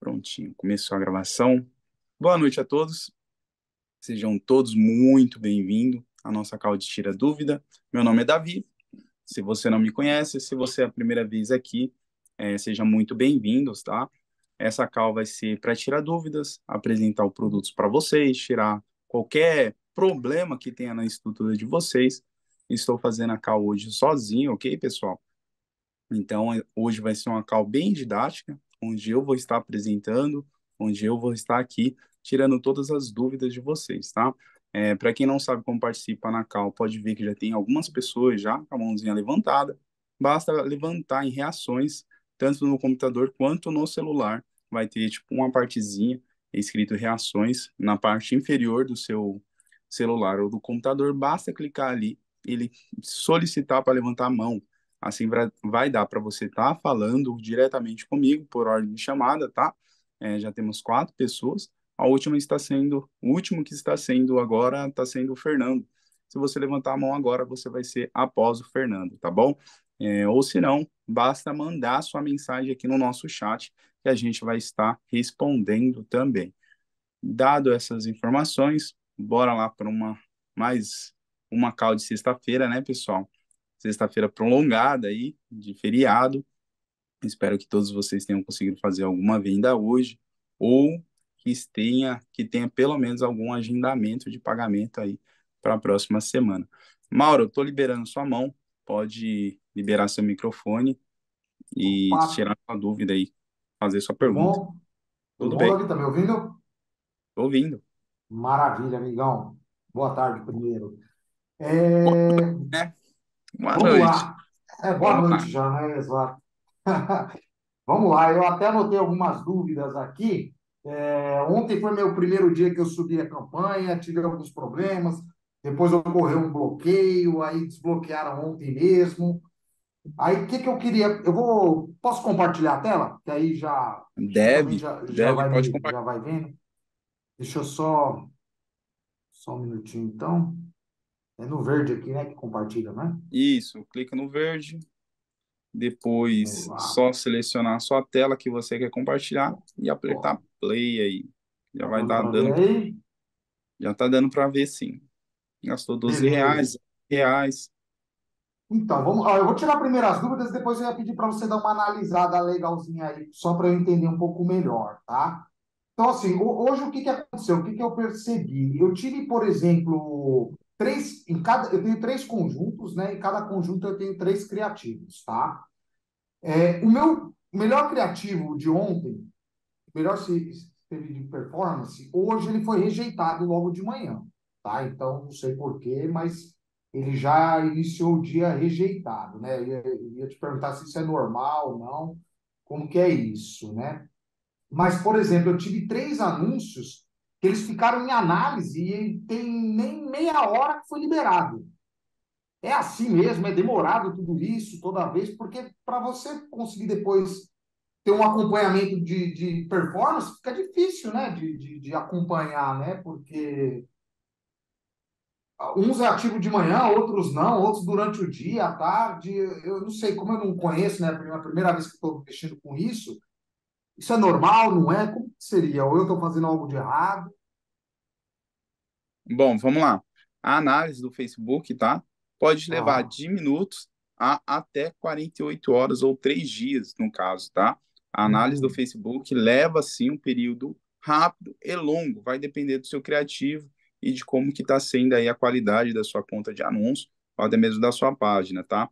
Prontinho, começou a gravação. Boa noite a todos. Sejam todos muito bem-vindos à nossa call de Tira Dúvida. Meu nome é Davi. Se você não me conhece, se você é a primeira vez aqui, é, seja muito bem-vindos, tá? Essa call vai ser para tirar dúvidas, apresentar os produtos para vocês, tirar qualquer problema que tenha na estrutura de vocês. Estou fazendo a call hoje sozinho, ok, pessoal? Então, hoje vai ser uma call bem didática, onde eu vou estar apresentando, onde eu vou estar aqui tirando todas as dúvidas de vocês, tá? É, Para quem não sabe como participar na cal, pode ver que já tem algumas pessoas já com a mãozinha levantada. Basta levantar em reações, tanto no computador quanto no celular. Vai ter tipo uma partezinha escrito reações na parte inferior do seu celular ou do computador. Basta clicar ali, ele solicitar para levantar a mão. Assim vai dar para você estar tá falando diretamente comigo por ordem de chamada, tá? É, já temos quatro pessoas. A última está sendo, o último que está sendo agora está sendo o Fernando. Se você levantar a mão agora, você vai ser após o Fernando, tá bom? É, ou se não, basta mandar sua mensagem aqui no nosso chat que a gente vai estar respondendo também. Dado essas informações, bora lá para uma mais uma call de sexta-feira, né, pessoal? Sexta-feira prolongada aí, de feriado. Espero que todos vocês tenham conseguido fazer alguma venda hoje, ou que tenha, que tenha pelo menos algum agendamento de pagamento aí para a próxima semana. Mauro, eu estou liberando sua mão, pode liberar seu microfone e Opa. tirar sua dúvida aí, fazer sua pergunta. Bom? Tudo, bem? Tá me ouvindo? Estou ouvindo. Maravilha, amigão. Boa tarde primeiro. É... é Boa Vamos noite. lá. É, boa Vamos noite lá. já, né? Exato. Vamos lá, eu até anotei algumas dúvidas aqui. É, ontem foi meu primeiro dia que eu subi a campanha, tive alguns problemas, depois ocorreu um bloqueio, aí desbloquearam ontem mesmo. Aí o que, que eu queria. Eu vou. Posso compartilhar a tela? Que aí já. Deve, já, já deve, vai, pode já vai vendo. Deixa eu só. Só um minutinho, então. É no verde aqui, né? Que compartilha, né? Isso, clica no verde. Depois, só selecionar a sua tela que você quer compartilhar e apertar play aí. Já vai dar dando. Já tá dando para ver sim. Gastou 12 Beleza. reais, reais. Então, vamos, ó, eu vou tirar primeiro as dúvidas, depois eu ia pedir para você dar uma analisada legalzinha aí, só para eu entender um pouco melhor, tá? Então, assim, hoje o que, que aconteceu? O que, que eu percebi? Eu tive, por exemplo, três, em cada, eu tenho três conjuntos, né? Em cada conjunto eu tenho três criativos, tá? É, o meu melhor criativo de ontem, melhor se teve de performance, hoje ele foi rejeitado logo de manhã, tá? Então não sei porquê, mas ele já iniciou o dia rejeitado, né? Eu ia, eu ia te perguntar se isso é normal ou não, como que é isso, né? Mas, por exemplo, eu tive três anúncios que eles ficaram em análise e tem nem meia hora que foi liberado. É assim mesmo, é demorado tudo isso toda vez, porque para você conseguir depois ter um acompanhamento de, de performance, fica difícil, né, de, de, de acompanhar, né, porque uns é ativo de manhã, outros não, outros durante o dia, à tarde, eu não sei, como eu não conheço, né, a primeira vez que estou mexendo com isso, isso é normal, não é? Como seria? Ou eu estou fazendo algo de errado? Bom, vamos lá. A análise do Facebook, tá? Pode levar ah. de minutos a até 48 horas ou três dias, no caso, tá? A análise uhum. do Facebook leva, sim, um período rápido e longo. Vai depender do seu criativo e de como que está sendo aí a qualidade da sua conta de anúncio ou até mesmo da sua página, tá?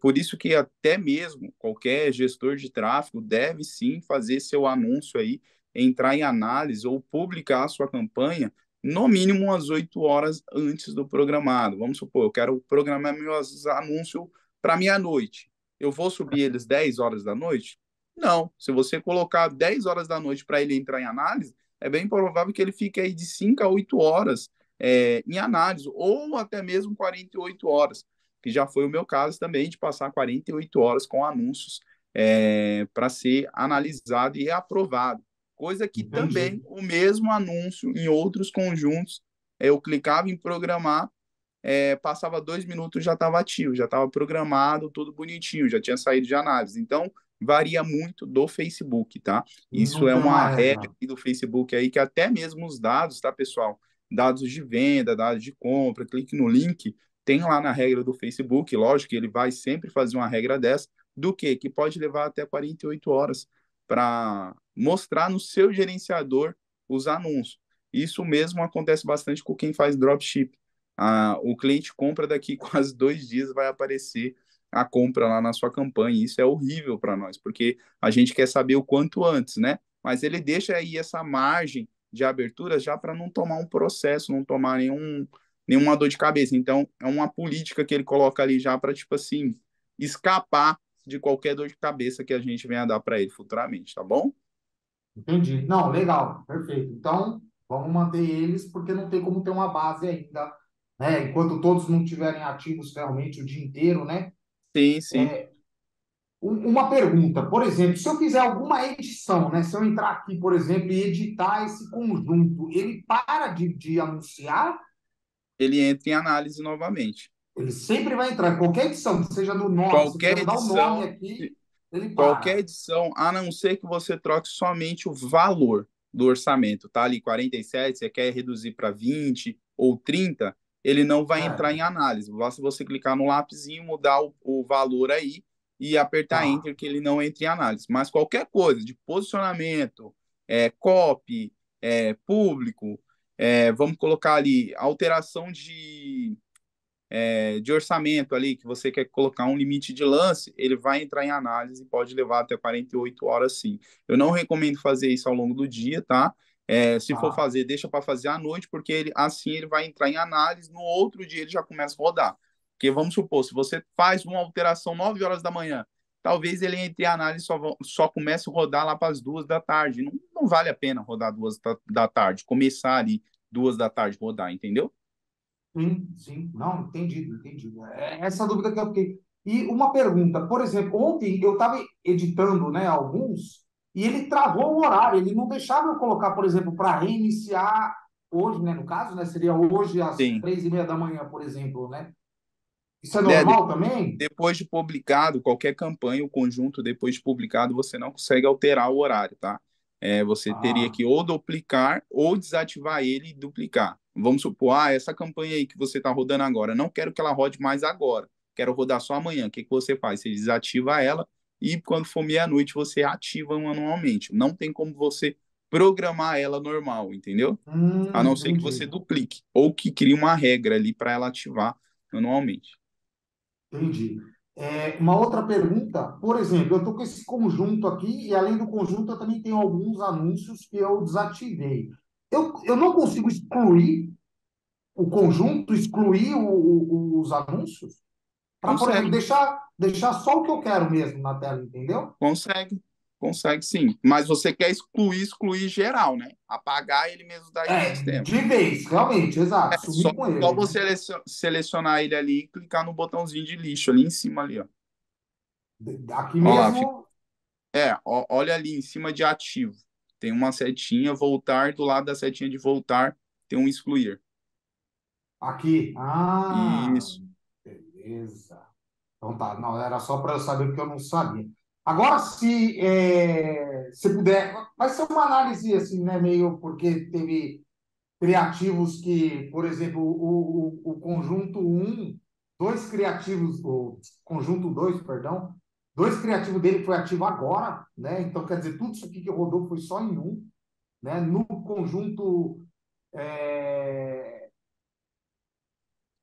Por isso que até mesmo qualquer gestor de tráfego deve sim fazer seu anúncio aí, entrar em análise ou publicar a sua campanha no mínimo umas 8 horas antes do programado. Vamos supor, eu quero programar meus anúncios para meia-noite. Eu vou subir eles 10 horas da noite? Não. Se você colocar 10 horas da noite para ele entrar em análise, é bem provável que ele fique aí de 5 a 8 horas é, em análise, ou até mesmo 48 horas que já foi o meu caso também, de passar 48 horas com anúncios é, para ser analisado e aprovado. Coisa que Entendi. também o mesmo anúncio em outros conjuntos, eu clicava em programar, é, passava dois minutos já estava ativo, já estava programado, tudo bonitinho, já tinha saído de análise. Então, varia muito do Facebook, tá? Isso não é uma, uma regra do Facebook aí que até mesmo os dados, tá, pessoal? Dados de venda, dados de compra, clique no link, tem lá na regra do Facebook, lógico que ele vai sempre fazer uma regra dessa, do que? Que pode levar até 48 horas para mostrar no seu gerenciador os anúncios. Isso mesmo acontece bastante com quem faz dropship. Ah, o cliente compra daqui quase dois dias, vai aparecer a compra lá na sua campanha. Isso é horrível para nós, porque a gente quer saber o quanto antes, né? Mas ele deixa aí essa margem de abertura já para não tomar um processo, não tomar nenhum, nenhuma dor de cabeça. Então, é uma política que ele coloca ali já para, tipo assim, escapar de qualquer dor de cabeça que a gente venha dar para ele futuramente, tá bom? Entendi. Não, legal, perfeito. Então, vamos manter eles, porque não tem como ter uma base ainda, né? Enquanto todos não estiverem ativos realmente o dia inteiro, né? Sim, sim. É, uma pergunta, por exemplo, se eu fizer alguma edição, né? Se eu entrar aqui, por exemplo, e editar esse conjunto, ele para de, de anunciar? Ele entra em análise novamente. Ele sempre vai entrar, qualquer edição, seja no nome, qualquer edição, o nome aqui. Qualquer edição, a não ser que você troque somente o valor do orçamento, tá ali 47, você quer reduzir para 20 ou 30, ele não vai é. entrar em análise. Basta você clicar no lápisinho, mudar o, o valor aí e apertar ah. Enter, que ele não entre em análise. Mas qualquer coisa de posicionamento, é, copy, é, público, é, vamos colocar ali alteração de é, de orçamento ali, que você quer colocar um limite de lance, ele vai entrar em análise e pode levar até 48 horas sim. Eu não recomendo fazer isso ao longo do dia, tá? É, se ah. for fazer, deixa para fazer à noite, porque ele, assim ele vai entrar em análise, no outro dia ele já começa a rodar. Porque vamos supor, se você faz uma alteração 9 horas da manhã, talvez ele entre análise só, só comece a rodar lá para as duas da tarde. Não, não vale a pena rodar duas da, da tarde, começar ali duas da tarde rodar, entendeu? Sim, sim. Não, entendido, entendido. É essa dúvida que eu fiquei. E uma pergunta, por exemplo, ontem eu estava editando né, alguns e ele travou o horário, ele não deixava eu colocar, por exemplo, para reiniciar hoje, né? No caso, né? Seria hoje às três e meia da manhã, por exemplo, né? Isso é né, normal também? Depois de publicado, qualquer campanha, o conjunto, depois de publicado, você não consegue alterar o horário, tá? É, você ah. teria que ou duplicar ou desativar ele e duplicar. Vamos supor, ah, essa campanha aí que você está rodando agora, não quero que ela rode mais agora, quero rodar só amanhã. O que, que você faz? Você desativa ela e quando for meia-noite você ativa manualmente. Não tem como você programar ela normal, entendeu? Hum, a não ser que você duplique ou que crie uma regra ali para ela ativar manualmente. Entendi. É, uma outra pergunta, por exemplo, eu estou com esse conjunto aqui e além do conjunto eu também tenho alguns anúncios que eu desativei eu, eu não consigo excluir o conjunto, excluir o, o, os anúncios, para, por exemplo, deixar, deixar só o que eu quero mesmo na tela, entendeu? Consegue, consegue sim. Mas você quer excluir, excluir geral, né? Apagar ele mesmo daí é, sistema. De vez, realmente, exato. É, só, só você selecionar ele ali e clicar no botãozinho de lixo ali em cima ali, ó. Aqui mesmo. é, ó, olha ali em cima de ativo tem uma setinha voltar, do lado da setinha de voltar tem um excluir. Aqui. Ah, Isso. Beleza. Então tá, não, era só para eu saber porque eu não sabia. Agora, se é, se puder, vai ser uma análise assim, né, meio porque teve criativos que, por exemplo, o, o, o conjunto 1, dois criativos, o conjunto 2, perdão, Dois criativos dele foi ativo agora, né? Então, quer dizer, tudo isso aqui que rodou foi só em um, né? No conjunto é...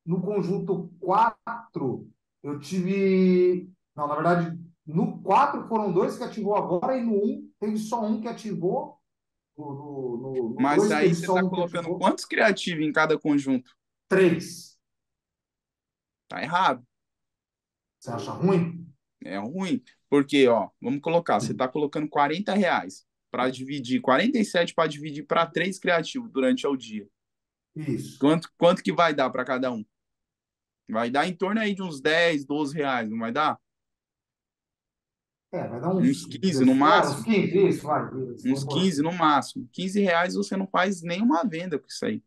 no conjunto 4, eu tive, não, na verdade, no 4 foram dois que ativou agora e no 1 teve só um que ativou. No, no, no Mas aí você está colocando quantos criativos em cada conjunto? Três. Tá errado. Você acha ruim? É ruim. Porque, ó, vamos colocar, você está colocando 40 reais para dividir, 47 para dividir para três criativos durante o dia. Isso. Quanto, quanto que vai dar para cada um? Vai dar em torno aí de uns 10, 12 reais, não vai dar? É, vai dar uns, uns 15 no máximo. Uns 15, isso, vai. Isso, uns 15 no máximo. 15 reais você não faz nenhuma venda com isso aí.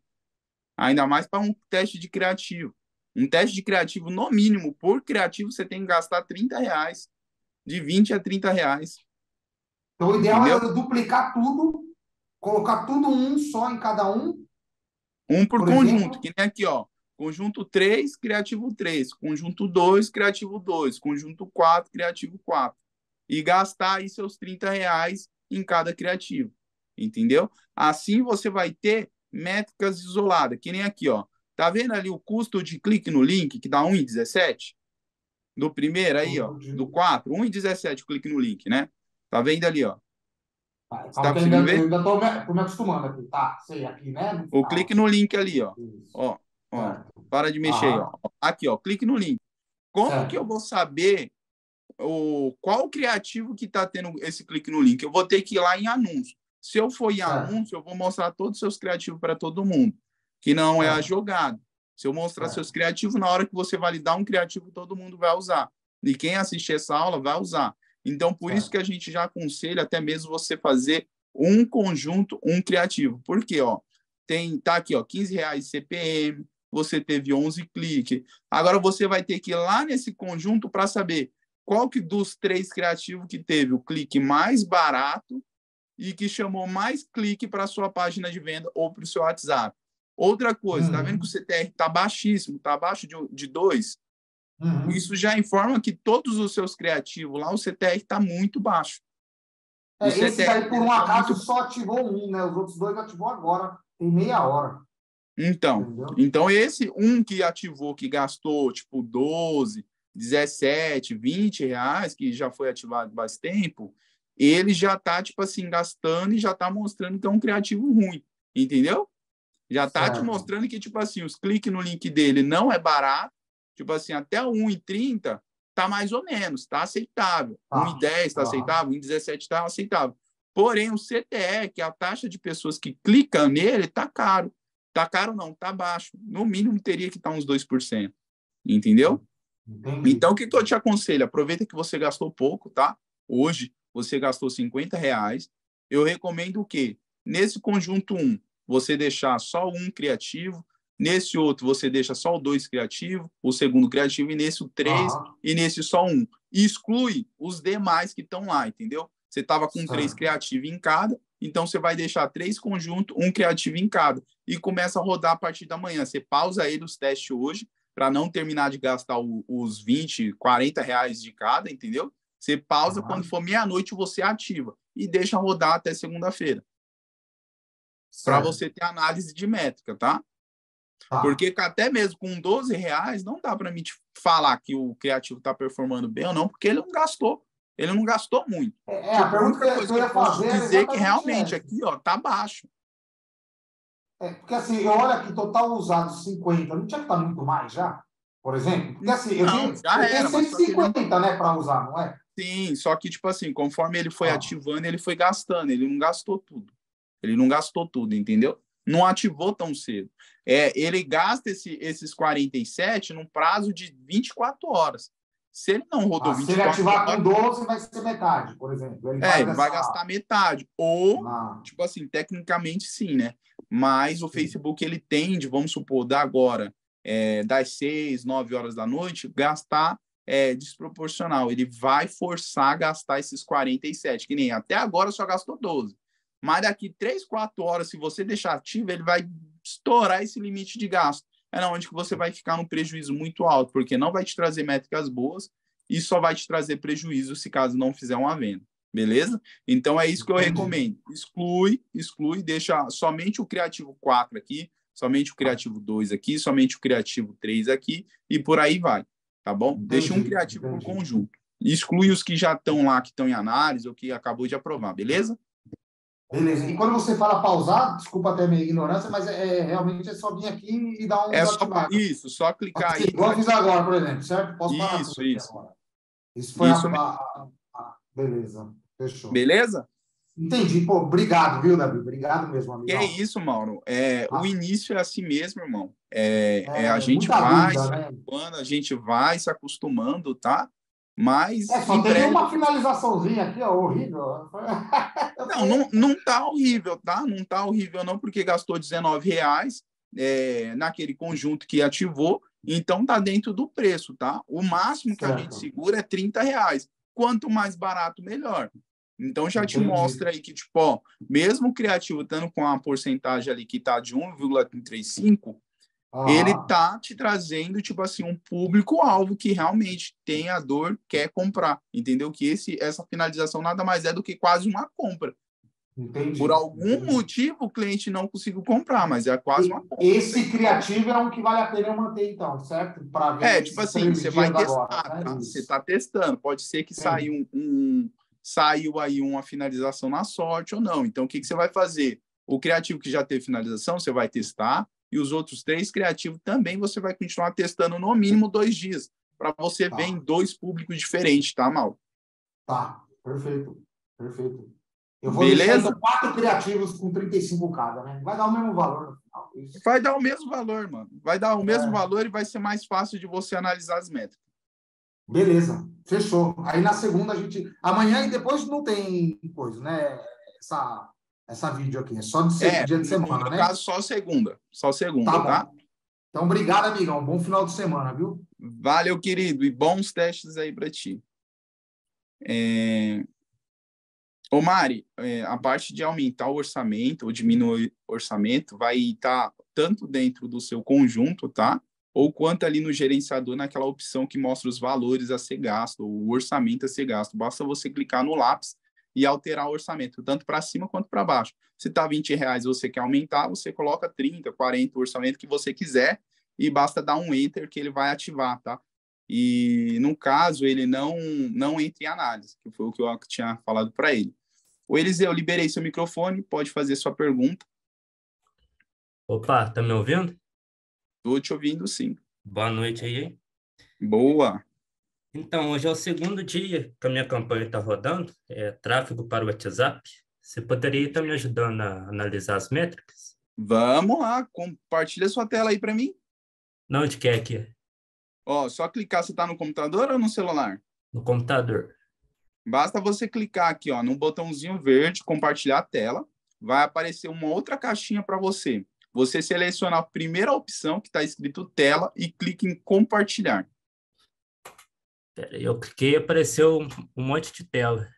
Ainda mais para um teste de criativo. Um teste de criativo, no mínimo, por criativo, você tem que gastar 30 reais. de 20 a 30 reais. Então, o ideal Entendeu? é duplicar tudo, colocar tudo um só em cada um. Um por, por conjunto, exemplo. que nem aqui, ó. Conjunto 3, criativo 3. Conjunto 2, criativo 2. Conjunto 4, criativo 4. E gastar aí seus 30 reais em cada criativo. Entendeu? Assim você vai ter métricas isoladas, que nem aqui, ó. Tá vendo ali o custo de clique no link, que dá 1,17? Do primeiro aí, ó. Do 4, 1,17 clique no link, né? Tá vendo ali, ó? Tá, tá conseguindo ver? Eu ainda tô me, tô me acostumando aqui. Tá, sei, aqui, né? O tá. clique no link ali, ó. Isso. Ó, ó. Para de mexer aí, ó. Aqui, ó. Clique no link. Como certo. que eu vou saber o, qual criativo que está tendo esse clique no link? Eu vou ter que ir lá em anúncio. Se eu for em anúncio, eu vou mostrar todos os seus criativos para todo mundo, que não é a jogada. Se eu mostrar seus criativos, na hora que você validar um criativo, todo mundo vai usar. E quem assistir essa aula vai usar. Então, por isso que a gente já aconselha até mesmo você fazer um conjunto, um criativo. Por quê? Ó, tem, tá aqui, ó, 15 reais CPM, você teve 11 cliques. Agora você vai ter que ir lá nesse conjunto para saber qual que dos três criativos que teve o clique mais barato e que chamou mais clique para a sua página de venda ou para o seu WhatsApp. Outra coisa, uhum. tá vendo que o CTR está baixíssimo, está abaixo de 2? Uhum. Isso já informa que todos os seus criativos lá, o CTR está muito baixo. É, esse CTR daí, por um tá acaso, muito... só ativou um, né? Os outros dois ativou agora, tem meia hora. Então, então esse um que ativou, que gastou tipo 12, 17, 20 reais, que já foi ativado faz tempo, ele já está, tipo assim, gastando e já está mostrando que é um criativo ruim, entendeu? Já está te mostrando que, tipo assim, os cliques no link dele não é barato, tipo assim, até o 1,30 tá mais ou menos, tá aceitável. Ah, 1,10 tá ah. aceitável, 1,17 tá aceitável. Porém, o CTE, que é a taxa de pessoas que clicam nele, tá caro. Tá caro não, tá baixo. No mínimo teria que estar tá uns 2%. Entendeu? Entendi. Então, o que, que eu te aconselho? Aproveita que você gastou pouco, tá? Hoje, você gastou 50 reais. Eu recomendo o quê? Nesse conjunto 1, você deixar só um criativo. Nesse outro, você deixa só o dois criativo, o segundo criativo, e nesse o três, e nesse só um. E exclui os demais que estão lá, entendeu? Você estava com três criativos em cada, então você vai deixar três conjuntos, um criativo em cada, e começa a rodar a partir da manhã. Você pausa ele os testes hoje, para não terminar de gastar o, os 20, 40 reais de cada, entendeu? Você pausa, quando for meia-noite, você ativa e deixa rodar até segunda-feira. Para você ter análise de métrica, tá? tá? Porque até mesmo com 12 reais, não dá para mim te falar que o criativo está performando bem ou não, porque ele não gastou. Ele não gastou muito. É, é a tipo, pergunta que eu ia fazer dizer que realmente aqui, ó, tá baixo. É, porque assim, eu olho aqui, total usado 50, não tinha que estar tá muito mais já? Por exemplo? Porque assim, eu, não, tenho, eu era, tenho 150, ele... né, para usar, não é? Sim, só que, tipo assim, conforme ele foi ah. ativando, ele foi gastando, ele não gastou tudo. Ele não gastou tudo, entendeu? Não ativou tão cedo. É, ele gasta esse, esses 47 num prazo de 24 horas. Se ele não rodou ah, 24 Se ele ativar horas, com 12, vai ser metade, por exemplo. Ele é, vai, ele vai gastar metade. Ou, ah. tipo assim, tecnicamente sim, né? Mas o Facebook, ele tende, vamos supor, da agora, é, das 6, 9 horas da noite, gastar é, desproporcional. Ele vai forçar a gastar esses 47, que nem até agora só gastou 12. Mas daqui 3, 4 horas, se você deixar ativo, ele vai estourar esse limite de gasto. É onde que você vai ficar num prejuízo muito alto, porque não vai te trazer métricas boas e só vai te trazer prejuízo se caso não fizer uma venda. Beleza? Então é isso que eu recomendo. Exclui, exclui, deixa somente o criativo 4 aqui, somente o criativo 2 aqui, somente o criativo 3 aqui e por aí vai tá bom? Entendi, Deixa um criativo no conjunto. Exclui os que já estão lá, que estão em análise ou que acabou de aprovar, beleza? Beleza. E quando você fala pausar, desculpa até a minha ignorância, mas é, é realmente é só vir aqui e dar um. É só, isso, só clicar aí. Igual fiz agora, por exemplo, certo? Posso parar isso, isso. Agora. Isso foi isso a, a, a, Beleza. Fechou. Beleza? Entendi. Pô, obrigado, viu, Davi? Obrigado mesmo, amigo. é isso, Mauro. É, ah. O início é assim mesmo, irmão. É, é, é a gente vai dúvida, se né? a gente vai se acostumando, tá? Mas. É, só tem breve... uma finalizaçãozinha aqui, ó, horrível. não, não, não tá horrível, tá? Não tá horrível, não, porque gastou 19 reais é, naquele conjunto que ativou, então tá dentro do preço, tá? O máximo que certo. a gente segura é 30 reais. quanto mais barato, melhor. Então já Entendi. te mostra aí que, tipo, ó, mesmo o criativo estando com a porcentagem ali que tá de 1,35, ele tá te trazendo, tipo assim, um público-alvo que realmente tem a dor, quer comprar. Entendeu? Que esse, essa finalização nada mais é do que quase uma compra. Entendi. Por algum Entendi. motivo o cliente não conseguiu comprar, mas é quase uma compra. Esse criativo é um que vale a pena manter, então, certo? Para ver é, tipo assim, você vai testar, agora, né? tá? Você está testando. Pode ser que saia um, um, saiu aí uma finalização na sorte ou não. Então, o que, que você vai fazer? O criativo que já teve finalização, você vai testar, e os outros três criativos também você vai continuar testando no mínimo dois dias, para você tá. ver em dois públicos diferentes, tá, Mal? Tá, perfeito, perfeito. Eu vou Beleza? quatro criativos com 35 cada, né? Vai dar o mesmo valor no final. Isso. Vai dar o mesmo valor, mano. Vai dar o mesmo é. valor e vai ser mais fácil de você analisar as métricas. Beleza, fechou. Aí na segunda a gente. Amanhã e depois não tem coisa, né? Essa, essa vídeo aqui. É só de é, dia de semana, no né? No caso, só segunda. Só segunda, tá? tá? Então, obrigado, amigão. Bom final de semana, viu? Valeu, querido. E bons testes aí para ti. É... Ô, Mari, é, a parte de aumentar o orçamento ou diminuir o orçamento vai estar tá tanto dentro do seu conjunto, tá? Ou quanto ali no gerenciador, naquela opção que mostra os valores a ser gasto, o orçamento a ser gasto. Basta você clicar no lápis e alterar o orçamento, tanto para cima quanto para baixo. Se está 20 reais e você quer aumentar, você coloca 30, 40, o orçamento que você quiser, e basta dar um enter que ele vai ativar, tá? E no caso, ele não, não entra em análise, que foi o que eu tinha falado para ele. O Eliseu, liberei seu microfone, pode fazer sua pergunta. Opa, tá me ouvindo? Estou te ouvindo, sim. Boa noite aí. Boa. Então, hoje é o segundo dia que a minha campanha está rodando, é tráfego para o WhatsApp. Você poderia estar me ajudando a analisar as métricas? Vamos lá, compartilha sua tela aí para mim. Não, onde quer aqui? Ó, só clicar, você está no computador ou no celular? No computador. Basta você clicar aqui, ó, no botãozinho verde, compartilhar a tela, vai aparecer uma outra caixinha para você. Você seleciona a primeira opção que está escrito tela e clica em compartilhar. Eu cliquei e apareceu um, monte de tela.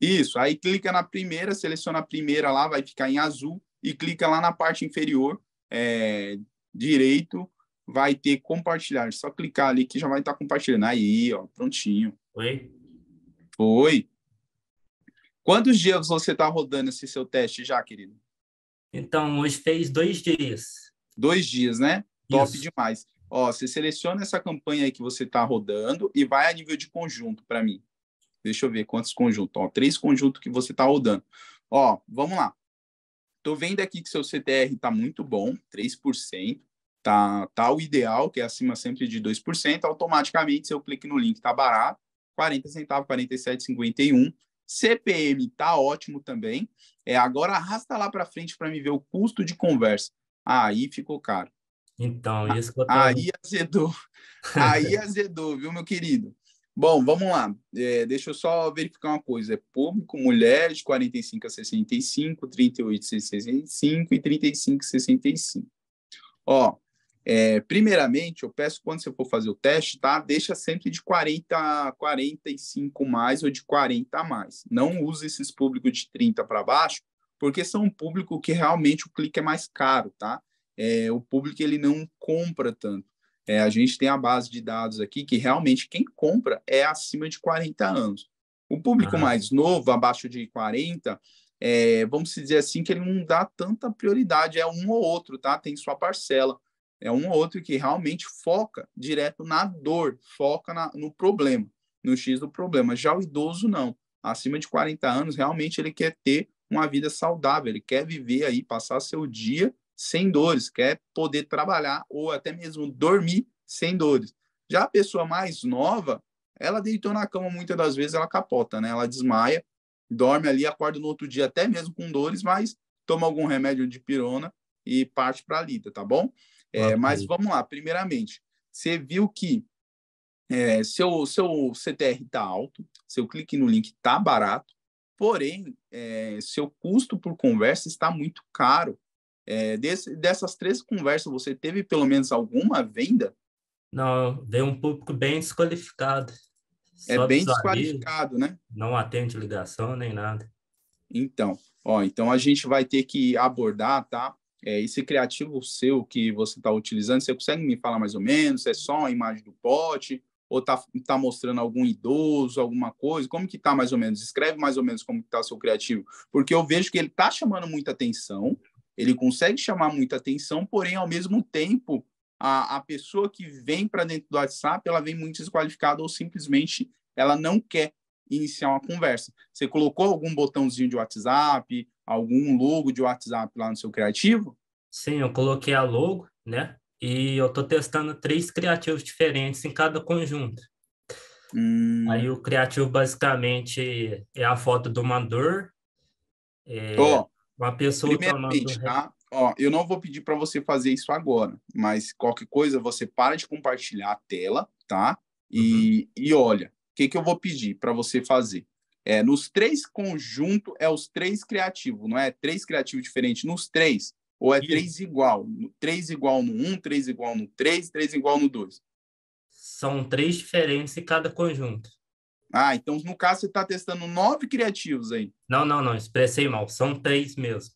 Isso, aí clica na primeira, seleciona a primeira lá, vai ficar em azul, e clica lá na parte inferior é, direito, vai ter compartilhar. Só clicar ali que já vai estar tá compartilhando. Aí, ó, prontinho. Oi? Foi. Quantos dias você está rodando esse seu teste já, querido? Então, hoje fez dois dias. Dois dias, né? Top Isso. demais. Ó, você seleciona essa campanha aí que você está rodando e vai a nível de conjunto para mim. Deixa eu ver quantos conjuntos. Ó, três conjuntos que você está rodando. Ó, vamos lá. Tô vendo aqui que seu CTR está muito bom, 3%. Tá, tá o ideal, que é acima sempre de 2%. Automaticamente, se eu clique no link, tá barato. 40 centavos, 47,51. CPM tá ótimo também. É, agora arrasta lá para frente para me ver o custo de conversa. Aí ficou caro. Então, isso que eu tava... Aí azedou. Aí azedou, viu, meu querido? Bom, vamos lá. É, deixa eu só verificar uma coisa. É público, mulher de 45 a 65, 38 a 65 e 35 a 65. Ó, é, primeiramente, eu peço quando você for fazer o teste, tá? Deixa sempre de 40 45 mais ou de 40 a mais. Não use esses públicos de 30 para baixo, porque são um público que realmente o clique é mais caro, tá? É, o público ele não compra tanto. É, a gente tem a base de dados aqui que realmente quem compra é acima de 40 anos. O público ah. mais novo, abaixo de 40, é, vamos dizer assim, que ele não dá tanta prioridade, é um ou outro, tá? Tem sua parcela é um ou outro que realmente foca direto na dor, foca na, no problema, no X do problema. Já o idoso, não. Acima de 40 anos, realmente ele quer ter uma vida saudável, ele quer viver aí, passar seu dia sem dores, quer poder trabalhar ou até mesmo dormir sem dores. Já a pessoa mais nova, ela deitou na cama muitas das vezes, ela capota, né? Ela desmaia, dorme ali, acorda no outro dia até mesmo com dores, mas toma algum remédio de pirona e parte para a lida, tá bom? É, mas vamos lá, primeiramente, você viu que é, seu, seu CTR está alto, seu clique no link está barato, porém, é, seu custo por conversa está muito caro. É, desse, dessas três conversas, você teve pelo menos alguma venda? Não, veio um público bem desqualificado. é Só bem desqualificado, né? Não atende ligação nem nada. Então, ó, então a gente vai ter que abordar, tá? É, esse criativo seu que você está utilizando, você consegue me falar mais ou menos? É só a imagem do pote? Ou tá, tá mostrando algum idoso, alguma coisa? Como que tá mais ou menos? Escreve mais ou menos como que tá o seu criativo. Porque eu vejo que ele tá chamando muita atenção, ele consegue chamar muita atenção, porém, ao mesmo tempo, a, a pessoa que vem para dentro do WhatsApp, ela vem muito desqualificada ou simplesmente ela não quer iniciar uma conversa. Você colocou algum botãozinho de WhatsApp, algum logo de WhatsApp lá no seu criativo? Sim, eu coloquei a logo, né? E eu estou testando três criativos diferentes em cada conjunto. Hum, Aí o criativo basicamente é a foto do mandor, é Ó, uma pessoa primeiramente, tomando. tá? Ó, eu não vou pedir para você fazer isso agora, mas qualquer coisa você para de compartilhar a tela, tá? E, e olha, o que, que eu vou pedir para você fazer? É, nos três conjuntos, é os três criativos, não é? Três criativos diferentes nos três? Ou é Isso. três igual? Três igual no um, três igual no três, três igual no dois? São três diferentes em cada conjunto. Ah, então no caso você está testando nove criativos aí. Não, não, não, expressei mal. São três mesmo.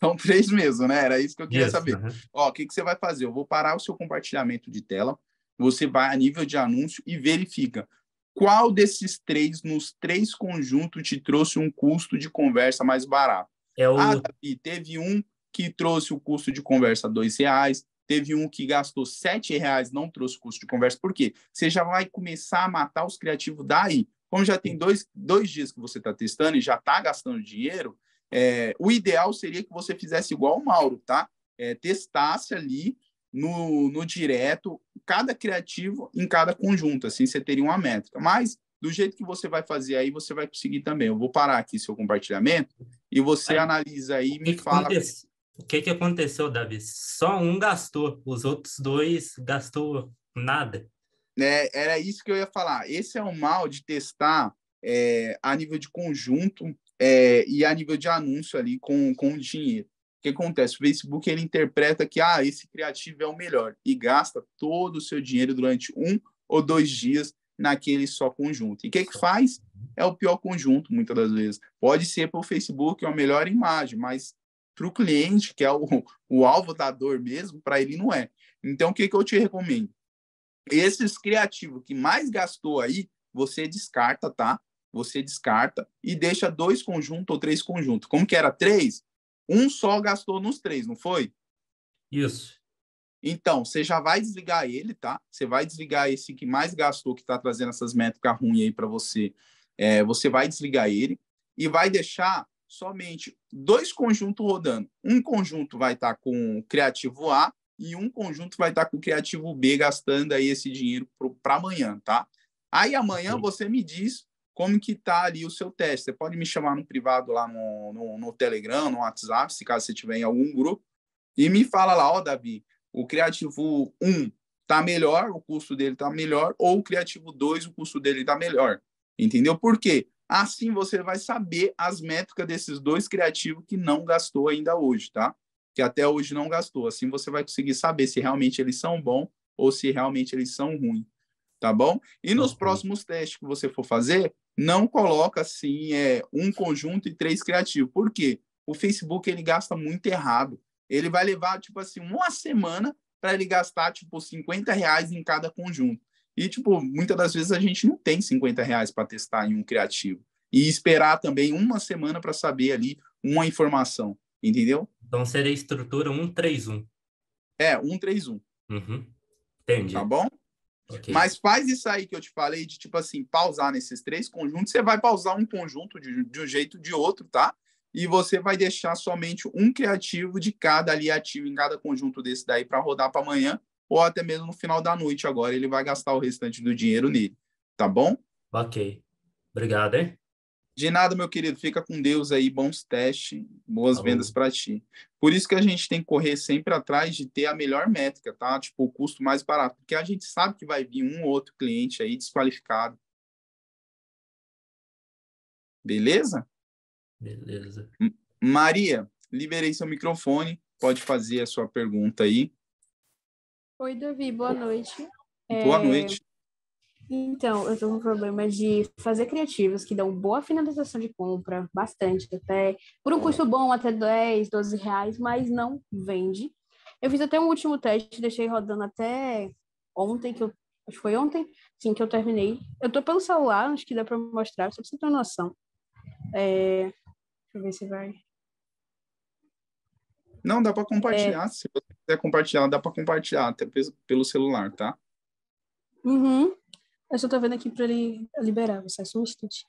São três mesmo, né? Era isso que eu queria Isso, saber. Ó, o que, que você vai fazer? Eu vou parar o seu compartilhamento de tela, você vai a nível de anúncio e verifica qual desses três, nos três conjuntos, te trouxe um custo de conversa mais barato. É o. Ah, Davi, teve um que trouxe o custo de conversa dois reais, teve um que gastou sete reais, não trouxe custo de conversa. Por quê? Você já vai começar a matar os criativos daí. Como já tem dois, dois dias que você está testando e já está gastando dinheiro, é, o ideal seria que você fizesse igual o Mauro, tá? É, testasse ali no, no direto cada criativo em cada conjunto, assim você teria uma métrica. Mas do jeito que você vai fazer aí, você vai conseguir também. Eu vou parar aqui seu compartilhamento e você Aí, analisa aí e me fala. aconteceu? o que, que aconteceu, Davi? Só um gastou, os outros dois gastou nada. Né, era isso que eu ia falar. Esse é o mal de testar é, a nível de conjunto é, e a nível de anúncio ali com, com dinheiro. O que acontece? O Facebook ele interpreta que ah, esse criativo é o melhor e gasta todo o seu dinheiro durante um ou dois dias naquele só conjunto. E o que, que faz? É o pior conjunto, muitas das vezes. Pode ser para o Facebook é a melhor imagem, mas para o cliente, que é o, o alvo da dor mesmo, para ele não é. Então, o que, que eu te recomendo? Esses criativos que mais gastou aí, você descarta, tá? Você descarta e deixa dois conjuntos ou três conjuntos. Como que era três? Um só gastou nos três, não foi? Isso. Então, você já vai desligar ele, tá? Você vai desligar esse que mais gastou, que está trazendo essas métricas ruins aí para você. É, você vai desligar ele e vai deixar somente dois conjuntos rodando. Um conjunto vai estar com o criativo A e um conjunto vai estar com o criativo B gastando aí esse dinheiro para amanhã, tá? Aí amanhã Sim. você me diz como que tá ali o seu teste. Você pode me chamar no privado lá no, no, no Telegram, no WhatsApp, se caso você tiver em algum grupo, e me fala lá, ó, Davi, o criativo 1 tá melhor, o custo dele tá melhor, ou o criativo 2, o custo dele tá melhor. Entendeu? Por quê? Assim você vai saber as métricas desses dois criativos que não gastou ainda hoje, tá? Que até hoje não gastou. Assim você vai conseguir saber se realmente eles são bons ou se realmente eles são ruins, tá bom? E nos Ok. próximos testes que você for fazer, não coloca assim é um conjunto e três criativos. Por quê? O Facebook ele gasta muito errado. Ele vai levar tipo assim uma semana para ele gastar tipo 50 reais em cada conjunto. E tipo muitas das vezes a gente não tem 50 reais para testar em um criativo e esperar também uma semana para saber ali uma informação, entendeu? Então seria estrutura 131. É 131, Uhum. Entendi. tá bom? Ok. Mas faz isso aí que eu te falei de tipo assim, pausar nesses três conjuntos, você vai pausar um conjunto de, de um jeito ou de outro, tá? E você vai deixar somente um criativo de cada ali ativo em cada conjunto desse daí para rodar para amanhã, ou até mesmo no final da noite agora, ele vai gastar o restante do dinheiro nele, tá bom? Ok. Obrigado, hein? De nada, meu querido, fica com Deus aí, bons testes, boas Falou. vendas para ti. Por isso que a gente tem que correr sempre atrás de ter a melhor métrica, tá? Tipo, o custo mais barato, porque a gente sabe que vai vir um ou outro cliente aí desqualificado. Beleza? Beleza. Maria, liberei seu microfone, pode fazer a sua pergunta aí. Oi, Davi, boa noite. Boa É, noite. Então, eu tô com problema de fazer criativos que dão boa finalização de compra, bastante, até por um custo bom, até 10, 12 reais, mas não vende. Eu fiz até um último teste, deixei rodando até ontem, que eu acho que foi ontem, sim, que eu terminei. Eu tô pelo celular, acho que dá para mostrar, só pra você ter uma noção. É... Deixa eu ver se vai. Não, dá para compartilhar. É... Se você quiser compartilhar, dá para compartilhar até pelo celular, tá? Uhum. Eu só tô vendo aqui para ele liberar, você é um instante.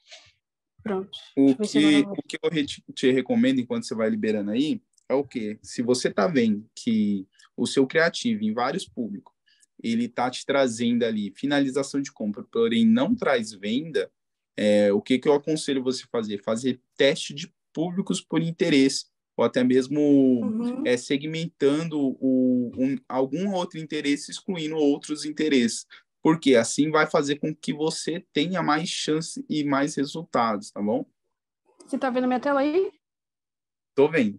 Pronto. O que, o que eu te recomendo enquanto você vai liberando aí é o que? Se você tá vendo que o seu criativo em vários públicos ele tá te trazendo ali finalização de compra, porém não traz venda, é, o que, que eu aconselho você fazer? Fazer teste de públicos por interesse, ou até mesmo uhum. é, segmentando o, um, algum outro interesse, excluindo outros interesses porque assim vai fazer com que você tenha mais chance e mais resultados, tá bom? Você tá vendo minha tela aí? Tô vendo.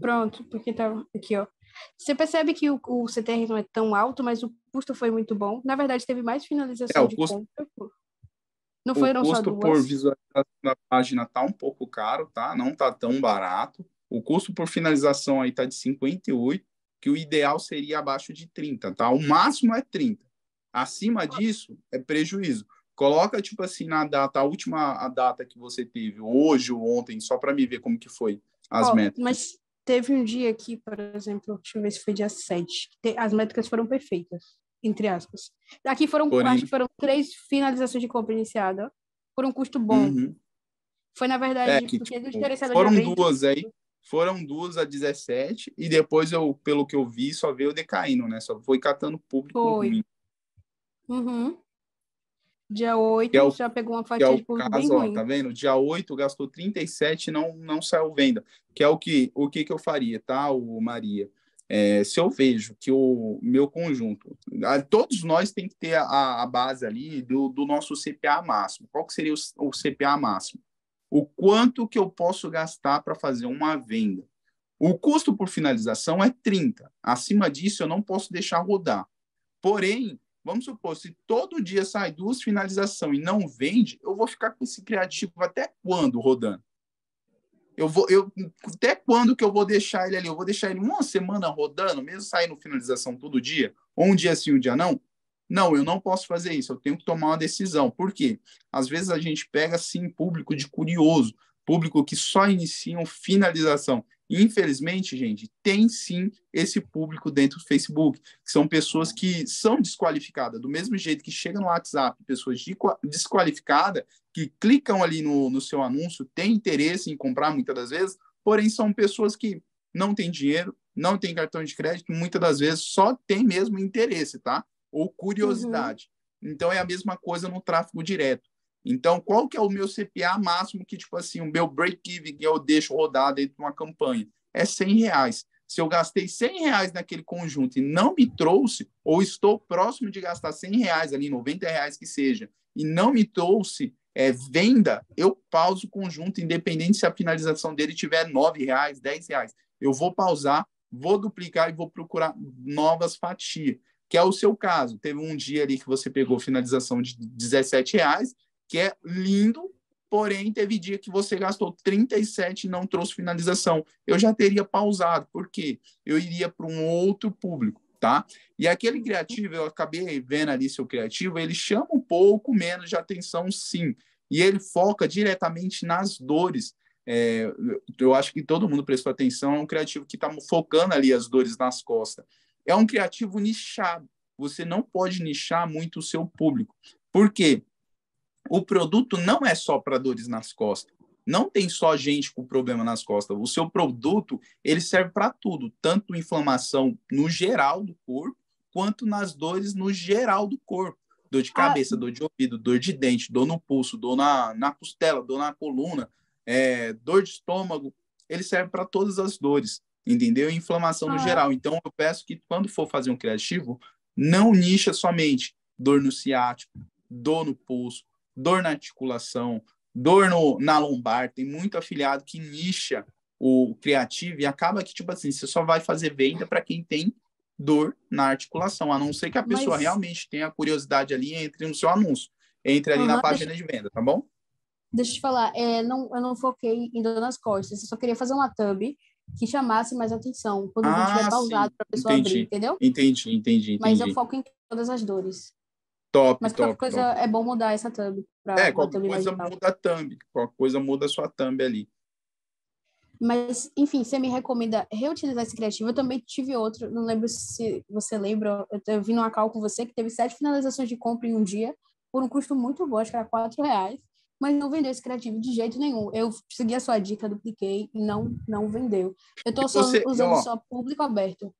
Pronto, porque tá aqui, ó. Você percebe que o, o CTR não é tão alto, mas o custo foi muito bom. Na verdade, teve mais finalização é, de custo... compra. Não foram o custo por visualização da página tá um pouco caro, tá? Não tá tão barato. O custo por finalização aí tá de 58, que o ideal seria abaixo de 30, tá? O máximo é 30. Acima disso, é prejuízo. Coloca, tipo assim, na data, a última a data que você teve, hoje ou ontem, só para me ver como que foi as oh, métricas. Mas teve um dia aqui, por exemplo, deixa eu ver se foi dia 7, as métricas foram perfeitas, entre aspas. Aqui foram, Porém... acho que foram três finalizações de compra iniciada, por um custo bom. Uhum. Foi, na verdade, é que, tipo, foram duas aí, foram duas a 17, e depois eu, pelo que eu vi, só veio decaindo, né? Só foi catando público foi. ruim. Uhum. Dia 8 é o, já pegou uma fatia é de público caso, bem ó, ruim. Tá vendo? Dia 8 gastou 37 e não, não saiu venda. Que é o que, o que, que eu faria, tá, o Maria? É, se eu vejo que o meu conjunto, todos nós tem que ter a, a base ali do, do nosso CPA máximo. Qual que seria o, o CPA máximo? O quanto que eu posso gastar para fazer uma venda? O custo por finalização é 30. Acima disso, eu não posso deixar rodar. Porém, Vamos supor, se todo dia sai duas finalizações e não vende, eu vou ficar com esse criativo até quando rodando? Eu vou, eu, até quando que eu vou deixar ele ali? Eu vou deixar ele uma semana rodando, mesmo saindo finalização todo dia? Ou um dia sim, um dia não? Não, eu não posso fazer isso, eu tenho que tomar uma decisão. Por quê? Às vezes a gente pega, sim, público de curioso, público que só iniciam finalização. Infelizmente, gente, tem sim esse público dentro do Facebook, que são pessoas que são desqualificadas, do mesmo jeito que chega no WhatsApp, pessoas desqualificadas, que clicam ali no, no seu anúncio, têm interesse em comprar muitas das vezes, porém são pessoas que não têm dinheiro, não têm cartão de crédito, muitas das vezes só tem mesmo interesse, tá? Ou curiosidade. Uhum. Então é a mesma coisa no tráfego direto. Então, qual que é o meu CPA máximo que, tipo assim, o meu break-even que eu deixo rodar dentro de uma campanha? É 100 reais. Se eu gastei 100 reais naquele conjunto e não me trouxe, ou estou próximo de gastar 100 reais ali, 90 reais que seja, e não me trouxe é, venda, eu pauso o conjunto, independente se a finalização dele tiver 9 reais, 10 reais. Eu vou pausar, vou duplicar e vou procurar novas fatias, que é o seu caso. Teve um dia ali que você pegou finalização de 17 reais, que é lindo, porém teve dia que você gastou 37 e não trouxe finalização. Eu já teria pausado, porque eu iria para um outro público, tá? E aquele criativo, eu acabei vendo ali seu criativo, ele chama um pouco menos de atenção, sim, e ele foca diretamente nas dores. É, eu acho que todo mundo prestou atenção, é um criativo que está focando ali as dores nas costas. É um criativo nichado. Você não pode nichar muito o seu público. Por quê? O produto não é só para dores nas costas. Não tem só gente com problema nas costas. O seu produto, ele serve para tudo, tanto inflamação no geral do corpo, quanto nas dores no geral do corpo. Dor de ah, cabeça, ah. dor de ouvido, dor de dente, dor no pulso, dor na, na costela, dor na coluna, é, dor de estômago. Ele serve para todas as dores, entendeu? Inflamação ah. no geral. Então, eu peço que quando for fazer um criativo, não nicha somente dor no ciático, dor no pulso, dor na articulação, dor no, na lombar. Tem muito afiliado que nicha o criativo e acaba que, tipo assim, você só vai fazer venda para quem tem dor na articulação, a não ser que a pessoa Mas- realmente tenha curiosidade ali, entre no seu anúncio, entre ali na página de venda, tá bom? Deixa eu te falar, é, não, eu não foquei em dor nas costas, eu só queria fazer uma thumb que chamasse mais atenção, quando o vídeo Ah, sim, pausado para a pessoa entendi. abrir, entendeu? Entendi, entendi, Mas eu entendi. foco em todas as dores. Top, Mas top, qualquer coisa top. é bom mudar essa thumb É, qualquer coisa muda a thumb, qualquer coisa muda a sua thumb ali. Mas, enfim, você me recomenda reutilizar esse criativo? Eu também tive outro, não lembro se você lembra, eu, eu vi numa call com você que teve sete finalizações de compra em um dia, por um custo muito bom, acho que era quatro reais, mas não vendeu esse criativo de jeito nenhum. Eu segui a sua dica, dupliquei e não, não vendeu. Eu tô E só usando ó, só público aberto.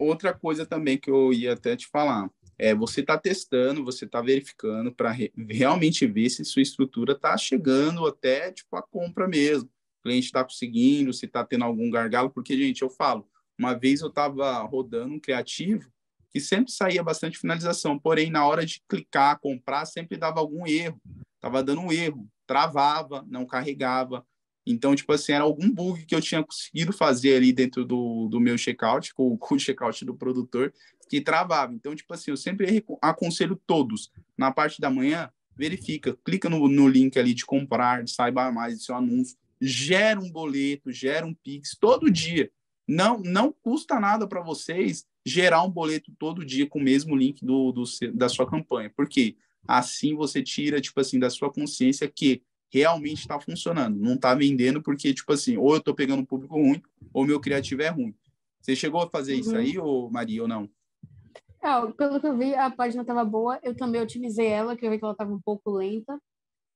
Outra coisa também que eu ia até te falar, é você tá testando, você tá verificando para realmente ver se sua estrutura tá chegando até tipo a compra mesmo. O cliente está conseguindo, se tá tendo algum gargalo, porque gente, eu falo, uma vez eu estava rodando um criativo que sempre saía bastante finalização, porém na hora de clicar, comprar, sempre dava algum erro. Tava dando um erro, travava, não carregava. Então, tipo assim, era algum bug que eu tinha conseguido fazer ali dentro do, do meu checkout, com, com o checkout do produtor, que travava. Então, tipo assim, eu sempre aconselho todos, na parte da manhã, verifica, clica no, no link ali de comprar, saiba mais do seu anúncio, gera um boleto, gera um Pix todo dia. Não, não custa nada para vocês gerar um boleto todo dia com o mesmo link do, do, da sua campanha. Por quê? Assim você tira, tipo assim, da sua consciência que realmente está funcionando. Não está vendendo porque, tipo assim, ou eu estou pegando um público ruim, ou meu criativo é ruim. Você chegou a fazer isso Uhum. aí, ou Maria, ou não? É, pelo que eu vi, a página estava boa. Eu também otimizei ela, que eu vi que ela estava um pouco lenta.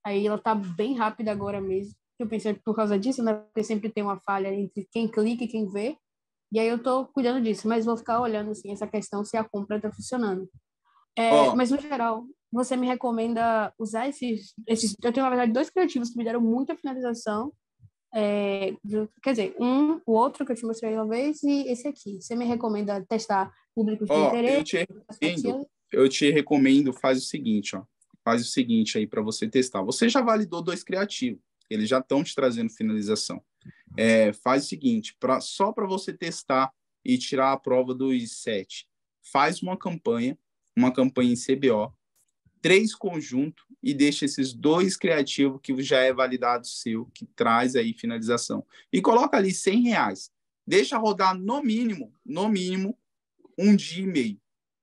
Aí ela tá bem rápida agora mesmo. Eu pensei por causa disso, né? Porque sempre tem uma falha entre quem clica e quem vê. E aí eu tô cuidando disso, mas vou ficar olhando assim essa questão se a compra tá funcionando. É, Ó. Mas no geral, você me recomenda usar esses, esses. Eu tenho na verdade dois criativos que me deram muita finalização. É, quer dizer, um, o outro que eu te mostrei uma vez e esse aqui. Você me recomenda testar públicos de Ó, eu interesse? te perspectivas? recomendo, eu te recomendo, faz o seguinte, ó. Faz o seguinte aí para você testar. Você já validou dois criativos, eles já estão te trazendo finalização. É, faz o seguinte, pra, só para você testar e tirar a prova dos sete, faz uma campanha, uma campanha em CBO, três conjuntos e deixa esses dois criativos que já é validado seu, que traz aí finalização. E coloca ali 100 reais. Deixa rodar no mínimo, no mínimo, um dia e meio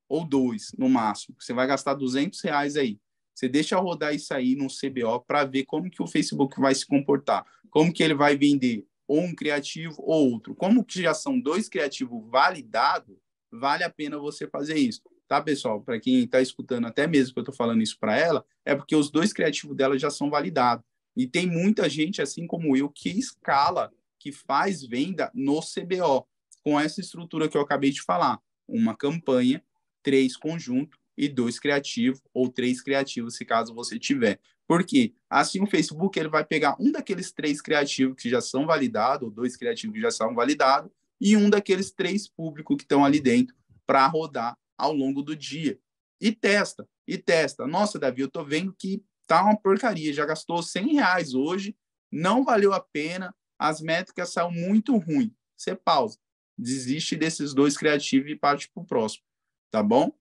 ou dois no máximo. Você vai gastar 200 reais aí. Você deixa rodar isso aí no CBO para ver como que o Facebook vai se comportar, como que ele vai vender ou um criativo ou outro. Como que já são dois criativos validados, vale a pena você fazer isso. Tá, pessoal? Para quem está escutando, até mesmo que eu estou falando isso para ela, é porque os dois criativos dela já são validados. E tem muita gente, assim como eu, que escala, que faz venda no CBO, com essa estrutura que eu acabei de falar. Uma campanha, três conjuntos e dois criativos, ou três criativos, se caso você tiver. Por quê? Assim o Facebook ele vai pegar um daqueles três criativos que já são validados, ou dois criativos que já são validados, e um daqueles três públicos que estão ali dentro para rodar ao longo do dia. E testa, e testa. Nossa, Davi, eu tô vendo que tá uma porcaria, já gastou 100 reais hoje, não valeu a pena, as métricas são muito ruins. Você pausa, desiste desses dois criativos e parte para o próximo, tá bom?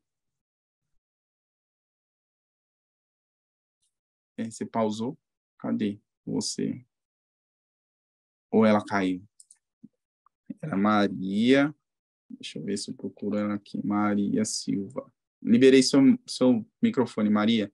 É, Você pausou? Cadê você? Ou ela caiu? Era Maria. Deixa eu ver se eu procuro ela aqui. Maria Silva. Liberei seu, seu microfone, Maria.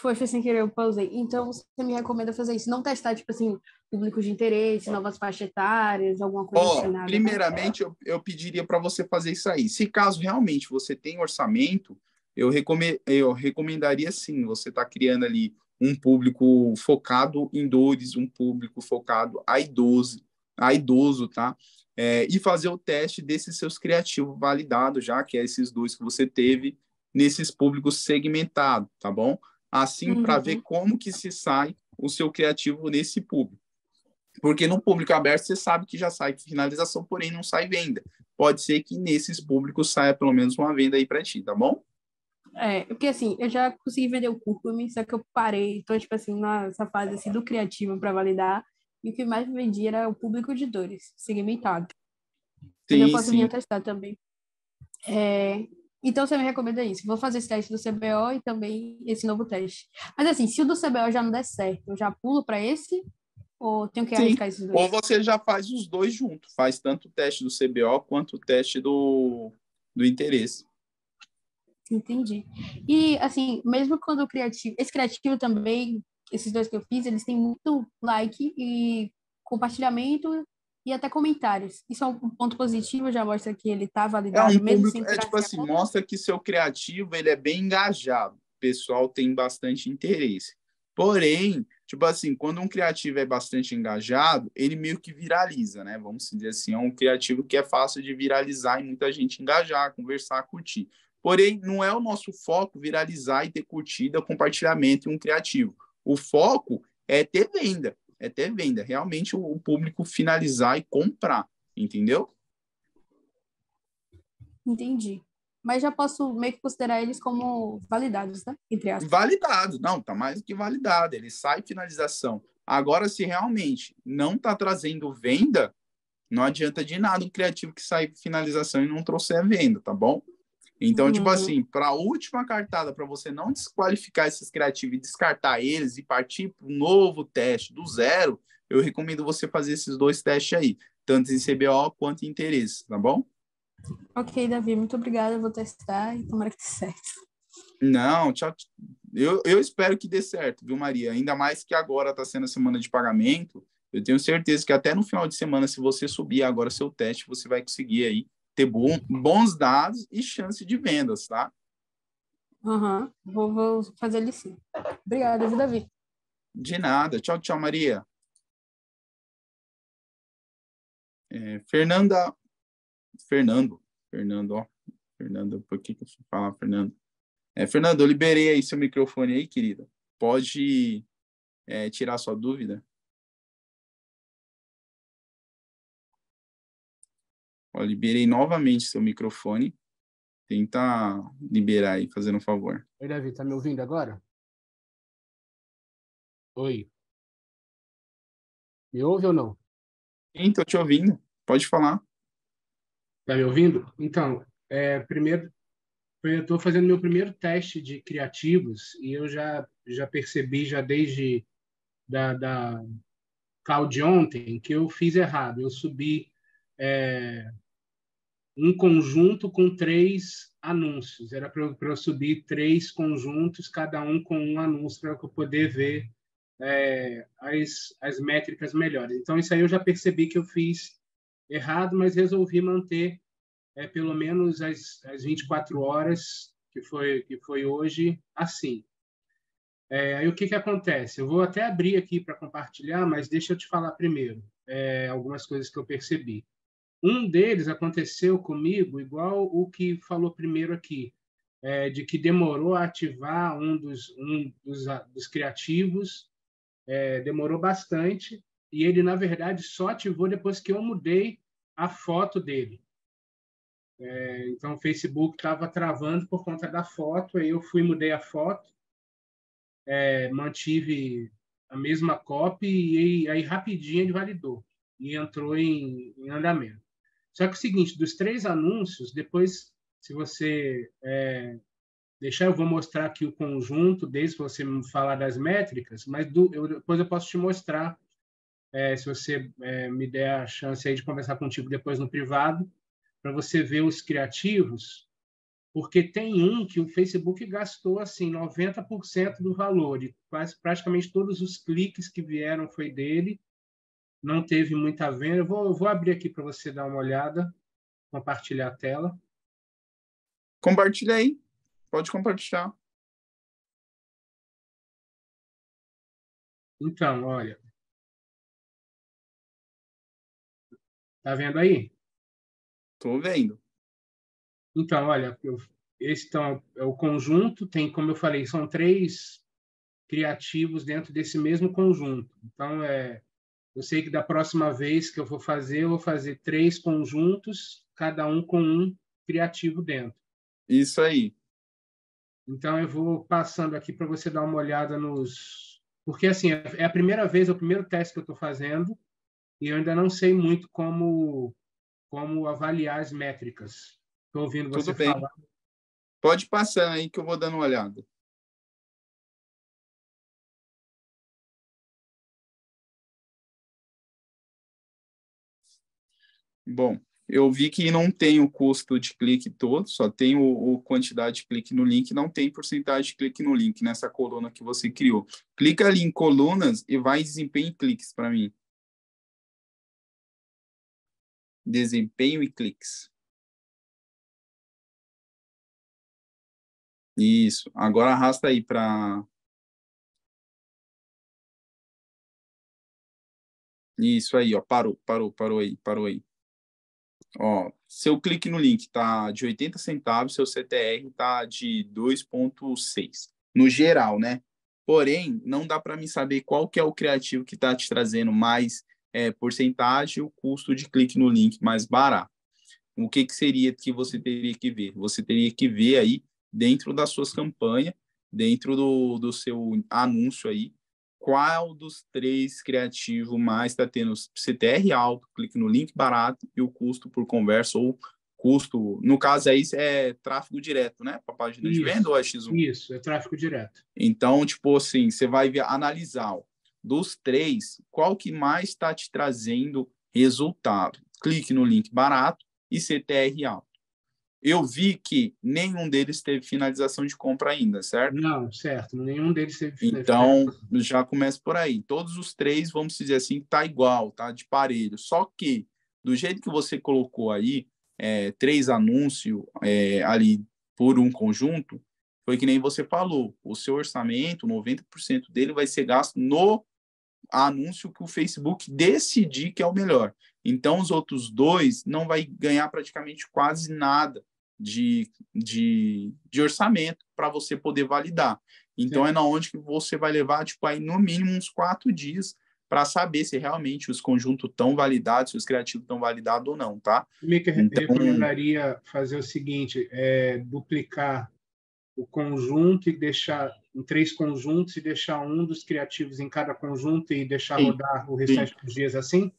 Foi, foi sem querer, eu pausei. Então, você me recomenda fazer isso? Não testar, tipo assim, públicos de interesse, novas faixas etárias, alguma coisa assim, né? primeiramente, eu, eu pediria para você fazer isso aí. Se caso realmente você tem orçamento, eu, recome eu recomendaria sim, você está criando ali um público focado em dores, um público focado a idoso, a idoso, tá? É, e fazer o teste desses seus criativos validados, já que é esses dois que você teve nesses públicos segmentados, tá bom? Assim, para Uhum. ver como que se sai o seu criativo nesse público. Porque no público aberto você sabe que já sai finalização, porém não sai venda. Pode ser que nesses públicos saia pelo menos uma venda aí para ti, tá bom? É, porque assim, eu já consegui vender o curcume, só que eu parei, tô tipo assim, nessa fase assim, do criativo para validar, e o que mais me vendia era o público de dores, segmentado. Mas eu Sim, posso sim. a testar também. É, então você me recomenda isso. Vou fazer esse teste do CBO e também esse novo teste. Mas assim, se o do CBO já não der certo, eu já pulo para esse? Ou tenho que Sim. arriscar esses dois? Ou você já faz os dois juntos, faz tanto o teste do CBO quanto o teste do, do interesse. Entendi. E, assim, mesmo quando o criativo... Esse criativo também, esses dois que eu fiz, eles têm muito like e compartilhamento e até comentários. Isso é um ponto positivo, já mostra que ele está É validado, um mesmo público, sem é tipo assim, conta. mostra que seu criativo ele é bem engajado. O pessoal tem bastante interesse. Porém, tipo assim, quando um criativo é bastante engajado, ele meio que viraliza, né? Vamos dizer assim, é um criativo que é fácil de viralizar e muita gente engajar, conversar, curtir. Porém, não é o nosso foco viralizar e ter curtida, compartilhamento em um criativo. O foco é ter venda, é ter venda, realmente o, o público finalizar e comprar, entendeu? Entendi. Mas já posso meio que considerar eles como validados, né? Entre aspas. Validado, não, tá mais do que validado. Ele sai finalização. Agora, se realmente não está trazendo venda, não adianta de nada um criativo que sai finalização e não trouxer venda, tá bom? Então, Uhum. tipo assim, para a última cartada, para você não desqualificar esses criativos e descartar eles e partir para um novo teste do zero, eu recomendo você fazer esses dois testes aí, tanto em CBO quanto em interesse, tá bom? Ok, Davi, muito obrigada. Eu vou testar e tomara que dê certo. Não, tchau. Eu, eu espero que dê certo, viu, Maria? Ainda mais que agora está sendo a semana de pagamento. Eu tenho certeza que até no final de semana, se você subir agora seu teste, você vai conseguir aí ter bom, bons dados e chance de vendas, tá? Aham, vou, vou fazer ele sim. Obrigada, viu, Davi? De nada. Tchau, tchau, Maria. É, Fernanda. Fernando. Fernando, ó. Fernando, por que, que eu fui falar, Fernando? É, Fernando, eu liberei aí seu microfone aí, querida. Pode é, tirar sua dúvida? Ó, liberei novamente seu microfone. Tenta liberar aí, fazendo um favor. Oi, Davi, tá me ouvindo agora? Oi. Me ouve ou não? Sim, tô te ouvindo. Pode falar. Tá me ouvindo? Então, é, primeiro, eu estou fazendo meu primeiro teste de criativos e eu já já percebi já desde da, da de ontem que eu fiz errado. Eu subi é, um conjunto com três anúncios. Era para eu, subir três conjuntos, cada um com um anúncio para eu poder ver é, as, as métricas melhores. Então, isso aí eu já percebi que eu fiz errado, mas resolvi manter é, pelo menos as, as 24 horas, que foi, que foi hoje, assim. É, aí o que, que acontece? Eu vou até abrir aqui para compartilhar, mas deixa eu te falar primeiro é, algumas coisas que eu percebi. Um deles aconteceu comigo, igual o que falou primeiro aqui, é, de que demorou a ativar um dos, um dos, dos criativos, é, demorou bastante, e ele, na verdade, só ativou depois que eu mudei a foto dele. É, então, o Facebook estava travando por conta da foto, aí eu fui mudei a foto, é, mantive a mesma copy e aí rapidinho ele validou e entrou em, em andamento. Só que é o seguinte, dos três anúncios, depois, se você é, deixar, eu vou mostrar aqui o conjunto, desde você me falar das métricas, mas do, eu, depois eu posso te mostrar, é, se você é, me der a chance de conversar contigo depois no privado, para você ver os criativos, porque tem um que o Facebook gastou assim 90% do valor, e quase praticamente todos os cliques que vieram foi dele, não teve muita venda. Vou, vou abrir aqui para você dar uma olhada, compartilhar a tela. Compartilha aí. Pode compartilhar. Então, olha. Tá vendo aí? Tô vendo. Então, olha, eu, esse então, é o conjunto, tem, como eu falei, são três criativos dentro desse mesmo conjunto. Então, é, eu sei que da próxima vez que eu vou fazer, eu vou fazer três conjuntos, cada um com um criativo dentro. Isso aí. Então, eu vou passando aqui para você dar uma olhada nos. Porque, assim, é a primeira vez, é o primeiro teste que eu estou fazendo, e eu ainda não sei muito como, como avaliar as métricas. Estou ouvindo você Tudo bem. falar. Pode passar aí que eu vou dando uma olhada. Bom, eu vi que não tem o custo de clique todo, só tem o, o quantidade de clique no link, não tem porcentagem de clique no link nessa coluna que você criou. Clica ali em colunas e vai em desempenho e cliques para mim. Desempenho e cliques. Isso. Agora arrasta aí para. Isso aí, ó. Parou, parou, parou aí, parou aí. Ó, seu clique no link tá de 80 centavos, seu CTR tá de 2.6. No geral, né? Porém, não dá para mim saber qual que é o criativo que está te trazendo mais é, porcentagem, o custo de clique no link mais barato. O que, que seria que você teria que ver? Você teria que ver aí dentro das suas campanhas, dentro do, do seu anúncio aí, qual dos três criativos mais está tendo CTR alto, clique no link barato e o custo por conversa ou custo, no caso aí é tráfego direto, né? Para a página Isso, de venda ou é X1? Isso, é tráfego direto. Então, tipo assim, você vai analisar ó, dos três, qual que mais está te trazendo resultado. Clique no link barato e CTR alto. Eu vi que nenhum deles teve finalização de compra ainda, certo? Não, certo. Nenhum deles teve. Então, já começa por aí. Todos os três, vamos dizer assim, tá igual, tá de parelho. Só que, do jeito que você colocou aí, é, três anúncios é, ali por um conjunto, foi que nem você falou. O seu orçamento, 90% dele vai ser gasto no anúncio que o Facebook decidir que é o melhor. Então, os outros dois não vai ganhar praticamente quase nada de, de, de orçamento para você poder validar. Então, Sim. é na onde que você vai levar, tipo, aí no mínimo uns quatro dias para saber se realmente os conjuntos estão validados, se os criativos estão validados ou não, tá? Me então, recomendaria fazer o seguinte, é, duplicar o conjunto e deixar em três conjuntos e deixar um dos criativos em cada conjunto e deixar Sim. rodar o restante Sim. dos dias assim?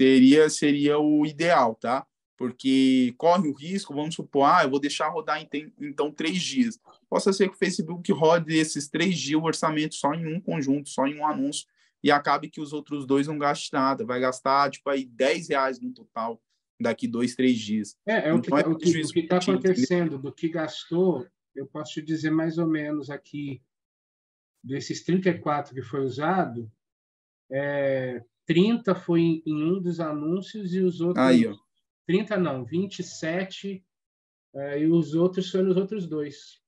Seria, seria o ideal, tá? Porque corre o risco, vamos supor, ah, eu vou deixar rodar em, então três dias. Possa ser que o Facebook rode esses três dias o orçamento só em um conjunto, só em um anúncio, e acabe que os outros dois não gastem nada. Vai gastar, tipo, aí 10 reais no total daqui dois, três dias. É, é então, o que é está acontecendo, do que gastou, eu posso te dizer mais ou menos aqui, desses 34 que foi usado, é, 30 foi em, em, um dos anúncios e os outros. Aí, ó. 30 não, 27 é, e os outros foram nos outros dois.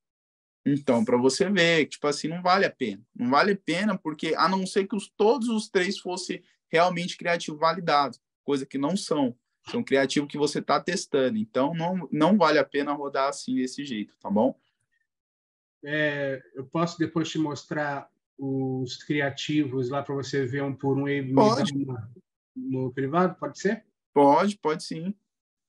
Então, para você ver, tipo assim, não vale a pena. Não vale a pena porque, a não ser que os, todos os três fossem realmente criativos validados, coisa que não são. São criativos que você está testando. Então, não, não vale a pena rodar assim desse jeito, tá bom? É, eu posso depois te mostrar os criativos lá para você ver um por um e pode. No privado, pode ser? Pode, pode sim.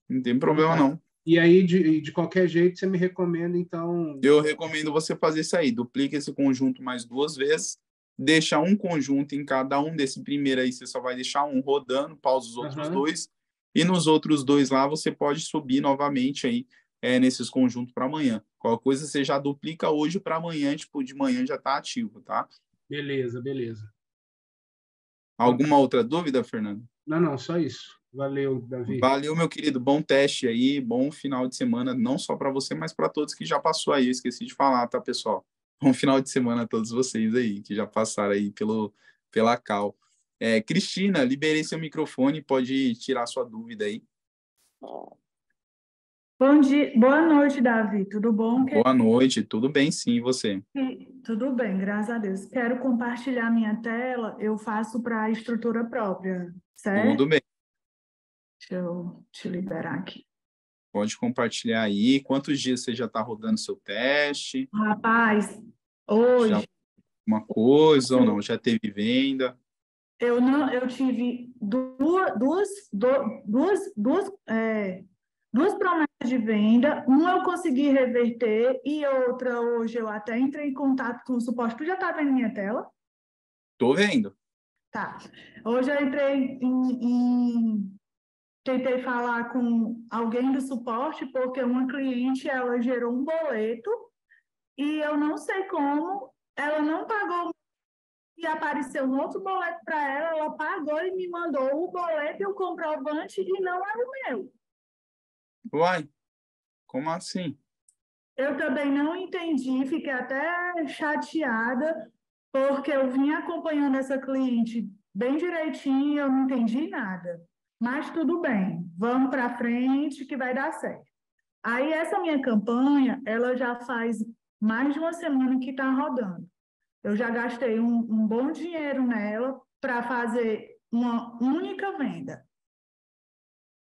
Não tem problema não. E aí, de, de qualquer jeito, você me recomenda, então. Eu recomendo você fazer isso aí. Duplica esse conjunto mais duas vezes. Deixa um conjunto em cada um. Desse primeiro aí, você só vai deixar um rodando, pausa os outros uhum. dois. E nos outros dois lá, você pode subir novamente aí é, nesses conjuntos para amanhã. Qualquer coisa você já duplica hoje para amanhã, tipo, de manhã já está ativo, tá? Beleza, beleza. Alguma outra dúvida, Fernando? Não, não, só isso. Valeu, Davi. Valeu, meu querido. Bom teste aí, bom final de semana, não só para você, mas para todos que já passou aí. Eu esqueci de falar, tá, pessoal? Bom final de semana a todos vocês aí, que já passaram aí pelo, pela Cal. É, Cristina, liberei seu microfone, pode tirar sua dúvida aí. Bom dia, boa noite, Davi. Tudo bom? Boa noite, tudo bem sim, e você? Tudo bem, graças a Deus. Quero compartilhar minha tela, eu faço para a estrutura própria, certo? Tudo bem. Deixa eu te liberar aqui. Pode compartilhar aí. Quantos dias você já está rodando seu teste? Rapaz, hoje. Já uma coisa ou não? Já teve venda? Eu não, eu tive duas, duas, duas, duas, é, duas promessas de venda, uma eu consegui reverter e outra hoje eu até entrei em contato com o suporte. Tu já está vendo minha tela? Estou vendo. Tá. Hoje eu entrei em, em, tentei falar com alguém do suporte, porque uma cliente, ela gerou um boleto e eu não sei como, ela não pagou e apareceu um outro boleto para ela, ela pagou e me mandou o boleto e o comprovante e não era o meu. Uai, como assim? Eu também não entendi, fiquei até chateada, porque eu vim acompanhando essa cliente bem direitinho, eu não entendi nada. Mas tudo bem, vamos para frente que vai dar certo. Aí essa minha campanha, ela já faz mais de uma semana que está rodando. Eu já gastei um, um bom dinheiro nela para fazer uma única venda.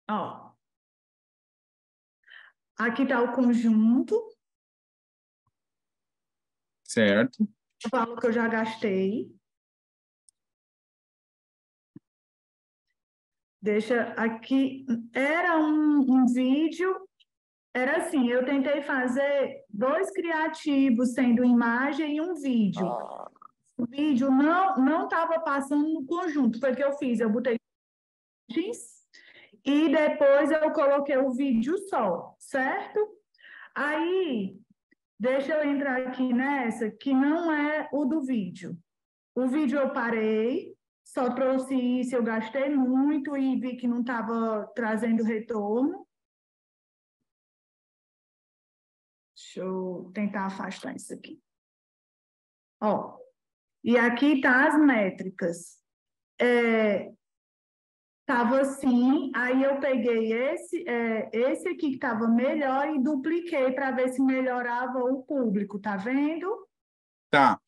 Ó, aqui está o conjunto. Certo. O valor que eu já gastei. Deixa aqui. Era um, um vídeo. Era assim, eu tentei fazer dois criativos, sendo imagem e um vídeo. O vídeo não não estava passando no conjunto. Foi o que eu fiz. Eu botei e depois eu coloquei o vídeo só, certo? Aí, deixa eu entrar aqui nessa, que não é o do vídeo. O vídeo eu parei, só trouxe isso, eu gastei muito e vi que não estava trazendo retorno. Deixa eu tentar afastar isso aqui. Ó, e aqui tá as métricas. É, tava assim, aí eu peguei esse, é, esse aqui que estava melhor e dupliquei para ver se melhorava o público, tá vendo? Tá.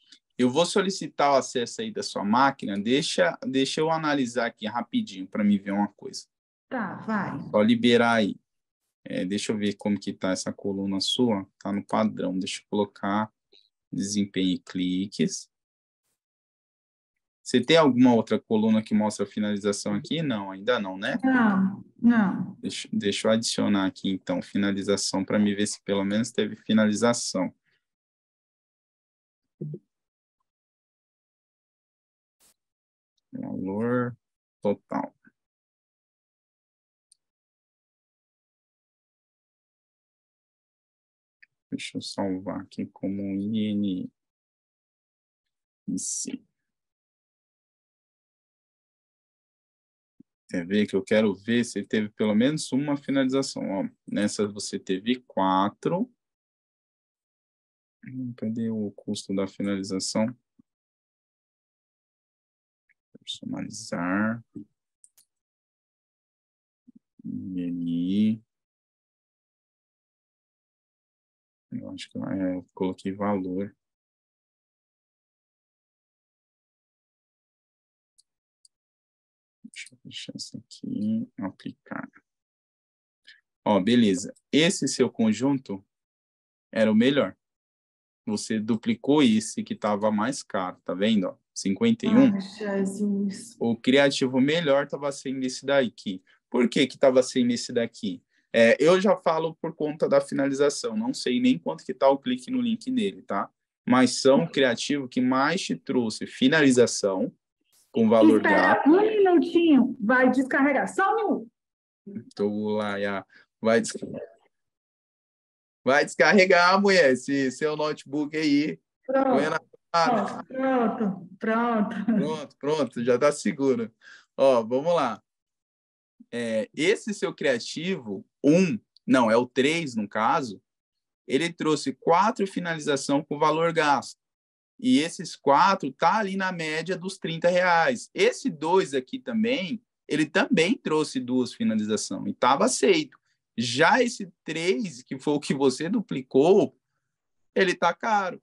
Eu vou solicitar o acesso aí da sua máquina. Deixa, deixa eu analisar aqui rapidinho para me ver uma coisa. Tá, vai. Só liberar aí. É, deixa eu ver como que tá essa coluna sua. Tá no padrão. Deixa eu colocar desempenho e cliques. Você tem alguma outra coluna que mostra a finalização aqui? Não, ainda não, né? Não, não. Deixa, deixa eu adicionar aqui, então, finalização, para me ver se pelo menos teve finalização. Valor total. Deixa eu salvar aqui como IN. IC. Quer ver que eu quero ver se teve pelo menos uma finalização. Ó, nessa você teve quatro. Cadê o custo da finalização? Personalizar. E Eu acho que é, eu coloquei valor. Deixa eu deixar isso aqui, aplicar. Ó, beleza. Esse seu conjunto era o melhor. Você duplicou esse que estava mais caro, tá vendo? Ó, 51. Ai, Jesus. O criativo melhor estava sendo esse daqui. Por que que estava sendo esse daqui? É, eu já falo por conta da finalização. Não sei nem quanto que tá o clique no link nele, tá? Mas são o criativo que mais te trouxe finalização com valor Espera gato. um minutinho, vai descarregar. Só um minuto. Tô lá, já. Vai, des... Vai descarregar, mulher, esse seu notebook aí. Pronto, tomada. pronto, pronto. Pronto, pronto, já tá seguro. Ó, vamos lá. É, esse seu criativo, um, não, é o três no caso, ele trouxe quatro finalização com valor gasto. E esses quatro tá ali na média dos 30 reais. Esse dois aqui também, ele também trouxe duas finalização e estava aceito. Já esse três, que foi o que você duplicou, ele tá caro.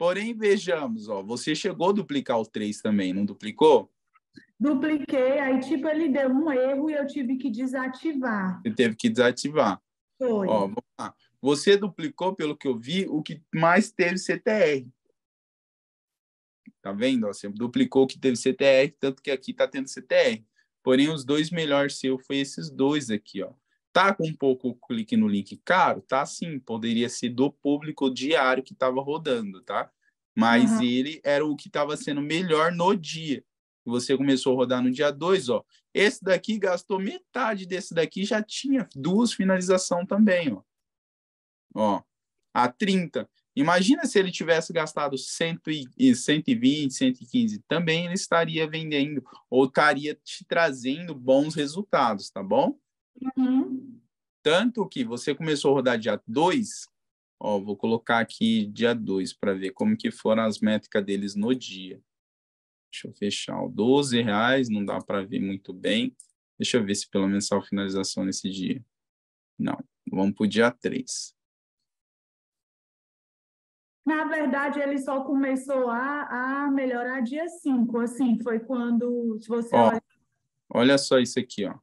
Porém, vejamos, ó, você chegou a duplicar o 3 também, não duplicou? Dupliquei, aí tipo ele deu um erro e eu tive que desativar. Você teve que desativar. Foi. Ó, vamos lá. Você duplicou, pelo que eu vi, o que mais teve CTR. Tá vendo? Ó, você duplicou o que teve CTR, tanto que aqui tá tendo CTR. Porém, os dois melhores seu foi esses dois aqui, ó. Tá com um pouco clique no link caro? Tá sim, poderia ser do público diário que estava rodando, tá? Mas Uhum. ele era o que estava sendo melhor no dia. você começou a rodar no dia 2, ó. Esse daqui gastou metade desse daqui, já tinha duas finalização também, ó. Ó, a 30. Imagina se ele tivesse gastado 100 e 120, 115, também ele estaria vendendo ou estaria te trazendo bons resultados, tá bom? Uhum. Tanto que você começou a rodar dia 2, ó, vou colocar aqui dia 2 para ver como que foram as métricas deles no dia. Deixa eu fechar, ó, 12 reais, não dá para ver muito bem. Deixa eu ver se pelo menos finalização nesse dia. Não, vamos para o dia 3. Na verdade, ele só começou a, a melhorar dia 5, assim, foi quando, se você Ó, olha, Olha só isso aqui, ó.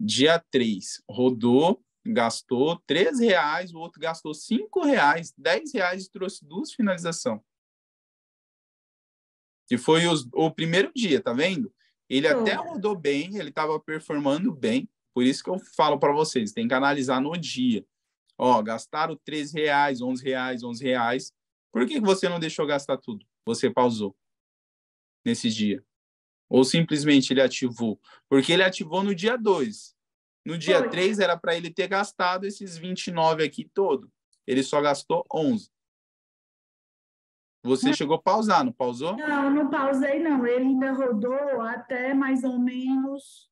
Dia 3, rodou, gastou 3 reais, o outro gastou 5 reais, 10 reais e trouxe duas finalização. Que foi os- o primeiro dia, tá vendo? Ele Show. até rodou bem, ele estava performando bem. Por isso que eu falo para vocês, tem que analisar no dia. Ó, gastaram 13 reais, 11 reais, 11 reais. Por que que você não deixou gastar tudo? Você pausou nesse dia. Ou simplesmente ele ativou? Porque ele ativou no dia 2. No dia Foi. 3 era para ele ter gastado esses 29 aqui todo. Ele só gastou 11. Você chegou a pausar, não pausou? não, não pausei, não, ele ainda rodou até mais ou menos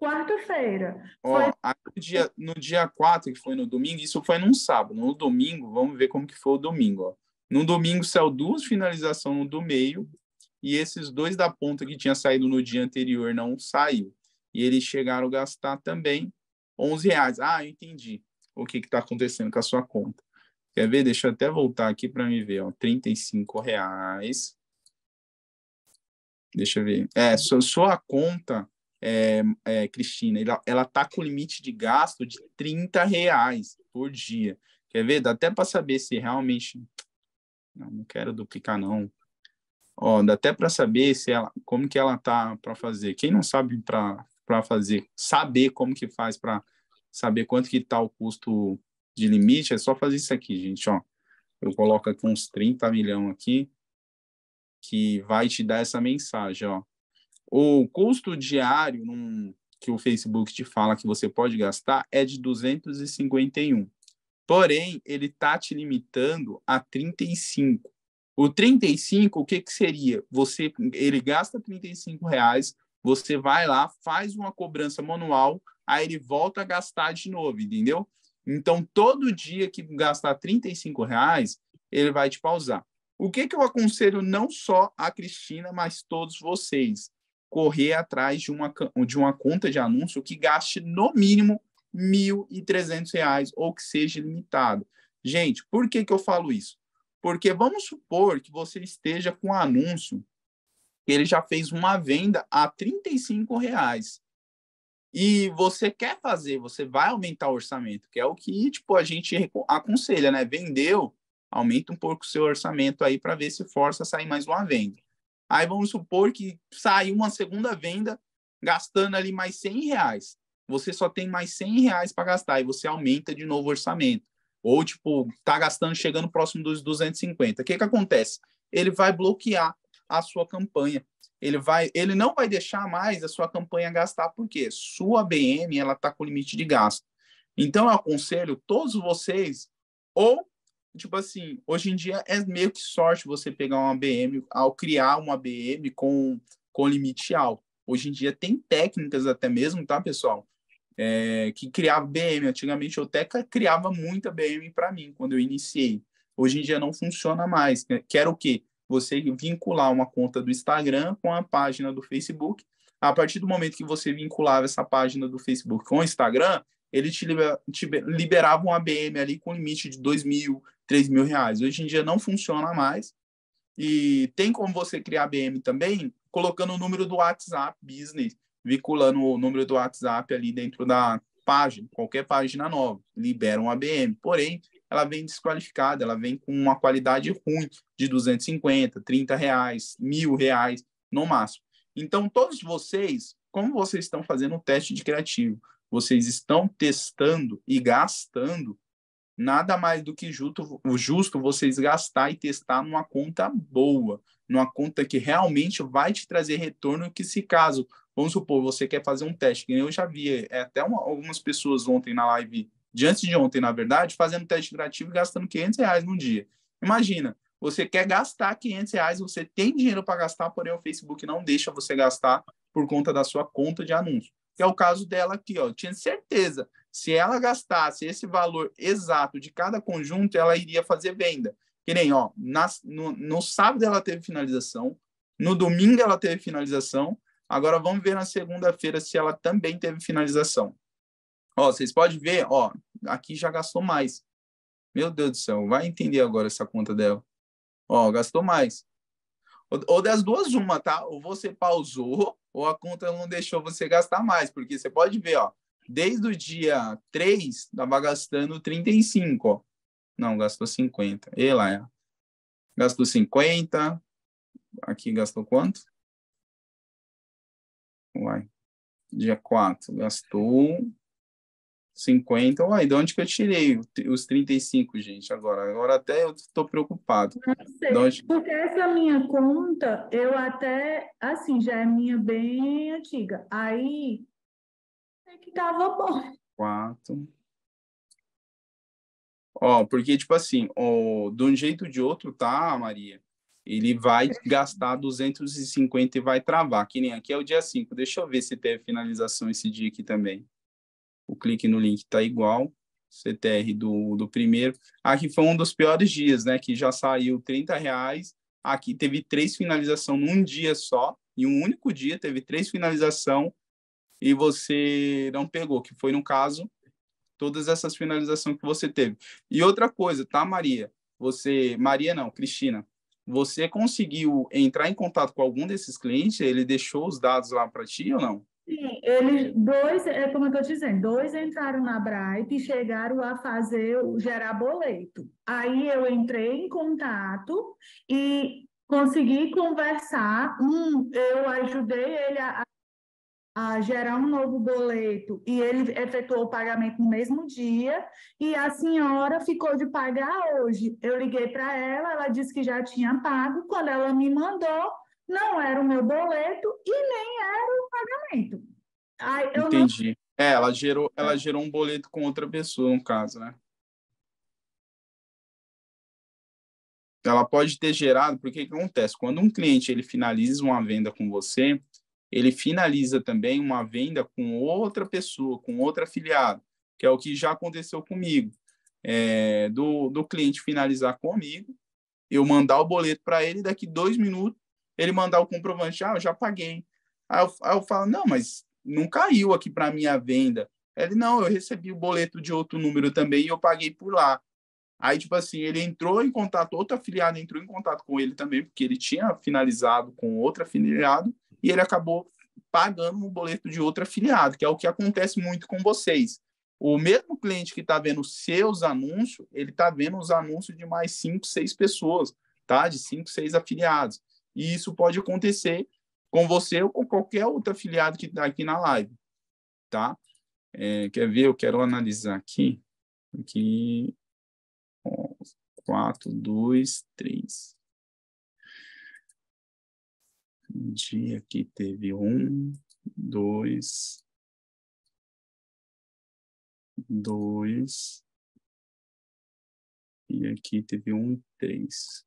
quarta-feira. Foi- no dia, no dia 4, que foi no domingo, isso foi num sábado. No domingo, vamos ver como que foi o domingo, ó. No domingo saiu duas finalizações no do meio e esses dois da ponta que tinha saído no dia anterior não saiu. E eles chegaram a gastar também 11 reais. Ah, eu entendi o que está acontecendo com a sua conta. Quer ver? Deixa eu até voltar aqui para me ver. Ó. 35 reais. Deixa eu ver. É, sua, sua conta, é, é, Cristina, ela, ela tá com limite de gasto de 30 reais por dia. Quer ver? Dá até para saber se realmente. Não, não quero duplicar, não. Ó, dá até para saber se ela, como que ela tá para fazer. Quem não sabe para fazer, saber como que faz para saber quanto que tá o custo de limite, é só fazer isso aqui, gente, ó. Eu coloco aqui uns 30 milhões aqui, que vai te dar essa mensagem, ó. O custo diário num, que o Facebook te fala que você pode gastar é de 251. Porém, ele tá te limitando a 35. O 35, o que que seria? Você, ele gasta 35 reais, você vai lá, faz uma cobrança manual, aí ele volta a gastar de novo, entendeu? Então, todo dia que gastar 35 reais, ele vai te pausar. O que, que eu aconselho não só a Cristina, mas todos vocês? Correr atrás de uma, de uma conta de anúncio que gaste no mínimo R$ 1.300 ou que seja limitado. Gente, por que, que eu falo isso? Porque vamos supor que você esteja com um anúncio que ele já fez uma venda a 35 reais e você quer fazer, você vai aumentar o orçamento, que é o que tipo a gente aconselha, né? Vendeu, aumenta um pouco o seu orçamento aí para ver se força a sair mais uma venda. Aí vamos supor que saiu uma segunda venda gastando ali mais 100 reais. Você só tem mais 100 reais para gastar e você aumenta de novo o orçamento. Ou, tipo, tá gastando, chegando próximo dos 250. O que que acontece? Ele vai bloquear a sua campanha ele vai, ele não vai deixar mais a sua campanha gastar, porque sua BM ela está com limite de gasto. Então eu aconselho todos vocês, ou tipo assim, hoje em dia é meio que sorte você pegar uma BM ao criar uma BM com, com limite alto. Hoje em dia tem técnicas até mesmo, tá, pessoal? É, que criava BM. Antigamente eu até criava muita BM para mim quando eu iniciei. Hoje em dia não funciona mais. Que era o quê? você vincular uma conta do Instagram com a página do Facebook. A partir do momento que você vinculava essa página do Facebook com o Instagram, ele te, liber, te liberava um ABM ali com limite de dois mil, três mil reais. Hoje em dia não funciona mais. E tem como você criar ABM também colocando o número do WhatsApp Business, vinculando o número do WhatsApp ali dentro da página, qualquer página nova, libera um ABM. Porém, ela vem desqualificada, ela vem com uma qualidade ruim de 250, 30 reais, mil reais no máximo. Então, todos vocês, como vocês estão fazendo o teste de criativo, vocês estão testando e gastando nada mais do que justo, justo vocês gastar e testar numa conta boa, numa conta que realmente vai te trazer retorno, que se caso, vamos supor, você quer fazer um teste, que eu já vi é, até uma, algumas pessoas ontem na live, diante de ontem, na verdade, fazendo teste gratuito e gastando 500 reais num dia. Imagina, você quer gastar 500 reais, você tem dinheiro para gastar, porém o Facebook não deixa você gastar por conta da sua conta de anúncio. Que é o caso dela aqui, ó. Eu tinha certeza, se ela gastasse esse valor exato de cada conjunto, ela iria fazer venda. Que nem, ó, na, no, no sábado ela teve finalização, no domingo ela teve finalização, agora vamos ver na segunda-feira se ela também teve finalização. Ó, vocês podem ver, ó, aqui já gastou mais. Meu Deus do céu, vai entender agora essa conta dela. Ó, gastou mais. Ou das duas, uma, tá? Ou você pausou, ou a conta não deixou você gastar mais, porque você pode ver, ó, desde o dia 3, estava gastando 35, ó. Não, gastou 50. E lá, é. Gastou 50. Aqui gastou quanto? Uai. Dia 4, gastou 50. Uai, de onde que eu tirei os 35, gente, agora? Agora até eu estou preocupado. Não sei, onde... porque essa minha conta, eu até, assim, já é minha bem antiga. Aí, é que tava bom. 4. Ó, porque, tipo assim, ó, de um jeito ou de outro, tá, Maria? Ele vai gastar 250 e vai travar. Que nem aqui é o dia 5. Deixa eu ver se teve finalização esse dia aqui também o clique no link está igual, CTR do, do primeiro. Aqui foi um dos piores dias, né? Que já saiu 30 reais. Aqui teve três finalizações num dia só, em um único dia teve três finalizações e você não pegou, que foi no caso todas essas finalizações que você teve. E outra coisa, tá, Maria? Você, Maria não, Cristina, você conseguiu entrar em contato com algum desses clientes? Ele deixou os dados lá para ti ou não? Sim, eles dois, é como eu estou dizendo, dois entraram na Bright e chegaram a fazer gerar boleto. Aí eu entrei em contato e consegui conversar. Um, eu ajudei ele a, a gerar um novo boleto e ele efetuou o pagamento no mesmo dia e a senhora ficou de pagar hoje. Eu liguei para ela, ela disse que já tinha pago. Quando ela me mandou, não era o meu boleto e nem era o pagamento. Aí, Entendi. Não... É, ela gerou, ela gerou um boleto com outra pessoa, no caso, né? Ela pode ter gerado, porque o que acontece? Quando um cliente ele finaliza uma venda com você, ele finaliza também uma venda com outra pessoa, com outro afiliado, que é o que já aconteceu comigo. É, do, do cliente finalizar comigo, eu mandar o boleto para ele, daqui dois minutos ele mandar o comprovante, ah, eu já paguei. Aí eu, aí eu falo, não, mas não caiu aqui para minha venda. Ele, não, eu recebi o boleto de outro número também e eu paguei por lá. Aí, tipo assim, ele entrou em contato, outro afiliado entrou em contato com ele também, porque ele tinha finalizado com outro afiliado e ele acabou pagando um boleto de outro afiliado, que é o que acontece muito com vocês. O mesmo cliente que está vendo seus anúncios, ele está vendo os anúncios de mais 5, 6 pessoas, tá? De 5, 6 afiliados. E isso pode acontecer com você ou com qualquer outro afiliado que está aqui na live, tá? É, quer ver? Eu quero analisar aqui. Aqui. 4, 2, 3 dia aqui teve um, dois, dois, e aqui teve um, três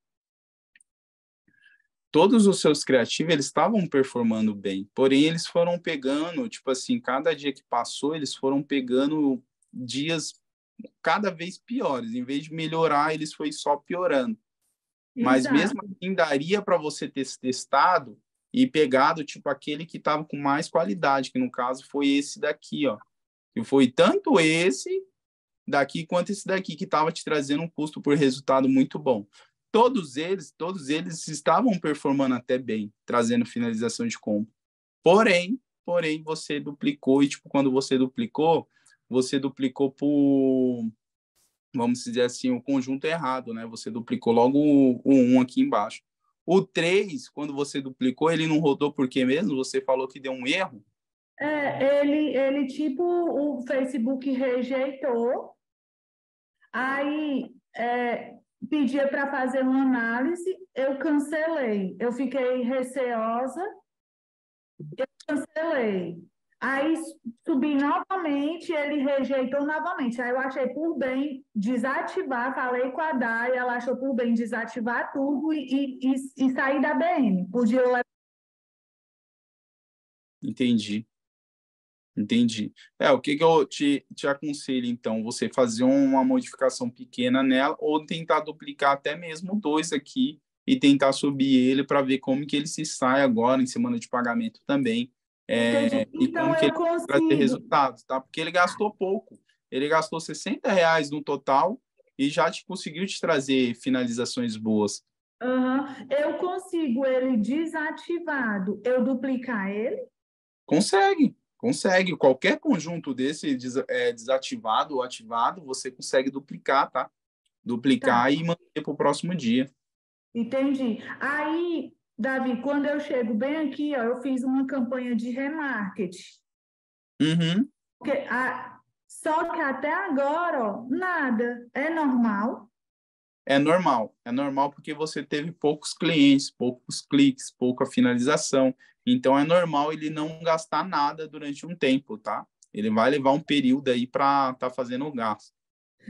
todos os seus criativos eles estavam performando bem, porém eles foram pegando, tipo assim, cada dia que passou, eles foram pegando dias cada vez piores, em vez de melhorar, eles foi só piorando. Mas Exato. mesmo assim daria para você ter testado e pegado tipo aquele que estava com mais qualidade, que no caso foi esse daqui, ó. E foi tanto esse daqui quanto esse daqui que estava te trazendo um custo por resultado muito bom todos eles, todos eles estavam performando até bem, trazendo finalização de compra. Porém, porém você duplicou e tipo quando você duplicou, você duplicou por vamos dizer assim, o conjunto errado, né? Você duplicou logo o, o 1 aqui embaixo. O 3, quando você duplicou, ele não rodou por quê mesmo? Você falou que deu um erro? É, ele, ele tipo, o Facebook rejeitou Aí é, pedia para fazer uma análise, eu cancelei. Eu fiquei receosa, eu cancelei. Aí subi novamente, ele rejeitou novamente. Aí eu achei por bem desativar, falei com a Day, ela achou por bem desativar tudo e, e, e sair da BM. Podia eu Entendi. Entendi. É, o que, que eu te, te aconselho, então? Você fazer uma modificação pequena nela ou tentar duplicar até mesmo dois aqui e tentar subir ele para ver como que ele se sai agora em semana de pagamento também. É, e então como que ele vai ter consigo. resultados, tá? Porque ele gastou pouco. Ele gastou 60 reais no total e já te conseguiu te trazer finalizações boas. Aham. Eu consigo ele desativado, eu duplicar ele? Consegue, consegue. Qualquer conjunto desse des- é, desativado ou ativado, você consegue duplicar, tá? Duplicar e manter para o próximo dia. Entendi. Aí, Davi, quando eu chego bem aqui, ó, eu fiz uma campanha de remarketing. Uhum. Porque a- Só que até agora, ó, nada. É normal? É normal, é normal porque você teve poucos clientes, poucos cliques, pouca finalização. Então é normal ele não gastar nada durante um tempo, tá? Ele vai levar um período aí para estar fazendo o gasto.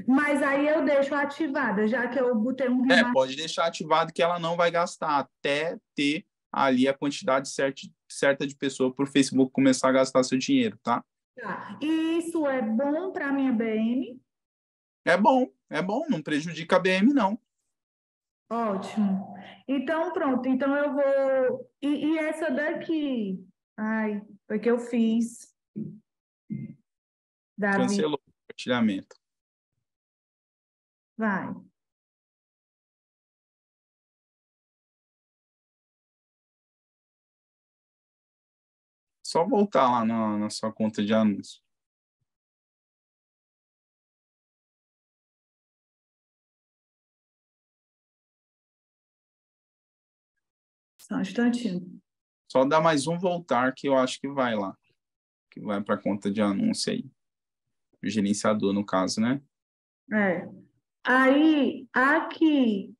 Mas aí eu deixo ativada, já que eu botei um É, remarketing. pode deixar ativado que ela não vai gastar até ter ali a quantidade certa, certa de pessoas para o Facebook começar a gastar seu dinheiro, tá? Tá. E isso é bom para minha BM? É bom, é bom, não prejudica a BM, não. Ótimo. Então, pronto. Então, eu vou. E, e essa daqui? Ai, foi que eu fiz. Davi, Cancelou o compartilhamento. Vai. Só voltar lá na, na sua conta de anúncio. Só um instantinho. Só dá mais um voltar que eu acho que vai lá. Que vai para a conta de anúncio aí. O gerenciador, no caso, né? É. Aí, aqui,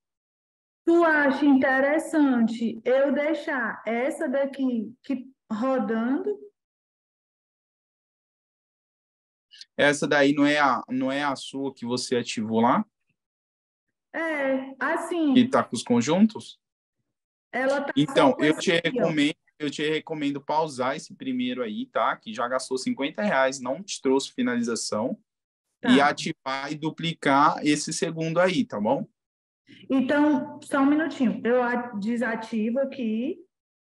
tu acha interessante eu deixar essa daqui que, rodando? Essa daí não é a, não é a sua que você ativou lá? É, assim, Que tá com os conjuntos? ela tá Então, eu te recomendo, eu te recomendo pausar esse primeiro aí, tá? Que já gastou 50 reais, não te trouxe finalização. E Tá. ativar e duplicar esse segundo aí, tá bom? Então, só um minutinho. Eu desativo aqui.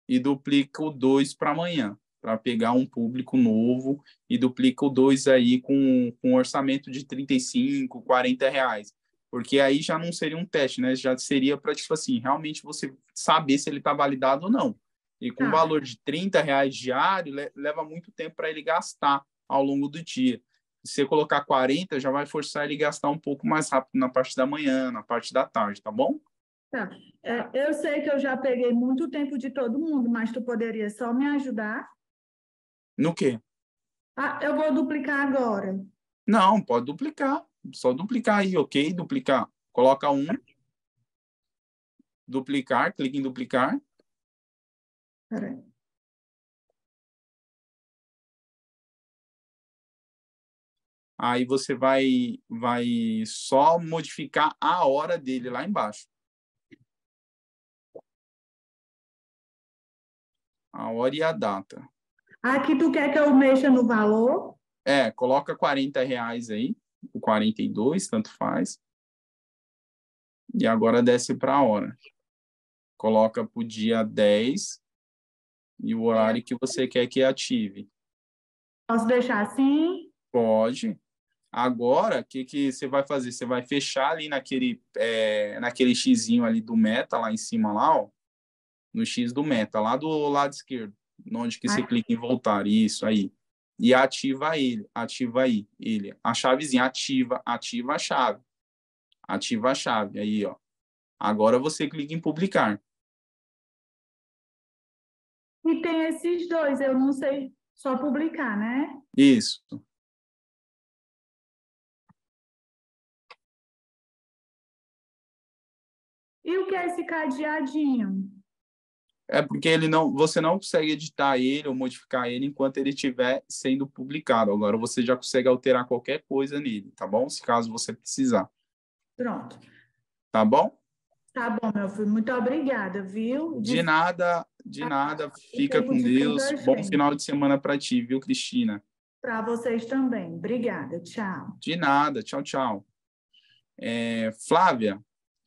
E duplica o 2 para amanhã, para pegar um público novo e duplica o 2 aí com, com um orçamento de 35, 40 reais. Porque aí já não seria um teste, né? Já seria para, tipo assim, realmente você saber se ele está validado ou não. E com Tá. valor de 30 reais diário, le- leva muito tempo para ele gastar ao longo do dia. Se você colocar 40, já vai forçar ele a gastar um pouco mais rápido na parte da manhã, na parte da tarde, tá bom? É, eu sei que eu já peguei muito tempo de todo mundo, mas tu poderia só me ajudar? No quê? Ah, eu vou duplicar agora. Não, pode duplicar. Só duplicar aí, ok? Duplicar. Coloca um. Duplicar, clique em duplicar. Peraí. Aí você vai, vai só modificar a hora dele lá embaixo. A hora e a data. Aqui tu quer que eu mexa no valor? É, coloca 40 reais aí, o 42, tanto faz. E agora desce para a hora. Coloca para o dia 10 e o horário que você quer que ative. Posso deixar assim? Pode. Agora, o que, que você vai fazer? Você vai fechar ali naquele, é, naquele xizinho ali do meta, lá em cima, lá, ó. No X do meta, lá do lado esquerdo. Onde que você Aqui. clica em voltar. Isso aí. E ativa ele. Ativa aí. Ele. A chavezinha. Ativa. Ativa a chave. Ativa a chave. Aí, ó. Agora você clica em publicar. E tem esses dois, eu não sei só publicar, né? Isso. E o que é esse cadeadinho? É porque ele não, você não consegue editar ele ou modificar ele enquanto ele estiver sendo publicado. Agora você já consegue alterar qualquer coisa nele, tá bom? Se caso você precisar. Pronto. Tá bom? Tá bom, meu filho. Muito obrigada, viu? De nada, de nada. Fica com Deus. Bom final de semana para ti, viu, Cristina? Para vocês também. Obrigada. Tchau. De nada. Tchau, tchau. É, Flávia,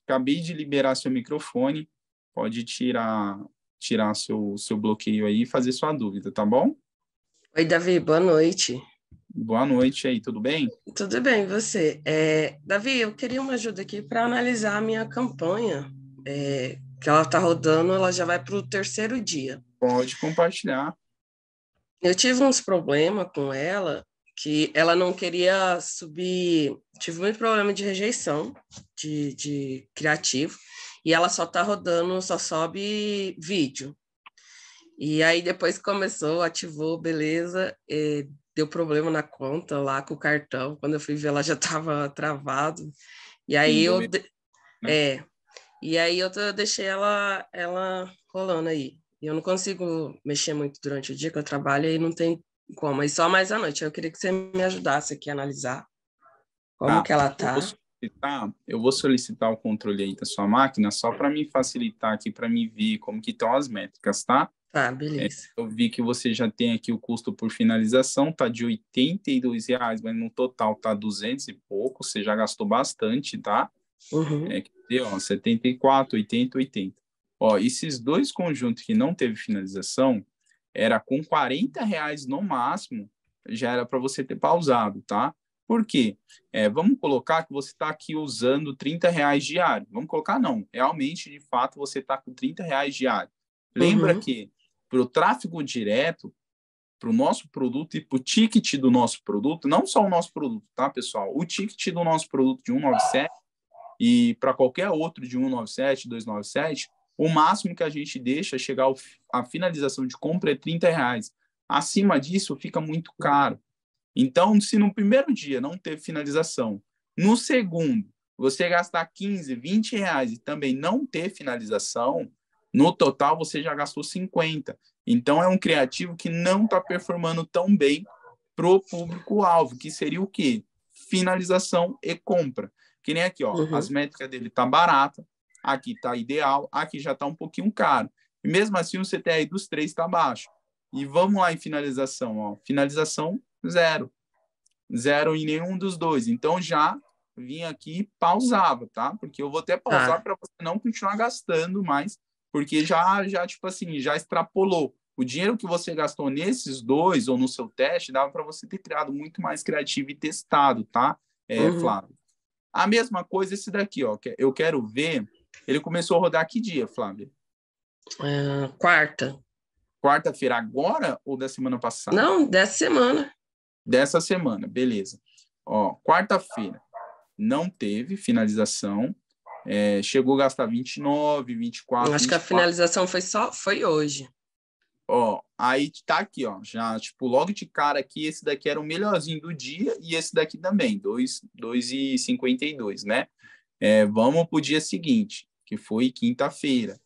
acabei de liberar seu microfone. Pode tirar tirar seu, seu bloqueio aí e fazer sua dúvida, tá bom? Oi, Davi, boa noite. Boa noite aí, tudo bem? Tudo bem, você? É, Davi, eu queria uma ajuda aqui para analisar a minha campanha, é, que ela está rodando, ela já vai para o terceiro dia. Pode compartilhar. Eu tive uns problemas com ela, que ela não queria subir. Tive muito problema de rejeição de, de criativo e ela só tá rodando, só sobe vídeo. E aí depois começou, ativou, beleza, deu problema na conta lá com o cartão. Quando eu fui ver, ela já estava travado. E aí eu de... Né? é, e aí eu deixei ela ela rolando aí. E eu não consigo mexer muito durante o dia que eu trabalho e não tem como, e só mais à noite. Eu queria que você me ajudasse aqui a analisar como ah, que ela tá solicitar, eu vou solicitar o controle aí da sua máquina só para me facilitar aqui, para me ver como que estão as métricas, tá? Tá, beleza. É, eu vi que você já tem aqui o custo por finalização, tá de R$ reais, mas no total tá 200 e pouco, você já gastou bastante, tá? Uhum. É, que ó, 74, 80, 80. Ó, esses dois conjuntos que não teve finalização, era com 40 reais no máximo, já era para você ter pausado, tá? Por quê? É, vamos colocar que você está aqui usando 30 reais diário. Vamos colocar, não. Realmente, de fato, você está com 30 reais diário. Lembra uhum. que para o tráfego direto, para o nosso produto e para o ticket do nosso produto, não só o nosso produto, tá, pessoal? O ticket do nosso produto de 197 e para qualquer outro de 197, 297, o máximo que a gente deixa chegar à finalização de compra é 30 reais. Acima disso, fica muito caro. Então, se no primeiro dia não teve finalização, no segundo você gastar 15, 20 reais e também não ter finalização, no total você já gastou 50. Então, é um criativo que não está performando tão bem para o público-alvo, que seria o quê? Finalização e compra. Que nem aqui, ó, uhum. as métricas dele tá barata, aqui tá ideal, aqui já tá um pouquinho caro. E mesmo assim, o CTR dos três está baixo. E vamos lá em finalização, ó. Finalização zero. Zero em nenhum dos dois. Então já vim aqui e pausava, tá? Porque eu vou até pausar ah. para você não continuar gastando mais, porque já, já, tipo assim, já extrapolou. O dinheiro que você gastou nesses dois ou no seu teste dava para você ter criado muito mais criativo e testado, tá, é, uhum. Flávio? A mesma coisa esse daqui, ó. Eu quero ver. Ele começou a rodar que dia, Flávio? É, quarta. Quarta-feira agora ou da semana passada? Não, dessa semana dessa semana, beleza. Ó, quarta-feira não teve finalização, é, chegou a gastar 29, 24. Acho 24. que a finalização foi só foi hoje. Ó, aí tá aqui, ó, já tipo logo de cara aqui, esse daqui era o melhorzinho do dia e esse daqui também, 2,52, né? É, vamos pro dia seguinte, que foi quinta-feira.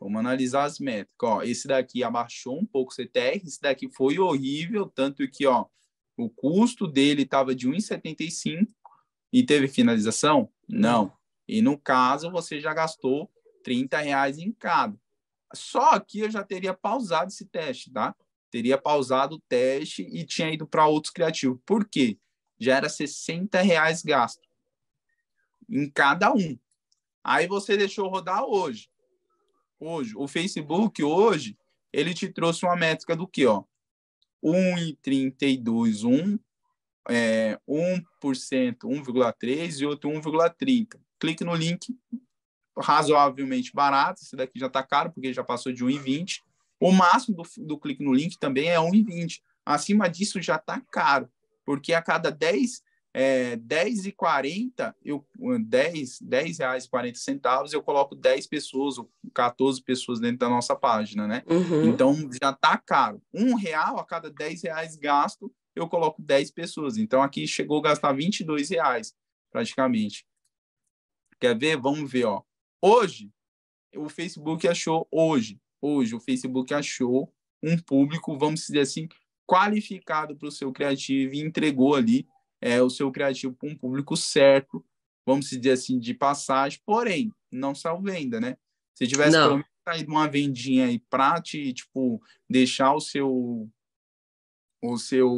Vamos analisar as métricas. Ó, esse daqui abaixou um pouco o CTR, esse daqui foi horrível, tanto que, ó, o custo dele estava de 1,75 e teve finalização? Não. E no caso, você já gastou 30 reais em cada. Só aqui eu já teria pausado esse teste, tá? Teria pausado o teste e tinha ido para outros criativos. Por quê? Já era 60 reais gasto em cada um. Aí você deixou rodar hoje. Hoje, o Facebook hoje, ele te trouxe uma métrica do que, ó? 1,32, 1, é, 1%, 1,3 e outro 1,30. Clique no link, razoavelmente barato, esse daqui já está caro, porque já passou de 1,20. O máximo do, do clique no link também é 1,20. Acima disso já está caro, porque a cada 10 é, 10 e 40, eu, 10, 10 reais e 40 centavos, eu coloco 10 pessoas ou 14 pessoas dentro da nossa página, né? Uhum. Então, já tá caro. Um real a cada 10 reais gasto, eu coloco 10 pessoas. Então, aqui chegou a gastar 22 reais, praticamente. Quer ver? Vamos ver, ó. Hoje, o Facebook achou, hoje, hoje, o Facebook achou um público, vamos dizer assim, qualificado para o seu criativo e entregou ali é, o seu criativo para um público certo, vamos dizer assim, de passagem, porém, não saiu venda, né? Se tivesse não. saído uma vendinha aí para te, tipo, deixar o seu o seu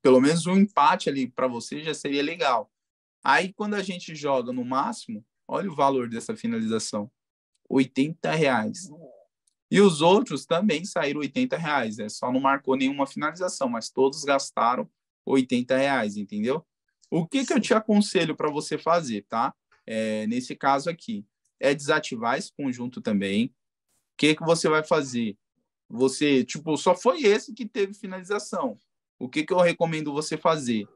pelo menos um empate ali para você já seria legal. Aí quando a gente joga no máximo, olha o valor dessa finalização, 80 reais. E os outros também saíram 80 reais, é só não marcou nenhuma finalização, mas todos gastaram 80 reais, entendeu? O que, que eu te aconselho para você fazer, tá? É, nesse caso aqui, é desativar esse conjunto também. O que, que você vai fazer? Você, tipo, só foi esse que teve finalização. O que, que eu recomendo você fazer?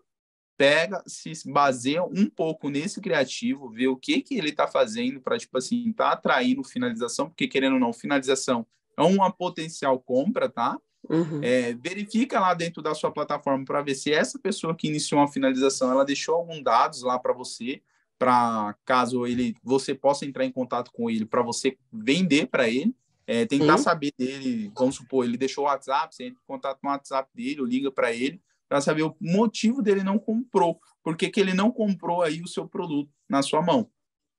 Pega, se baseia um pouco nesse criativo, vê o que, que ele está fazendo para, tipo assim, tá atraindo finalização, porque querendo ou não, finalização é uma potencial compra, tá? Uhum. É, verifica lá dentro da sua plataforma para ver se essa pessoa que iniciou uma finalização, ela deixou alguns dados lá para você, para caso ele você possa entrar em contato com ele para você vender para ele, é, tentar uhum. saber dele, vamos supor, ele deixou o WhatsApp, você entra em contato com o WhatsApp dele, ou liga para ele, para saber o motivo dele não comprou, por que, que ele não comprou aí o seu produto na sua mão.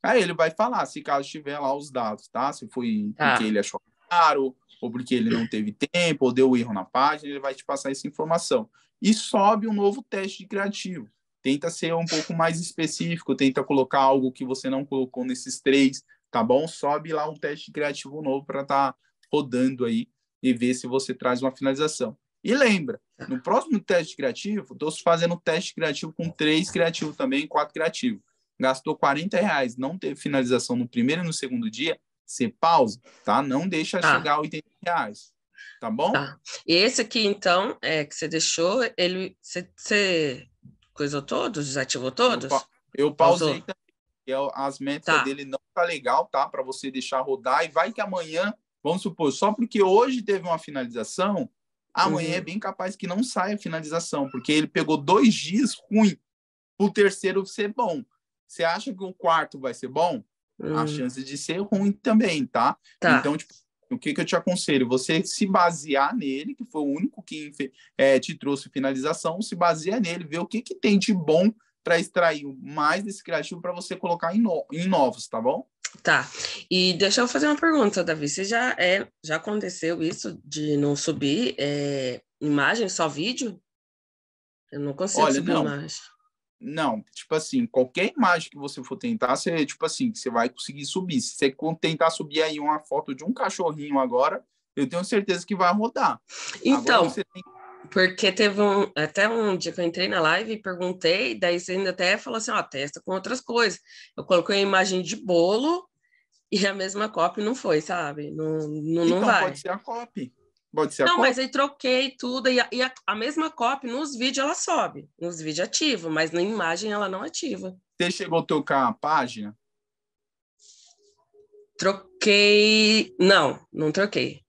Aí ele vai falar, se caso tiver lá os dados, tá? Se foi ah. porque ele achou caro, ou porque ele não teve tempo, ou deu erro na página, ele vai te passar essa informação. E sobe um novo teste de criativo tenta ser um pouco mais específico, tenta colocar algo que você não colocou nesses três, tá bom? Sobe lá um teste criativo novo para estar tá rodando aí e ver se você traz uma finalização. E lembra, no próximo teste criativo, estou fazendo teste criativo com três criativos também, quatro criativos. Gastou 40 reais, não teve finalização no primeiro e no segundo dia, você pausa, tá? Não deixa tá. chegar a 80 reais, tá bom? Tá. Esse aqui, então, é que você deixou, ele, você, você coisou todos? Desativou todos? Eu, eu pausei também. As métricas tá. dele não tá legal, tá? Para você deixar rodar. E vai que amanhã, vamos supor, só porque hoje teve uma finalização, amanhã uhum. é bem capaz que não saia a finalização, porque ele pegou dois dias ruim o terceiro ser bom. Você acha que o quarto vai ser bom? Uhum. A chance de ser ruim também, tá? tá. Então, tipo, o que, que eu te aconselho? Você se basear nele, que foi o único que é, te trouxe finalização, se baseia nele, ver o que, que tem de bom para extrair mais desse criativo para você colocar em, no, em novos, tá bom? Tá. E deixa eu fazer uma pergunta, Davi. Você já é já aconteceu isso de não subir é, imagem, só vídeo? Eu não consigo Olha, subir não. imagem. Não, tipo assim, qualquer imagem que você for tentar, você, tipo assim, você vai conseguir subir. Se você tentar subir aí uma foto de um cachorrinho agora, eu tenho certeza que vai rodar. Então, tem... porque teve um, até um dia que eu entrei na live e perguntei, daí você ainda até falou assim, ó, testa com outras coisas. Eu coloquei a imagem de bolo e a mesma copy não foi, sabe? Não, não, então, não vai. pode ser a copy. Pode ser Não, mas aí troquei tudo e, a, e a, a, mesma copy nos vídeos ela sobe, nos vídeos ativa, mas na imagem ela não ativa. Você chegou a tocar a página? Troquei. Não, não troquei.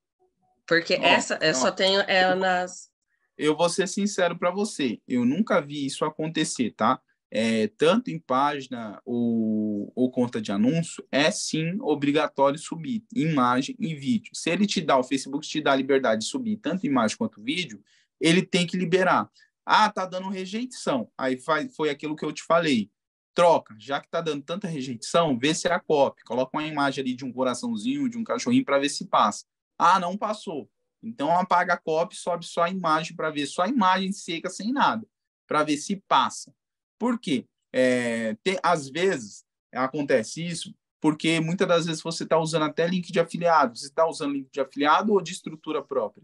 Porque essa eu só tenho ela nas. Eu vou ser sincero para você, eu nunca vi isso acontecer, tá? É, tanto em página ou, ou, conta de anúncio, é sim obrigatório subir imagem e vídeo. Se ele te dá, o Facebook te dá a liberdade de subir tanto imagem quanto vídeo, ele tem que liberar. Ah, tá dando rejeição. Aí faz, foi aquilo que eu te falei. Troca, já que tá dando tanta rejeição, vê se é a cópia. Coloca uma imagem ali de um coraçãozinho, de um cachorrinho para ver se passa. Ah, não passou. Então apaga a cópia, sobe só a imagem para ver só a imagem seca sem nada, para ver se passa. Por quê? É, tem, às vezes acontece isso porque muitas das vezes você está usando até link de afiliado. Você está usando link de afiliado ou de estrutura própria?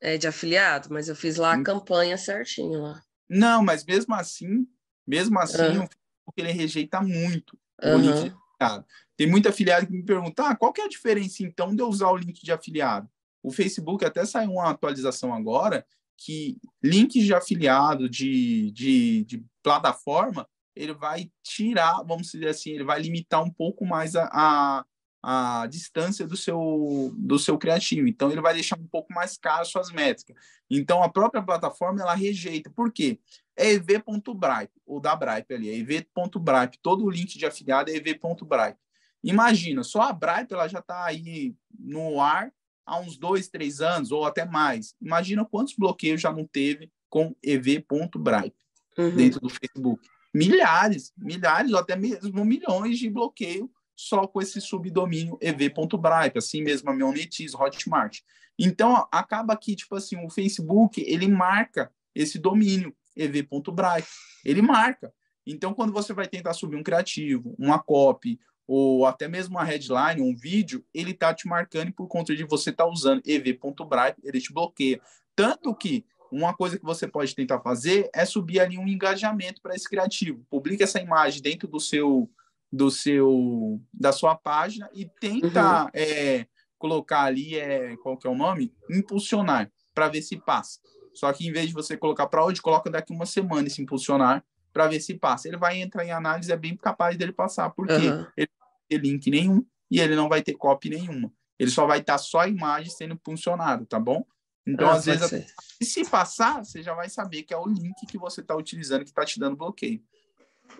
É de afiliado, mas eu fiz lá a hum. campanha certinho lá. Não, mas mesmo assim, mesmo assim, uhum. ele rejeita muito uhum. o link de afiliado. Tem muito afiliado que me pergunta, ah, qual que é a diferença então de eu usar o link de afiliado? O Facebook até saiu uma atualização agora que links de afiliado de, de, de plataforma, ele vai tirar, vamos dizer assim, ele vai limitar um pouco mais a, a, a, distância do seu, do seu criativo. Então, ele vai deixar um pouco mais caro suas métricas. Então, a própria plataforma, ela rejeita. Por quê? É ev.bripe, ou da Bripe ali, é ev.bripe. Todo o link de afiliado é ev.bripe. Imagina, só a Bripe ela já está aí no ar há uns dois, três anos, ou até mais. Imagina quantos bloqueios já não teve com ev.bripe uhum. dentro do Facebook. Milhares, milhares, ou até mesmo milhões de bloqueio só com esse subdomínio ev.bripe, assim mesmo a Monetize, Hotmart. Então, acaba que, tipo assim, o Facebook, ele marca esse domínio ev.bripe. Ele marca. Então, quando você vai tentar subir um criativo, uma copy, ou até mesmo uma headline, um vídeo, ele tá te marcando por conta de você estar tá usando ev.bright, ele te bloqueia. Tanto que uma coisa que você pode tentar fazer é subir ali um engajamento para esse criativo. Publique essa imagem dentro do seu do seu da sua página e tenta uhum. é, colocar ali é qual que é o nome impulsionar para ver se passa só que em vez de você colocar para onde coloca daqui uma semana esse impulsionar para ver se passa ele vai entrar em análise é bem capaz dele passar porque uhum. ele ter link nenhum e ele não vai ter copy nenhuma. Ele só vai estar só a imagem sendo funcionado, tá bom? Então, ah, às vezes, e se passar, você já vai saber que é o link que você está utilizando que está te dando bloqueio.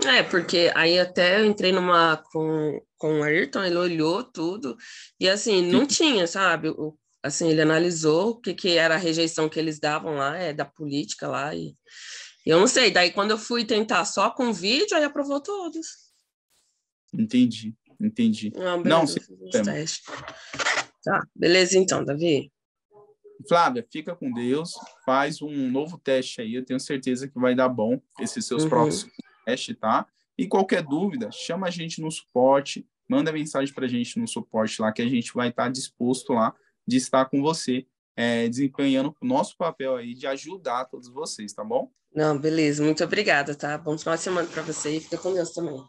É, porque aí até eu entrei numa com, com o Ayrton, ele olhou tudo, e assim, não tinha, sabe? O, assim, ele analisou o que, que era a rejeição que eles davam lá, é da política lá, e eu não sei, daí quando eu fui tentar só com vídeo, aí aprovou todos. Entendi. Entendi. Não, não sem Tá, beleza então, Davi. Flávia, fica com Deus, faz um novo teste aí, eu tenho certeza que vai dar bom esses seus uhum. próximos testes, tá? E qualquer dúvida, chama a gente no suporte, manda mensagem para a gente no suporte lá, que a gente vai estar disposto lá de estar com você, é, desempenhando o nosso papel aí de ajudar todos vocês, tá bom? Não, beleza, muito obrigada, tá? Bom final de semana para você e fica com Deus também.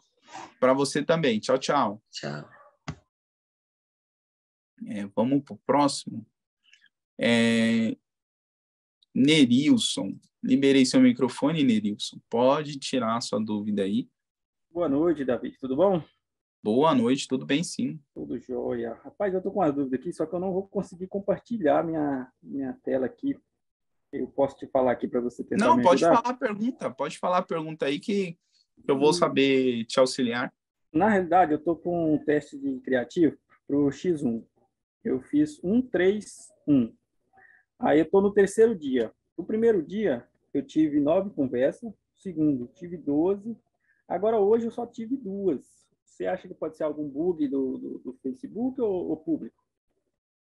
Para você também. Tchau, tchau. Tchau. É, vamos para o próximo. É... Nerilson. Liberei seu microfone, Nerilson. Pode tirar a sua dúvida aí. Boa noite, David. Tudo bom? Boa noite, tudo bem sim. Tudo jóia. Rapaz, eu estou com uma dúvida aqui, só que eu não vou conseguir compartilhar minha, minha tela aqui. Eu posso te falar aqui para você tentar Não, pode falar a pergunta. Pode falar a pergunta aí que eu vou saber te auxiliar. Na realidade, eu estou com um teste de criativo para o X1. Eu fiz 1, 3, 1. Aí eu estou no terceiro dia. No primeiro dia, eu tive nove conversas. segundo, tive 12. Agora, hoje, eu só tive duas. Você acha que pode ser algum bug do, do, do Facebook ou, ou público?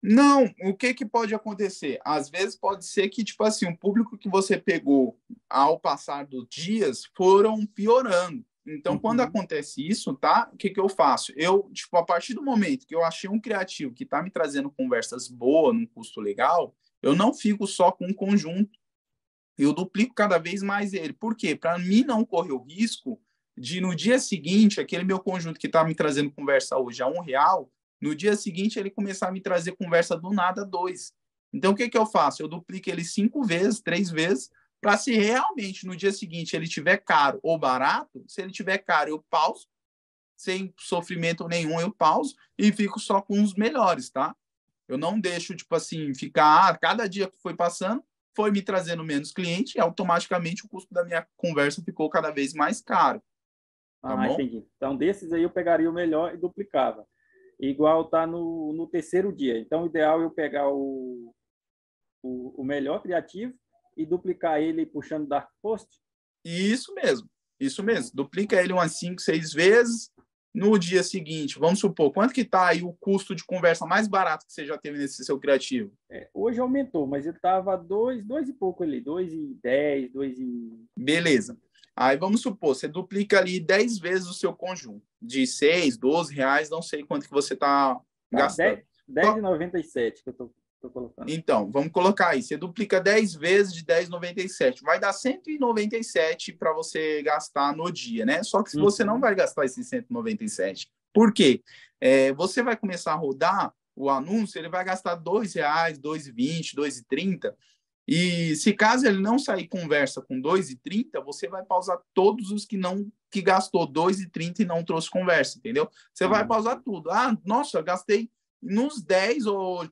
Não, o que que pode acontecer? Às vezes pode ser que, tipo assim, o público que você pegou ao passar dos dias foram piorando. Então, uhum. quando acontece isso, tá? O que que eu faço? Eu, tipo, a partir do momento que eu achei um criativo que tá me trazendo conversas boas, num custo legal, eu não fico só com um conjunto. Eu duplico cada vez mais ele. Por quê? Para mim não correr o risco de, no dia seguinte, aquele meu conjunto que tá me trazendo conversa hoje a um real, no dia seguinte, ele começar a me trazer conversa do nada dois. Então, o que, que eu faço? Eu duplico ele cinco vezes, três vezes, para se realmente no dia seguinte ele tiver caro ou barato, se ele tiver caro, eu pauso, sem sofrimento nenhum, eu pauso e fico só com os melhores, tá? Eu não deixo, tipo assim, ficar, ah, cada dia que foi passando, foi me trazendo menos cliente e automaticamente o custo da minha conversa ficou cada vez mais caro. Tá ah, bom? entendi. Então, desses aí eu pegaria o melhor e duplicava igual tá no, no terceiro dia. Então, o ideal é eu pegar o, o, o melhor criativo e duplicar ele puxando Dark Post? Isso mesmo, isso mesmo. Duplica ele umas 5, 6 vezes. No dia seguinte, vamos supor, quanto que está aí o custo de conversa mais barato que você já teve nesse seu criativo? É, hoje aumentou, mas ele estava dois, dois e pouco ali, dois e dez, dois e... Beleza. Aí vamos supor, você duplica ali 10 vezes o seu conjunto, de 6, 12 reais, não sei quanto que você está tá, gastando. 10,97 que eu estou colocando. Então, vamos colocar aí, você duplica 10 vezes de 10,97, vai dar 197 para você gastar no dia, né? Só que uhum. você não vai gastar esses 197. Por quê? É, você vai começar a rodar o anúncio, ele vai gastar R$ 2,00, R$ 2,20, R$ 2,30, e se caso ele não sair conversa com 2,30, você vai pausar todos os que não que gastou 2,30 e não trouxe conversa, entendeu? Você vai uhum. pausar tudo. Ah, nossa, gastei nos 10 ou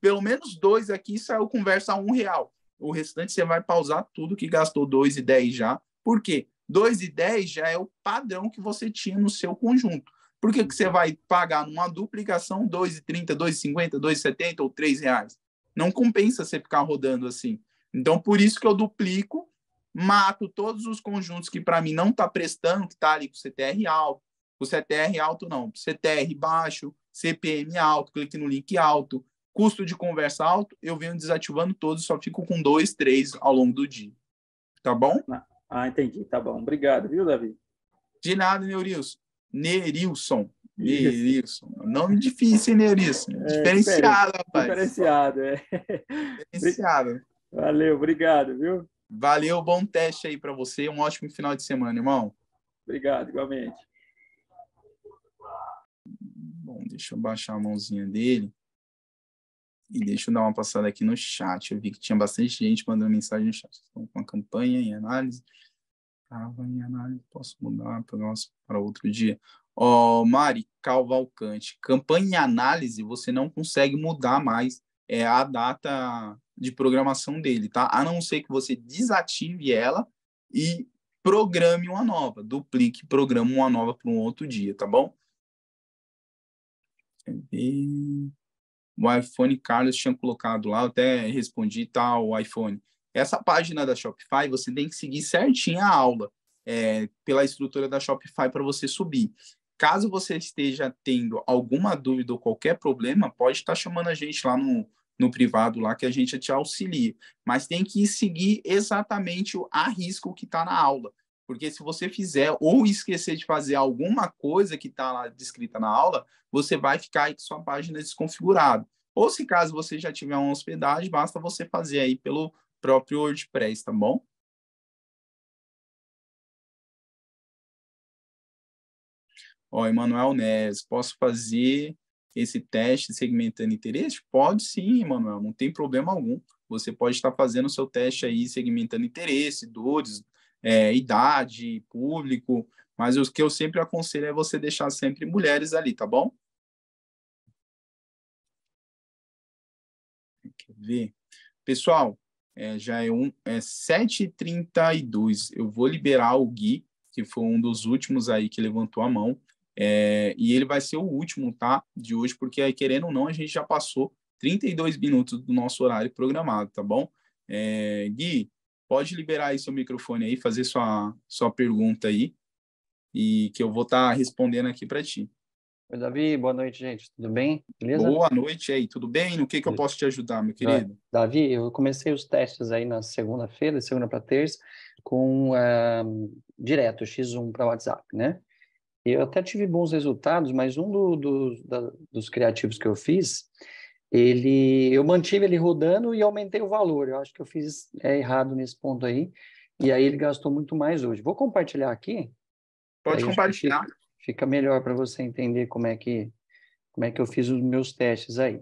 pelo menos dois aqui saiu conversa a um real. O restante você vai pausar tudo que gastou 2,10 já. Por quê? 2,10 já é o padrão que você tinha no seu conjunto. Por que, que você vai pagar numa duplicação R$ 2,30, R$ 2,50, R$ 2,70 ou R$ reais? Não compensa você ficar rodando assim. Então, por isso que eu duplico, mato todos os conjuntos que para mim não está prestando, que está ali com CTR alto, o CTR alto não, CTR baixo, CPM alto, clique no link alto, custo de conversa alto, eu venho desativando todos, só fico com dois, três ao longo do dia. Tá bom? Ah, entendi. Tá bom. Obrigado, viu, Davi? De nada, Neurilson. Nerilson. Nerilson. Nome difícil, hein, Nerilson? É, diferenciado, rapaz. Diferenciado, é. Diferenciado. Valeu, obrigado, viu? Valeu, bom teste aí para você. Um ótimo final de semana, irmão. Obrigado, igualmente. Bom, deixa eu baixar a mãozinha dele. E deixa eu dar uma passada aqui no chat. Eu vi que tinha bastante gente mandando mensagem no chat. Estão com a campanha em análise. Estava em análise, posso mudar para, nosso, para outro dia. Oh, Mari Calvalcante, campanha análise você não consegue mudar mais é, a data de programação dele, tá? A não ser que você desative ela e programe uma nova, duplique, programa uma nova para um outro dia, tá bom? O iPhone Carlos tinha colocado lá, eu até respondi, tá, o iPhone. Essa página da Shopify, você tem que seguir certinho a aula é, pela estrutura da Shopify para você subir. Caso você esteja tendo alguma dúvida ou qualquer problema, pode estar chamando a gente lá no, no privado lá que a gente te auxilia. Mas tem que seguir exatamente o a risco que está na aula. Porque se você fizer ou esquecer de fazer alguma coisa que está lá descrita na aula, você vai ficar aí com sua página desconfigurada. Ou se caso você já tiver uma hospedagem, basta você fazer aí pelo próprio WordPress, tá bom? Ó, Emanuel Neves, posso fazer esse teste segmentando interesse? Pode sim, Emanuel, não tem problema algum. Você pode estar fazendo o seu teste aí segmentando interesse, dores, é, idade, público, mas o que eu sempre aconselho é você deixar sempre mulheres ali, tá bom? Quer ver? Pessoal, é, já é, um, é 7h32. Eu vou liberar o Gui, que foi um dos últimos aí que levantou a mão. É, e ele vai ser o último, tá? De hoje, porque aí, querendo ou não, a gente já passou 32 minutos do nosso horário programado, tá bom? É, Gui, pode liberar aí seu microfone aí, fazer sua, sua pergunta aí, e que eu vou estar tá respondendo aqui para ti. Oi, Davi, boa noite, gente. Tudo bem? Beleza? Boa noite aí, tudo bem? No que, que eu posso te ajudar, meu querido? Davi, eu comecei os testes aí na segunda-feira, de segunda para terça, com uh, direto, X1 para WhatsApp, né? Eu até tive bons resultados, mas um do, do, da, dos criativos que eu fiz, ele eu mantive ele rodando e aumentei o valor. Eu acho que eu fiz é, errado nesse ponto aí. E aí ele gastou muito mais hoje. Vou compartilhar aqui. Pode compartilhar. Fica, fica melhor para você entender como é que como é que eu fiz os meus testes aí.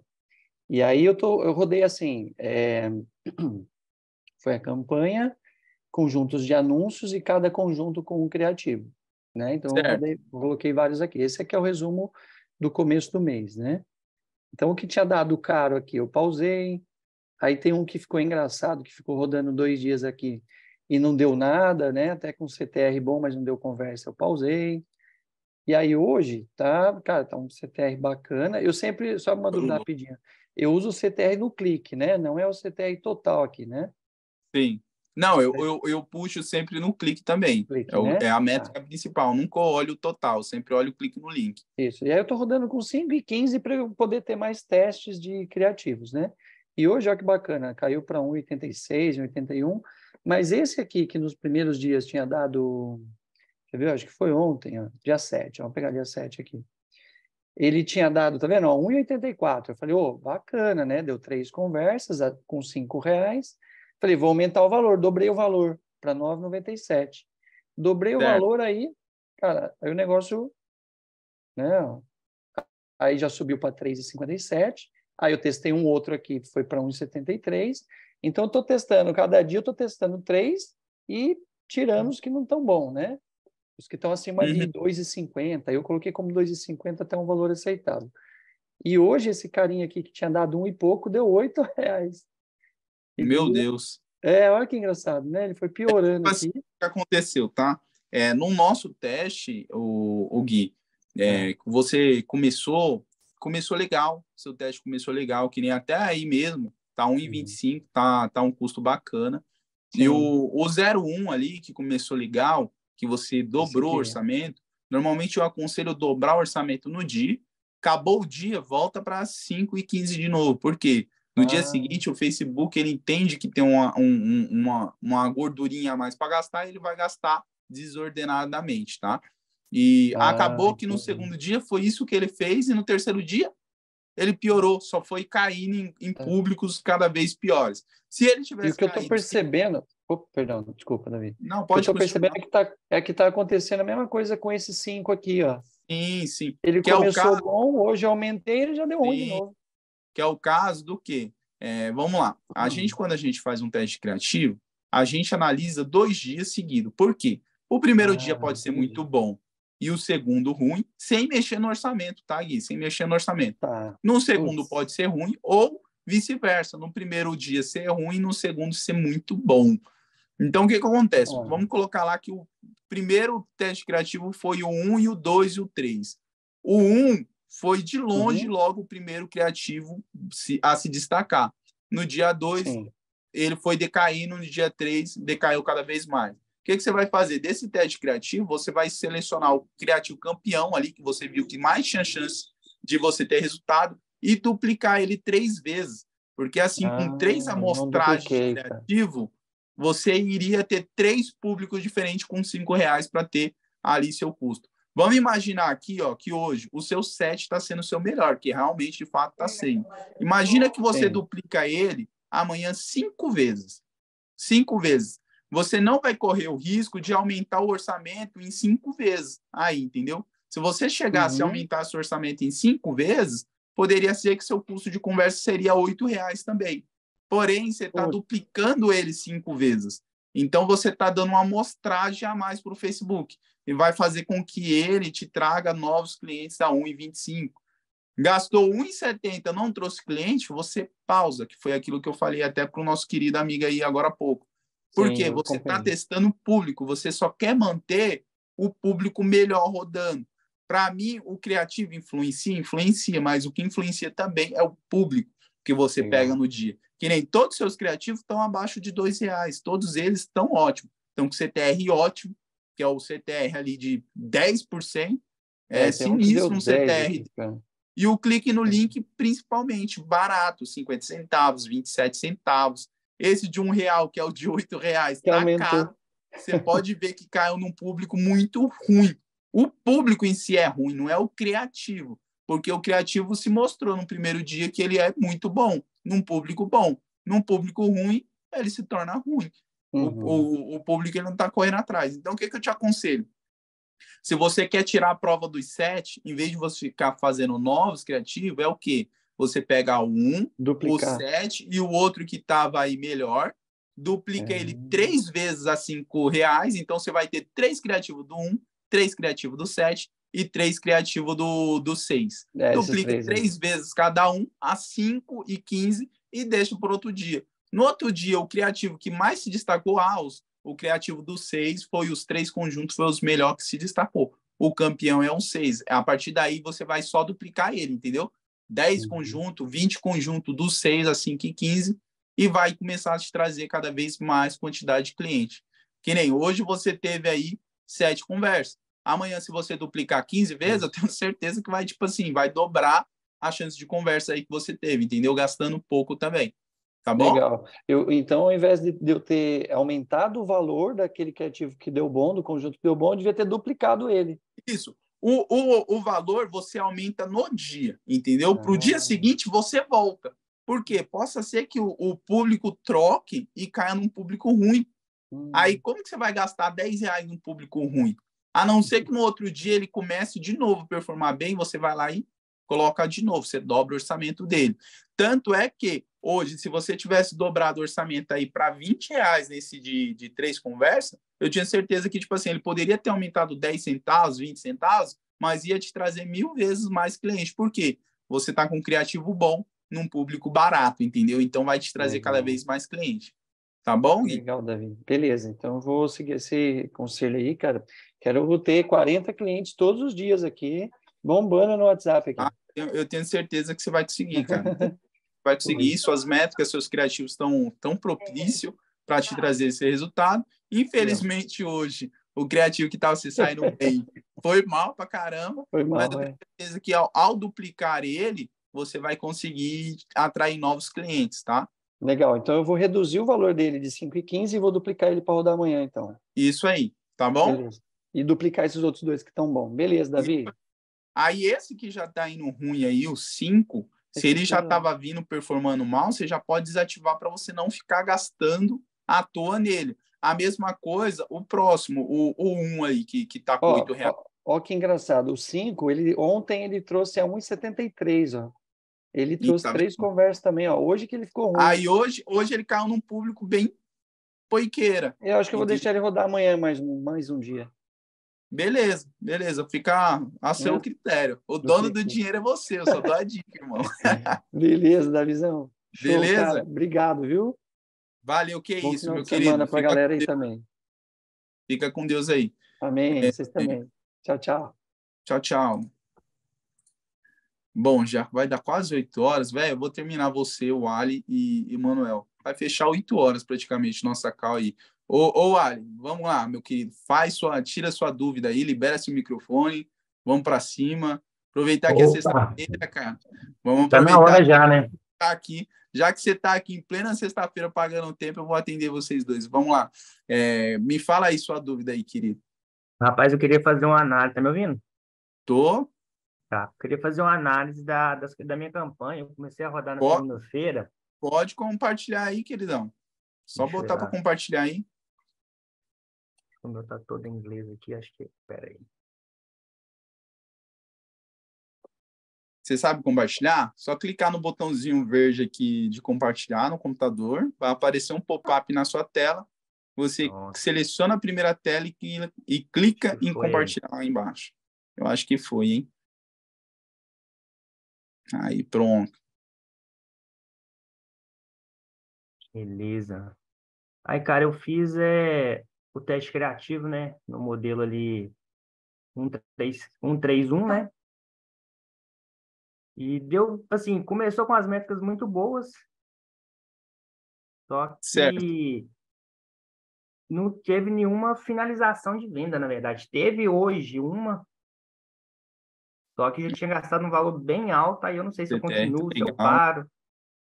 E aí eu tô eu rodei assim, é, foi a campanha, conjuntos de anúncios e cada conjunto com um criativo, né? Então eu coloquei vários aqui. Esse aqui é o resumo do começo do mês, né? Então, o que tinha dado caro aqui, eu pausei. Aí tem um que ficou engraçado, que ficou rodando dois dias aqui e não deu nada, né? Até com CTR bom, mas não deu conversa, eu pausei. E aí hoje, tá, cara, tá um CTR bacana. Eu sempre, só uma dúvida rapidinha, eu uso o CTR no clique, né? Não é o CTR total aqui, né? Sim. Não, eu, eu, eu puxo sempre no clique também. Clique, é, o, né? é, a métrica ah. principal. Nunca olho o total, sempre olho o clique no link. Isso. E aí eu estou rodando com 5 e 15 para eu poder ter mais testes de criativos, né? E hoje, olha que bacana, caiu para 1,86, 1,81. Mas esse aqui, que nos primeiros dias tinha dado. Quer ver? Acho que foi ontem, ó, dia 7. Vamos pegar dia 7 aqui. Ele tinha dado, tá vendo? 1,84. Eu falei, ô, oh, bacana, né? Deu três conversas com 5 reais Falei, vou aumentar o valor, dobrei o valor para 9,97. Dobrei certo. o valor aí, cara, aí o negócio, né? Aí já subiu para 3,57. Aí eu testei um outro aqui, foi para 1,73. Então eu estou testando, cada dia eu estou testando três e tirando os que não estão bons, né? Os que estão acima uhum. de 2,50. Eu coloquei como 2,50 até um valor aceitável. E hoje esse carinha aqui que tinha dado um e pouco deu oito reais. Meu Deus. É, olha que engraçado, né? Ele foi piorando é, aqui. O que aconteceu, tá? É, no nosso teste, o, o Gui, É, você começou, começou legal, seu teste começou legal, que nem até aí mesmo, tá 1,25, tá, tá um custo bacana. Sim. E o, o 01 ali, que começou legal, que você dobrou o orçamento, normalmente eu aconselho dobrar o orçamento no dia, acabou o dia, volta para 5 e 15 de novo. Por quê? No ah. dia seguinte, o Facebook ele entende que tem uma, um, uma, uma gordurinha a mais para gastar, ele vai gastar desordenadamente, tá? E ah, acabou que no segundo dia foi isso que ele fez, e no terceiro dia ele piorou, só foi caindo em, em é. públicos cada vez piores. Se ele tivesse. E o que eu estou percebendo. Oh, perdão, desculpa, Davi. Não, pode O que eu estou percebendo é que está é que tá acontecendo a mesma coisa com esses cinco aqui, ó. Sim, sim. Ele que começou é caso... bom, hoje eu aumentei, ele já deu ruim de novo. Que é o caso do quê? É, vamos lá. A hum. gente, quando a gente faz um teste criativo, a gente analisa dois dias seguidos. Por quê? O primeiro ah, dia pode ser muito bom e o segundo ruim, sem mexer no orçamento, tá, Gui? Sem mexer no orçamento. Tá. No segundo Ups. pode ser ruim ou vice-versa. No primeiro dia ser ruim, no segundo ser muito bom. Então, o que, que acontece? Vamos colocar lá que o primeiro teste criativo foi o 1 e o 2 e o 3. O 1 foi de longe uhum. logo o primeiro criativo a se destacar. No dia 2, ele foi decaindo, no dia 3, decaiu cada vez mais que, que você vai fazer? Desse teste criativo, você vai selecionar o criativo campeão ali, que você viu que mais tinha chance de você ter resultado, e duplicar ele três vezes. Porque assim, ah, com três amostragens de criativo, você iria ter três públicos diferentes com cinco reais para ter ali seu custo. Vamos imaginar aqui, ó, que hoje o seu set está sendo o seu melhor, que realmente, de fato, está sendo. Imagina que você Sim. duplica ele amanhã cinco vezes. Cinco vezes você não vai correr o risco de aumentar o orçamento em cinco vezes. Aí, entendeu? Se você chegasse uhum. a aumentar seu orçamento em cinco vezes, poderia ser que seu custo de conversa seria oito reais também. Porém, você está duplicando ele cinco vezes. Então, você está dando uma amostragem a mais para o Facebook e vai fazer com que ele te traga novos clientes a 1,25. Gastou 1,70, não trouxe cliente, você pausa, que foi aquilo que eu falei até para o nosso querido amigo aí agora há pouco. Porque você está testando o público, você só quer manter o público melhor rodando. Para mim, o criativo influencia, influencia, mas o que influencia também é o público que você Sim. pega no dia. Que nem todos os seus criativos estão abaixo de dois reais, todos eles estão ótimos. Estão com CTR ótimo, que é o CTR ali de 10%, é, é sinistro um CTR. e o clique no link, principalmente, barato, 50 centavos, 27 centavos. Esse de um real, que é o de oito reais, tá caro. Você pode ver que caiu num público muito ruim. O público em si é ruim, não é o criativo. Porque o criativo se mostrou no primeiro dia que ele é muito bom, num público bom. Num público ruim, ele se torna ruim. Uhum. O, o, o, público ele não está correndo atrás. Então, o que, que eu te aconselho? Se você quer tirar a prova dos sete, em vez de você ficar fazendo novos criativos, é o quê? você pega um, Duplicar. o sete e o outro que estava aí melhor, duplica é. ele três vezes a cinco reais, então você vai ter três criativos do um, três criativos do sete e três criativos do, do seis. É, duplica três, três vezes cada um a cinco e quinze e deixa por outro dia. No outro dia, o criativo que mais se destacou, ah, os, o criativo do seis foi os três conjuntos, foi os melhores que se destacou. O campeão é um seis. A partir daí, você vai só duplicar ele, entendeu? 10 uhum. conjunto, 20 conjunto dos 6 a 5 e 15 e vai começar a te trazer cada vez mais quantidade de cliente. Que nem hoje você teve aí sete conversas. Amanhã, se você duplicar 15 vezes, eu tenho certeza que vai, tipo assim, vai dobrar a chance de conversa aí que você teve, entendeu? Gastando pouco também. Tá bom? Legal. Eu, então, ao invés de, eu ter aumentado o valor daquele criativo que deu bom, do conjunto que deu bom, eu devia ter duplicado ele. Isso. O, o, o valor você aumenta no dia, entendeu? Para o dia ah. seguinte você volta. Por quê? Possa ser que o, o público troque e caia num público ruim. Hum. Aí, como que você vai gastar 10 reais num público ruim? A não ser que no outro dia ele comece de novo a performar bem, você vai lá e coloca de novo, você dobra o orçamento dele. Tanto é que hoje, se você tivesse dobrado o orçamento aí para 20 reais nesse de, de três conversas, eu tinha certeza que, tipo assim, ele poderia ter aumentado 10 centavos, 20 centavos, mas ia te trazer mil vezes mais clientes. Por quê? Você está com um criativo bom num público barato, entendeu? Então vai te trazer Legal. cada vez mais cliente. Tá bom? Legal, Davi. Beleza, então eu vou seguir esse conselho aí, cara. Quero ter 40 clientes todos os dias aqui bombando no WhatsApp aqui. Ah, eu, eu tenho certeza que você vai conseguir, cara. vai conseguir, suas métricas, seus criativos estão tão propício para te trazer esse resultado. Infelizmente, hoje, o criativo que estava se saindo bem foi mal para caramba, Foi mal, mas eu é. tenho certeza que ao, ao duplicar ele, você vai conseguir atrair novos clientes, tá? Legal, então eu vou reduzir o valor dele de 5,15 e vou duplicar ele para rodar amanhã, então. Isso aí, tá bom? Beleza. E duplicar esses outros dois que estão bom. Beleza, Davi? Aí esse que já tá indo ruim aí, o 5, se ele já estava vindo performando mal, você já pode desativar para você não ficar gastando à toa nele. A mesma coisa, o próximo, o, o 1 aí, que, que tá com 8 reais. ó, que engraçado. O 5, ele, ontem ele trouxe a 1,73, ó. Ele trouxe tá três vendo? conversas também, ó. Hoje que ele ficou ruim. Aí hoje, hoje ele caiu num público bem poiqueira. Eu acho que eu vou deixar ele rodar amanhã mais, um- mais um dia. Beleza, beleza. Fica a seu É. critério. O Do dono do dinheiro é você, eu só dou a dica, irmão. Beleza, Davizão. Show, Beleza? cara. Obrigado, viu? Valeu, que Bom isso, meu de querido. semana pra Fica galera aí também. Fica com Deus aí. Amém. É, Vocês também. Tchau, tchau. Tchau, tchau. Bom, já vai dar quase oito horas, velho. Eu vou terminar você, o Ali e o Manuel. Vai fechar oito horas praticamente nossa call aí. Ô, ô Ali, vamos lá, meu querido. Faz sua, tira sua dúvida aí, libera seu microfone, vamos para cima. Aproveitar que é sexta-feira, cara. Vamos Tá na hora já, né? tá aqui. Já que você está aqui em plena sexta-feira pagando tempo, eu vou atender vocês dois. Vamos lá. É, me fala aí sua dúvida aí, querido. Rapaz, eu queria fazer uma análise, tá me ouvindo? Tô. Tá. Eu queria fazer uma análise da, das- da minha campanha. Eu comecei a rodar na segunda-feira. Pode compartilhar aí, queridão. Só Deixa botar para compartilhar aí. O meu tá todo em inglês aqui, acho que. Pera aí. Você sabe compartilhar? Só clicar no botãozinho verde aqui de compartilhar no computador, vai aparecer um pop-up na sua tela. Você Nossa. seleciona a primeira tela e, e clica em foi aí? compartilhar lá embaixo. Eu acho que foi, hein? Aí, pronto. Beleza. Aí, cara, eu fiz é, o teste criativo, né? No modelo ali 131, 131, né? E deu, assim, começou com as métricas muito boas. Só Certo. que não teve nenhuma finalização de venda, na verdade. Teve hoje uma, só que já tinha gastado um valor bem alto, aí eu não sei se eu continuo, se eu paro.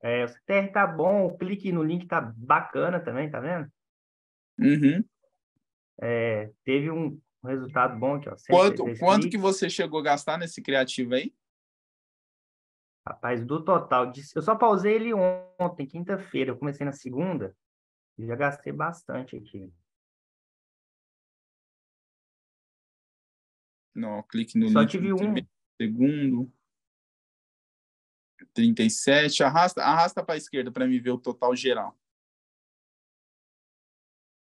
É, o CTR tá bom, o clique no link tá bacana também, tá vendo? Uhum. É, teve um resultado bom aqui, ó. Quanto, 133 quanto que você chegou a gastar nesse criativo aí? Rapaz, do total, de- eu só pausei ele ontem, quinta-feira, eu comecei na segunda, e já gastei bastante aqui. Não, clique no Só tive um. segundo. 37. Arrasta, arrasta para a esquerda para me ver o total geral.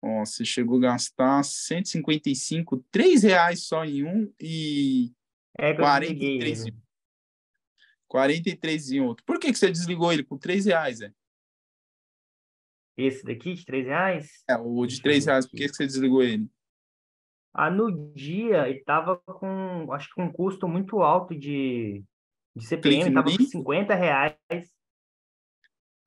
Ó, você chegou a gastar 155, 3 reais só em um e É que eu desliguei 43, ele. 43 em outro. Por que, que você desligou ele com 3 reais? É? Esse daqui de 3 reais? É, o de Deixa eu 3 ver reais, por que, que você desligou ele? Ah, no dia ele tava com, acho que um custo muito alto de, de Clique CPM, no tava link? 50 reais.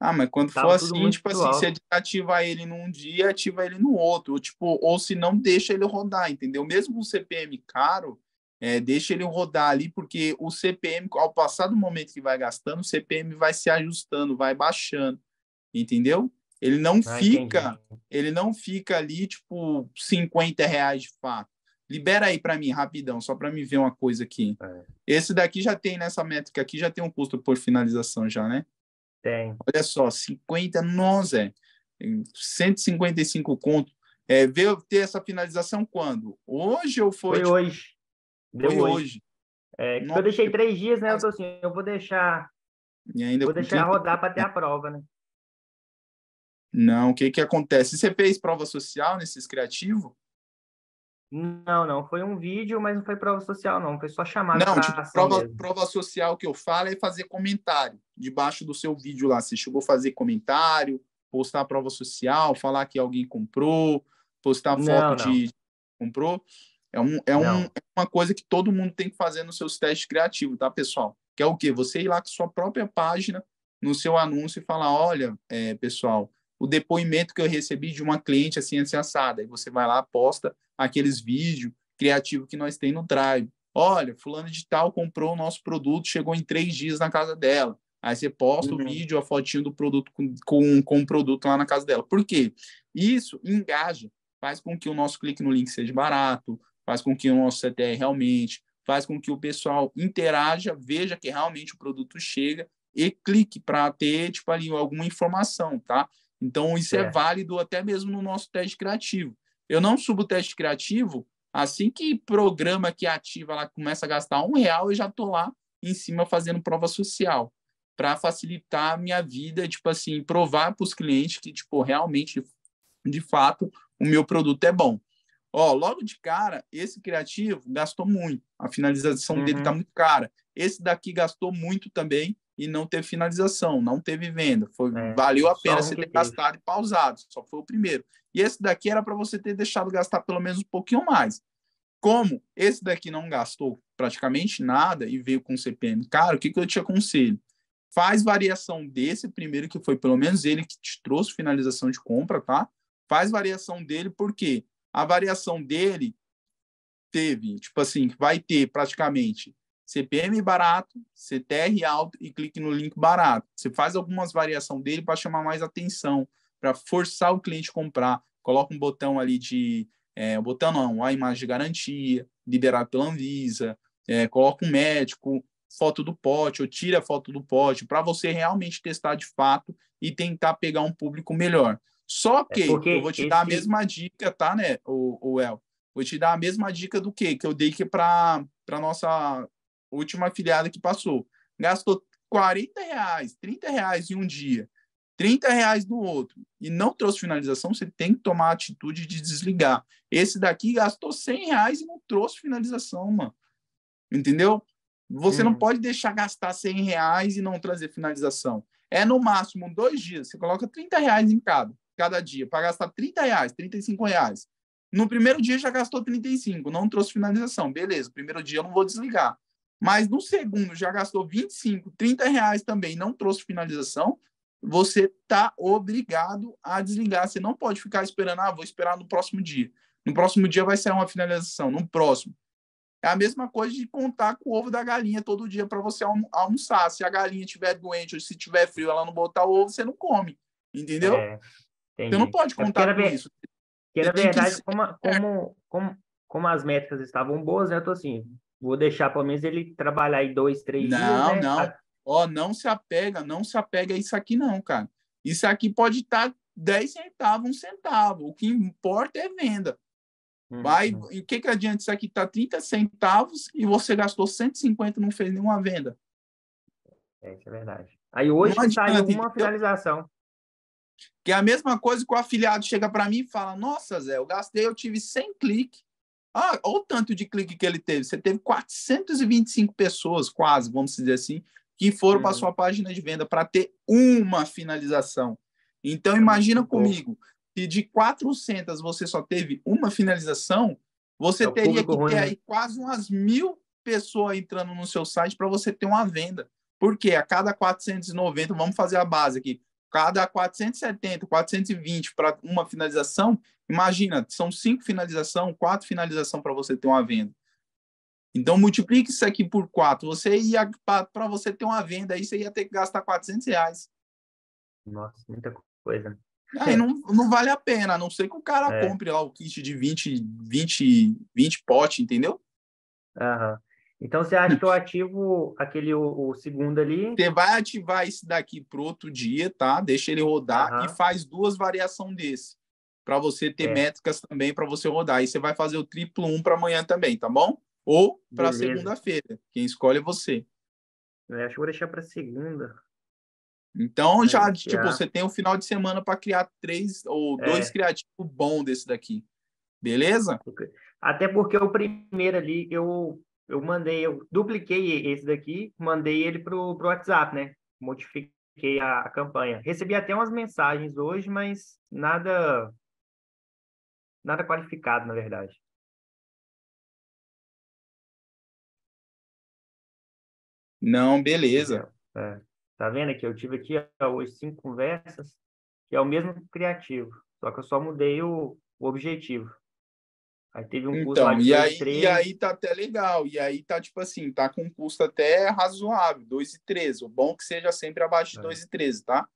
Ah, mas quando for Tava tudo assim, tipo assim, alto. você desativar ele num dia, ativa ele no outro. Ou, tipo, ou se não, deixa ele rodar, entendeu? Mesmo o CPM caro, é, deixa ele rodar ali, porque o CPM, ao passar do momento que vai gastando, o CPM vai se ajustando, vai baixando, entendeu? Ele não Ah, fica, entendi. ele não fica ali, tipo, 50 reais de fato. Libera aí para mim, rapidão, só para me ver uma coisa aqui. É. Esse daqui já tem, nessa métrica aqui, já tem um custo por finalização já, né? Tem. Olha só, 50, nossa, é, 155 conto. É, veio ter essa finalização quando? Hoje ou foi? Foi tipo, hoje. Deu foi hoje. hoje. É, Nossa. eu deixei três dias, né? Eu tô assim, eu vou deixar, E ainda vou deixar 30 rodar para ter a prova, né? Não, o que que acontece? Você fez prova social nesses criativos? Não, não, foi um vídeo, mas não foi prova social, não. Foi só chamada Não, tipo, prova, mesmo. prova social que eu falo é fazer comentário debaixo do seu vídeo lá. Você chegou a fazer comentário, postar a prova social, falar que alguém comprou, postar Não, foto não. de comprou. É, um, é, um, é uma coisa que todo mundo tem que fazer nos seus testes criativos, tá, pessoal? Que é o quê? Você ir lá com sua própria página, no seu anúncio, e falar: olha, é, pessoal, o depoimento que eu recebi de uma cliente assim, assim, assada. Aí você vai lá, posta aqueles vídeos criativos que nós tem no Drive. Olha, fulano de tal comprou o nosso produto, chegou em três dias na casa dela. Aí você posta uhum. o vídeo, a fotinho do produto com, com, com o produto lá na casa dela. Por quê? Isso engaja, faz com que o nosso clique no link seja barato, faz com que o nosso CTR realmente, faz com que o pessoal interaja, veja que realmente o produto chega e clique para ter, tipo, ali alguma informação, tá? Então, isso é. é válido até mesmo no nosso teste criativo. Eu não subo o teste criativo assim que programa que ativa lá começa a gastar um real, eu já estou lá em cima fazendo prova social para facilitar a minha vida, tipo assim, provar para os clientes que, tipo, realmente, de fato, o meu produto é bom. Ó, logo de cara, esse criativo gastou muito. A finalização uhum. dele tá muito cara. Esse daqui gastou muito também e não teve finalização, não teve venda. Foi, é, valeu a pena você ter gastado e pausado, só foi o primeiro. E esse daqui era para você ter deixado gastar pelo menos um pouquinho mais. Como esse daqui não gastou praticamente nada e veio com CPM caro, o que, que eu te aconselho? Faz variação desse primeiro, que foi pelo menos ele que te trouxe finalização de compra, tá? Faz variação dele, porque a variação dele teve, tipo assim, vai ter praticamente CPM barato, CTR alto e clique no link barato. Você faz algumas variação dele para chamar mais atenção, para forçar o cliente a comprar. Coloca um botão ali de. É, botão não, a imagem de garantia, liberado pela Anvisa, é, coloca um médico, foto do pote, ou tira a foto do pote, para você realmente testar de fato e tentar pegar um público melhor. Só é que é eu vou te esse... dar a mesma dica, tá, né, o, o El? Vou te dar a mesma dica do que que eu dei que para para nossa última afiliada que passou. Gastou 40 reais, 30 reais em um dia, 30 reais no outro, e não trouxe finalização, você tem que tomar a atitude de desligar. Esse daqui gastou 100 reais e não trouxe finalização, mano. Entendeu? Você hum. não pode deixar gastar 100 reais e não trazer finalização. É no máximo dois dias. Você coloca 30 reais em cada, cada dia, para gastar 30 reais, 35 reais. No primeiro dia já gastou 35, não trouxe finalização. Beleza, primeiro dia eu não vou desligar. Mas no segundo já gastou 25, 30 reais também, não trouxe finalização. Você está obrigado a desligar. Você não pode ficar esperando, ah, vou esperar no próximo dia. No próximo dia vai sair uma finalização, no próximo. É a mesma coisa de contar com o ovo da galinha todo dia para você almoçar. Se a galinha estiver doente ou se tiver frio, ela não botar o ovo, você não come. Entendeu? É, você não pode é contar com ver... isso. Porque, na verdade, que... como, como, como, como as métricas estavam boas, né, eu tô assim, vou deixar pelo menos ele trabalhar aí dois, três não, dias. Né? Não, Ó, não se apega, não se apega a isso aqui, não, cara. Isso aqui pode estar tá 10 centavos, um centavo. O que importa é venda. Vai, uhum. e o que, que adianta isso aqui tá 30 centavos e você gastou 150 e não fez nenhuma venda? É, isso é verdade. Aí hoje não saiu uma finalização. Que é a mesma coisa que o afiliado chega para mim e fala: Nossa, Zé, eu gastei, eu tive 100 cliques. Ah, olha o tanto de clique que ele teve. Você teve 425 pessoas, quase, vamos dizer assim, que foram uhum. para sua página de venda para ter uma finalização. Então, imagina comigo, se de 400 você só teve uma finalização, você é teria que ter ruim, né? aí quase umas mil pessoas entrando no seu site para você ter uma venda. Porque a cada 490, vamos fazer a base aqui, cada 470, 420 para uma finalização, imagina, são cinco finalização, quatro finalização para você ter uma venda. Então, multiplique isso aqui por quatro. Você ia, para você ter uma venda aí, você ia ter que gastar 400 reais. Nossa, muita coisa. Aí não, não vale a pena, a não ser que o cara é. compre lá o kit de 20, 20, 20 potes, entendeu? Aham. Então você acha que eu ativo aquele o, o segundo ali? Você vai ativar esse daqui pro outro dia, tá? Deixa ele rodar uhum. e faz duas variações desse. Para você ter é. métricas também para você rodar. Aí você vai fazer o triplo um para amanhã também, tá bom? Ou para segunda-feira. Quem escolhe é você. Eu acho que vou deixar para segunda. Então, já, tipo, você tem o um final de semana para criar três ou é. dois criativos bons desse daqui. Beleza? Até porque o primeiro ali, eu, eu mandei, eu dupliquei esse daqui, mandei ele pro, pro WhatsApp, né? Modifiquei a, a campanha. Recebi até umas mensagens hoje, mas nada nada qualificado, na verdade. Não, beleza. É, tá vendo aqui? Eu tive aqui hoje cinco conversas, que é o mesmo criativo, só que eu só mudei o, o objetivo. Aí teve um custo Então, de e aí, 2,13. e aí tá até legal. E aí tá, tipo assim, tá com custo até razoável, 2,13. O bom é que seja sempre abaixo de É. 2,13, tá?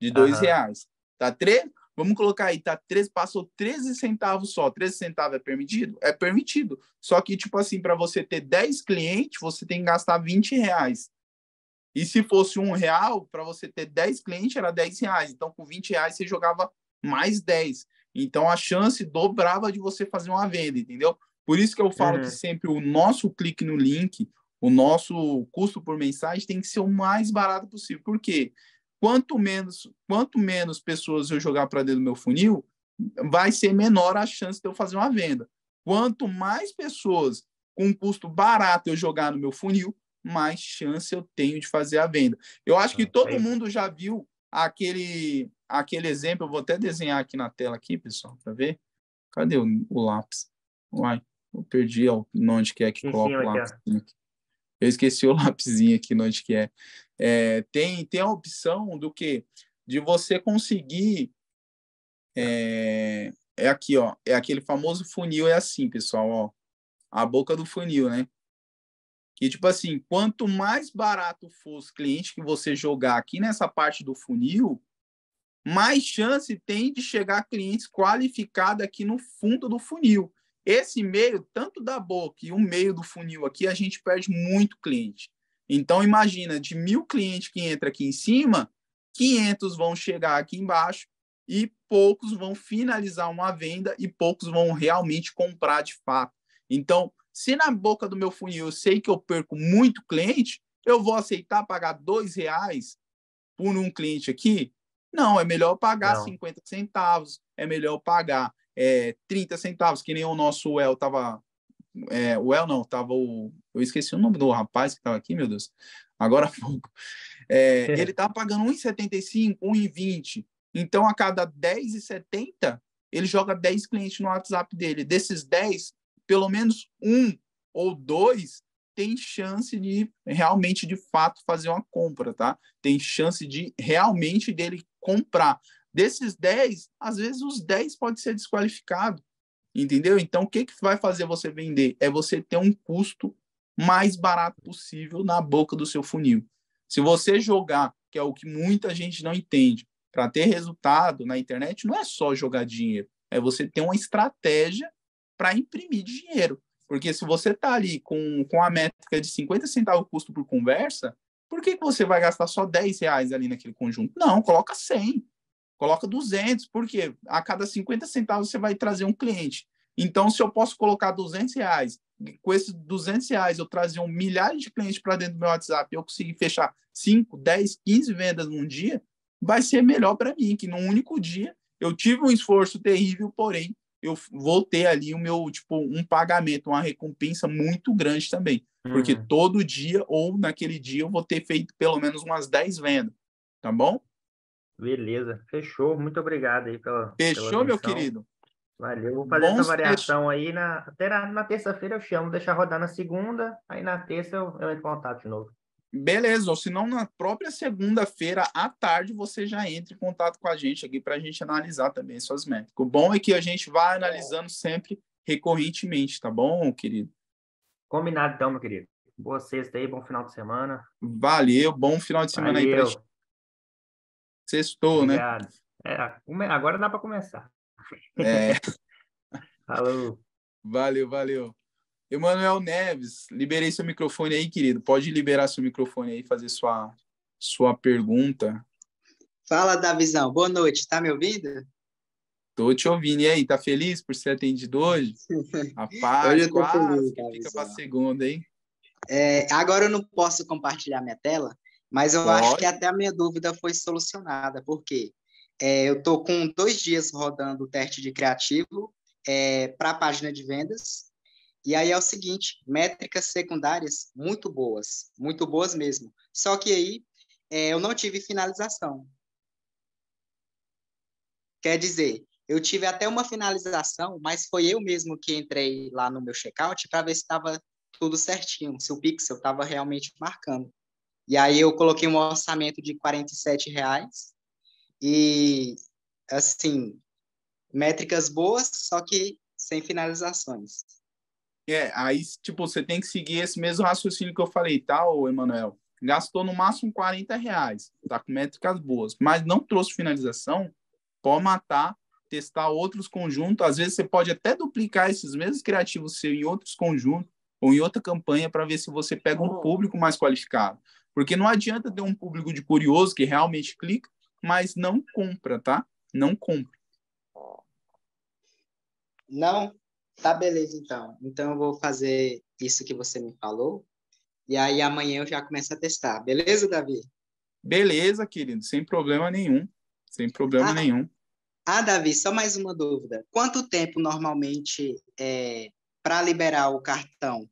De 2 Aham. reais. Tá 3? Vamos colocar aí, tá 13, passou 13 centavos só. 13 centavos é permitido? É permitido. Só que, tipo assim, para você ter 10 clientes, você tem que gastar 20 reais. E se fosse um real, para você ter 10 clientes, era 10 reais. Então, com 20 reais, você jogava mais 10. Então, a chance dobrava de você fazer uma venda, entendeu? Por isso que eu falo Uhum. que sempre o nosso clique no link, o nosso custo por mensagem tem que ser o mais barato possível. Por quê? Quanto menos, quanto menos pessoas eu jogar para dentro do meu funil, vai ser menor a chance de eu fazer uma venda. Quanto mais pessoas com um custo barato eu jogar no meu funil, mais chance eu tenho de fazer a venda. Eu acho que Ah, todo mundo já viu aquele aquele exemplo, eu vou até desenhar aqui na tela aqui, pessoal, para ver. Cadê o, o lápis? Uai, eu perdi ó, onde que é que coloca o lápis. aqui. Eu esqueci o lapisinho aqui onde que é. É, tem, tem a opção do que? De você conseguir. É, é aqui, ó. É aquele famoso funil, é assim, pessoal, ó. A boca do funil, né? Que, tipo assim, quanto mais barato for os clientes que você jogar aqui nessa parte do funil, mais chance tem de chegar clientes qualificados aqui no fundo do funil. Esse meio, tanto da boca e o meio do funil aqui, a gente perde muito cliente. Então, imagina, de mil clientes que entra aqui em cima, 500 vão chegar aqui embaixo e poucos vão finalizar uma venda e poucos vão realmente comprar de fato. Então, se na boca do meu funil eu sei que eu perco muito cliente, eu vou aceitar pagar dois reais por um cliente aqui? Não, é melhor pagar Não. 50 centavos, é melhor pagar é, 30 centavos, que nem o nosso El tava. É, o El não, tava o. Eu esqueci o nome do rapaz que tava aqui, meu Deus. Agora há pouco. É, ele tava pagando 1,75, 1,20. Então, a cada 10,70, ele joga 10 clientes no WhatsApp dele. Desses 10, pelo menos um ou dois tem chance de realmente, de fato, fazer uma compra, tá? Tem chance de realmente dele comprar. Desses 10, às vezes os 10 pode ser desqualificado, entendeu? Então, o que, que vai fazer você vender? É você ter um custo mais barato possível na boca do seu funil. Se você jogar, que é o que muita gente não entende, para ter resultado na internet, não é só jogar dinheiro, é você ter uma estratégia para imprimir dinheiro. Porque se você está ali com, com a métrica de 50 centavos custo por conversa, por que, que você vai gastar só 10 reais ali naquele conjunto? Não, coloca 100, coloca 200, porque a cada 50 centavos você vai trazer um cliente. Então, se eu posso colocar 200 reais, com esses 200 reais eu trazer um milhar de clientes para dentro do meu WhatsApp eu conseguir fechar 5, 10, 15 vendas num dia, vai ser melhor para mim, que num único dia eu tive um esforço terrível, porém eu vou ter ali o meu, tipo, um pagamento, uma recompensa muito grande também. Porque Uhum. todo dia ou naquele dia eu vou ter feito pelo menos umas 10 vendas. Tá bom? Beleza, fechou. Muito obrigado aí pela. pela Fechou, meu atenção. querido? Valeu. Vou fazer Bons essa variação aí. Na, até na, na terça-feira eu chamo, deixar rodar na segunda. Aí na terça eu, eu entro em contato de novo. Beleza, ou se não, na própria segunda-feira à tarde você já entra em contato com a gente aqui para a gente analisar também suas métricas. O bom é que a gente vai analisando sempre recorrentemente, tá bom, querido? Combinado então, meu querido. Boa sexta aí, bom final de semana. Valeu, bom final de semana aí para Valeu. gente. Sextou, né? É, agora dá para começar. É, Falou. valeu, valeu. Emanuel Neves, liberei seu microfone aí, querido. Pode liberar seu microfone aí e fazer sua, sua pergunta. Fala, Davizão. Boa noite. Tá me ouvindo? Tô te ouvindo. E aí, tá feliz por ser atendido hoje? Rapaz, Hoje eu tô quase feliz, que fica para segunda, hein? É, agora eu não posso compartilhar minha tela, mas eu acho Pode. que até a minha dúvida foi solucionada. Por quê? É, eu tô com dois dias rodando o teste de criativo para a página de vendas. E aí é o seguinte, métricas secundárias muito boas, muito boas mesmo. Só que aí é, eu não tive finalização. Quer dizer, eu tive até uma finalização, mas foi eu mesmo que entrei lá no meu checkout para ver se estava tudo certinho, se o pixel estava realmente marcando. E aí eu coloquei um orçamento de 47 reais e, assim, métricas boas, só que sem finalizações. É, aí, tipo, você tem que seguir esse mesmo raciocínio que eu falei, tá, ô Emanuel? Gastou no máximo 40 reais, tá com métricas boas, mas não trouxe finalização, pode matar, testar outros conjuntos. Às vezes você pode até duplicar esses mesmos criativos seu em outros conjuntos ou em outra campanha para ver se você pega um público mais qualificado. Porque não adianta ter um público de curioso que realmente clica, mas não compra, tá? Não compra. Não? Tá beleza, então. Então eu vou fazer isso que você me falou. E aí amanhã eu já começo a testar. Beleza, Davi? Beleza, querido. Sem problema nenhum. Sem problema ah, nenhum. Ah, Davi, só mais uma dúvida. Quanto tempo normalmente é para liberar o cartão?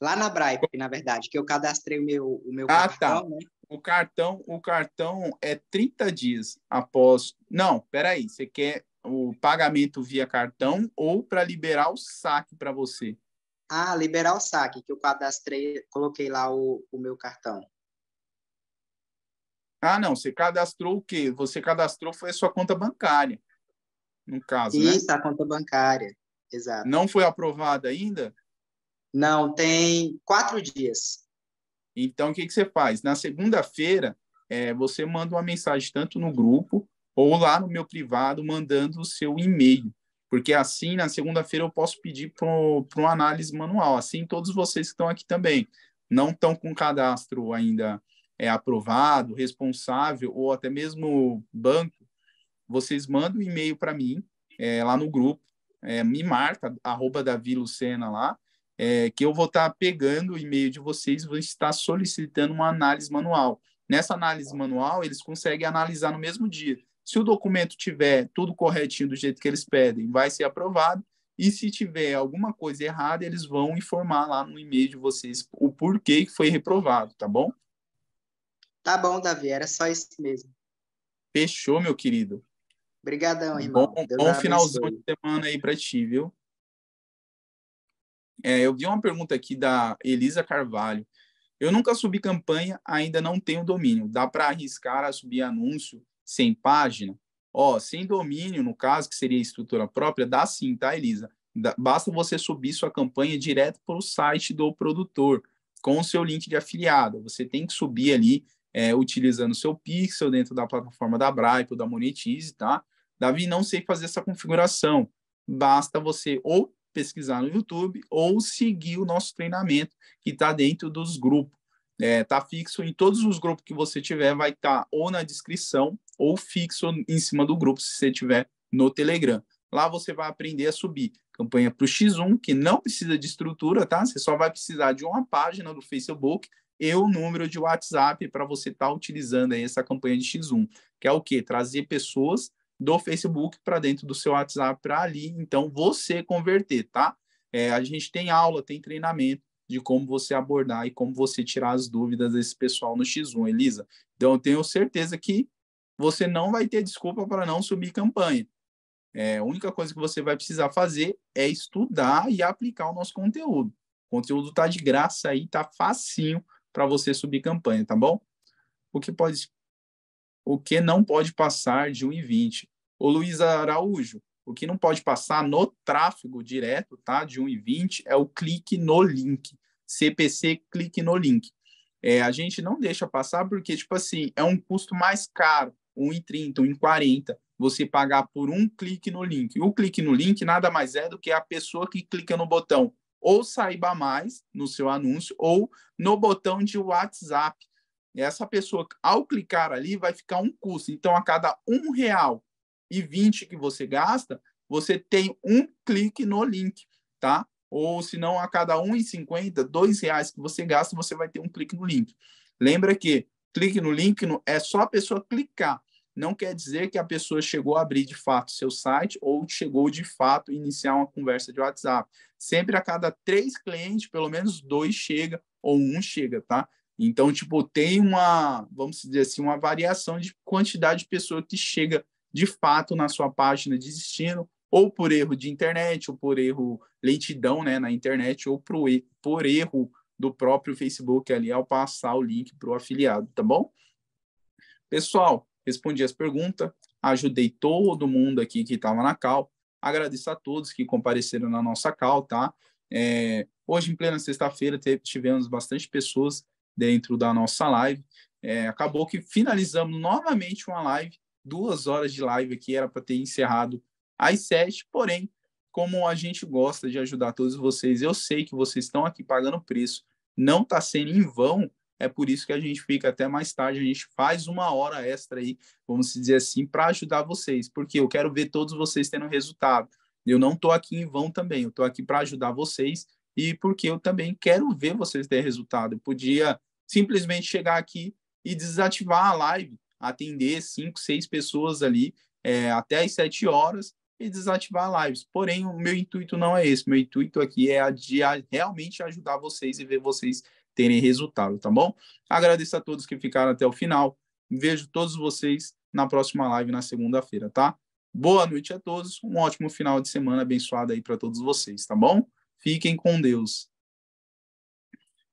Lá na Bripe, na verdade, que eu cadastrei o meu, o meu ah, cartão, tá. né? O cartão, o cartão é 30 dias após. Não, peraí. Você quer o pagamento via cartão ou para liberar o saque para você? Ah, liberar o saque, que eu cadastrei, coloquei lá o, o meu cartão. Ah, não, você cadastrou o quê? Você cadastrou foi a sua conta bancária, no caso, Isso, né? a conta bancária, exato. Não foi aprovada ainda? Não, tem quatro dias. Então, o que, que você faz? Na segunda-feira, é, você manda uma mensagem tanto no grupo ou lá no meu privado, mandando o seu e-mail. Porque assim, na segunda-feira, eu posso pedir para uma análise manual. Assim, todos vocês que estão aqui também não estão com cadastro ainda é, aprovado, responsável, ou até mesmo banco, vocês mandam um e-mail para mim, é, lá no grupo, é, me marca, arroba Davi Lucena lá, é, que eu vou estar tá pegando o e-mail de vocês vou estar solicitando uma análise manual. Nessa análise manual, eles conseguem analisar no mesmo dia. Se o documento tiver tudo corretinho do jeito que eles pedem, vai ser aprovado. E se tiver alguma coisa errada, eles vão informar lá no e-mail de vocês o porquê que foi reprovado, tá bom? Tá bom, Davi, era só isso mesmo. Fechou, meu querido. Obrigadão, irmão. Bom, bom finalzão de semana aí para ti, viu? É, eu vi uma pergunta aqui da Elisa Carvalho. Eu nunca subi campanha, ainda não tenho domínio. Dá para arriscar a subir anúncio sem página? Ó, sem domínio, no caso, que seria estrutura própria, dá sim, tá, Elisa? Basta você subir sua campanha direto para o site do produtor, com o seu link de afiliado. Você tem que subir ali, é, utilizando o seu pixel dentro da plataforma da Bripe ou da Monetize, tá? Davi, não sei fazer essa configuração. Basta você ou pesquisar no YouTube ou seguir o nosso treinamento que está dentro dos grupos. É, tá fixo em todos os grupos que você tiver, vai estar tá ou na descrição ou fixo em cima do grupo, se você tiver no Telegram. Lá você vai aprender a subir campanha para o X1, que não precisa de estrutura, tá? Você só vai precisar de uma página do Facebook e o número de WhatsApp para você estar tá utilizando aí essa campanha de X1, que é o quê? Trazer pessoas do Facebook para dentro do seu WhatsApp para ali, então você converter, tá? É, a gente tem aula, tem treinamento de como você abordar e como você tirar as dúvidas desse pessoal no X1, Elisa. Então, eu tenho certeza que você não vai ter desculpa para não subir campanha. É, a única coisa que você vai precisar fazer é estudar e aplicar o nosso conteúdo. O conteúdo está de graça aí, tá facinho para você subir campanha, tá bom? O que pode o que não pode passar de 1,20. Ô Luiz Araújo, o que não pode passar no tráfego direto, tá? De 1,20 é o clique no link. CPC, clique no link. É, a gente não deixa passar porque, tipo assim, é um custo mais caro, 1,30, 1,40, você pagar por um clique no link. O clique no link nada mais é do que a pessoa que clica no botão ou saiba mais no seu anúncio ou no botão de WhatsApp. Essa pessoa, ao clicar ali, vai ficar um custo. Então, a cada um real e 20 que você gasta, você tem um clique no link, tá? Ou se não, a cada 1,50, dois reais que você gasta, você vai ter um clique no link. Lembra que clique no link é só a pessoa clicar. Não quer dizer que a pessoa chegou a abrir de fato seu site ou chegou de fato a iniciar uma conversa de WhatsApp. Sempre a cada três clientes, pelo menos dois chega ou um chega, tá? Então, tipo, tem uma, vamos dizer assim, uma variação de quantidade de pessoa que chega de fato na sua página de destino, ou por erro de internet, ou por erro lentidão né, na internet, ou por, por erro do próprio Facebook ali ao passar o link para o afiliado, tá bom? Pessoal, respondi as perguntas, ajudei todo mundo aqui que estava na cal. Agradeço a todos que compareceram na nossa cal, tá? É, hoje, em plena sexta-feira, tivemos bastante pessoas dentro da nossa live. É, acabou que finalizamos novamente uma live, duas horas de live aqui, era para ter encerrado às sete, porém, como a gente gosta de ajudar todos vocês, eu sei que vocês estão aqui pagando preço, não está sendo em vão, é por isso que a gente fica até mais tarde, a gente faz uma hora extra aí, vamos dizer assim, para ajudar vocês, porque eu quero ver todos vocês tendo resultado. Eu não estou aqui em vão também, eu estou aqui para ajudar vocês. E porque eu também quero ver vocês ter resultado. Eu podia simplesmente chegar aqui e desativar a live, atender cinco, seis pessoas ali é, até as sete horas e desativar lives. Porém, o meu intuito não é esse. Meu intuito aqui é de realmente ajudar vocês e ver vocês terem resultado, tá bom? Agradeço a todos que ficaram até o final. Vejo todos vocês na próxima live na segunda-feira, tá? Boa noite a todos. Um ótimo final de semana abençoado aí para todos vocês, tá bom? Fiquem com Deus.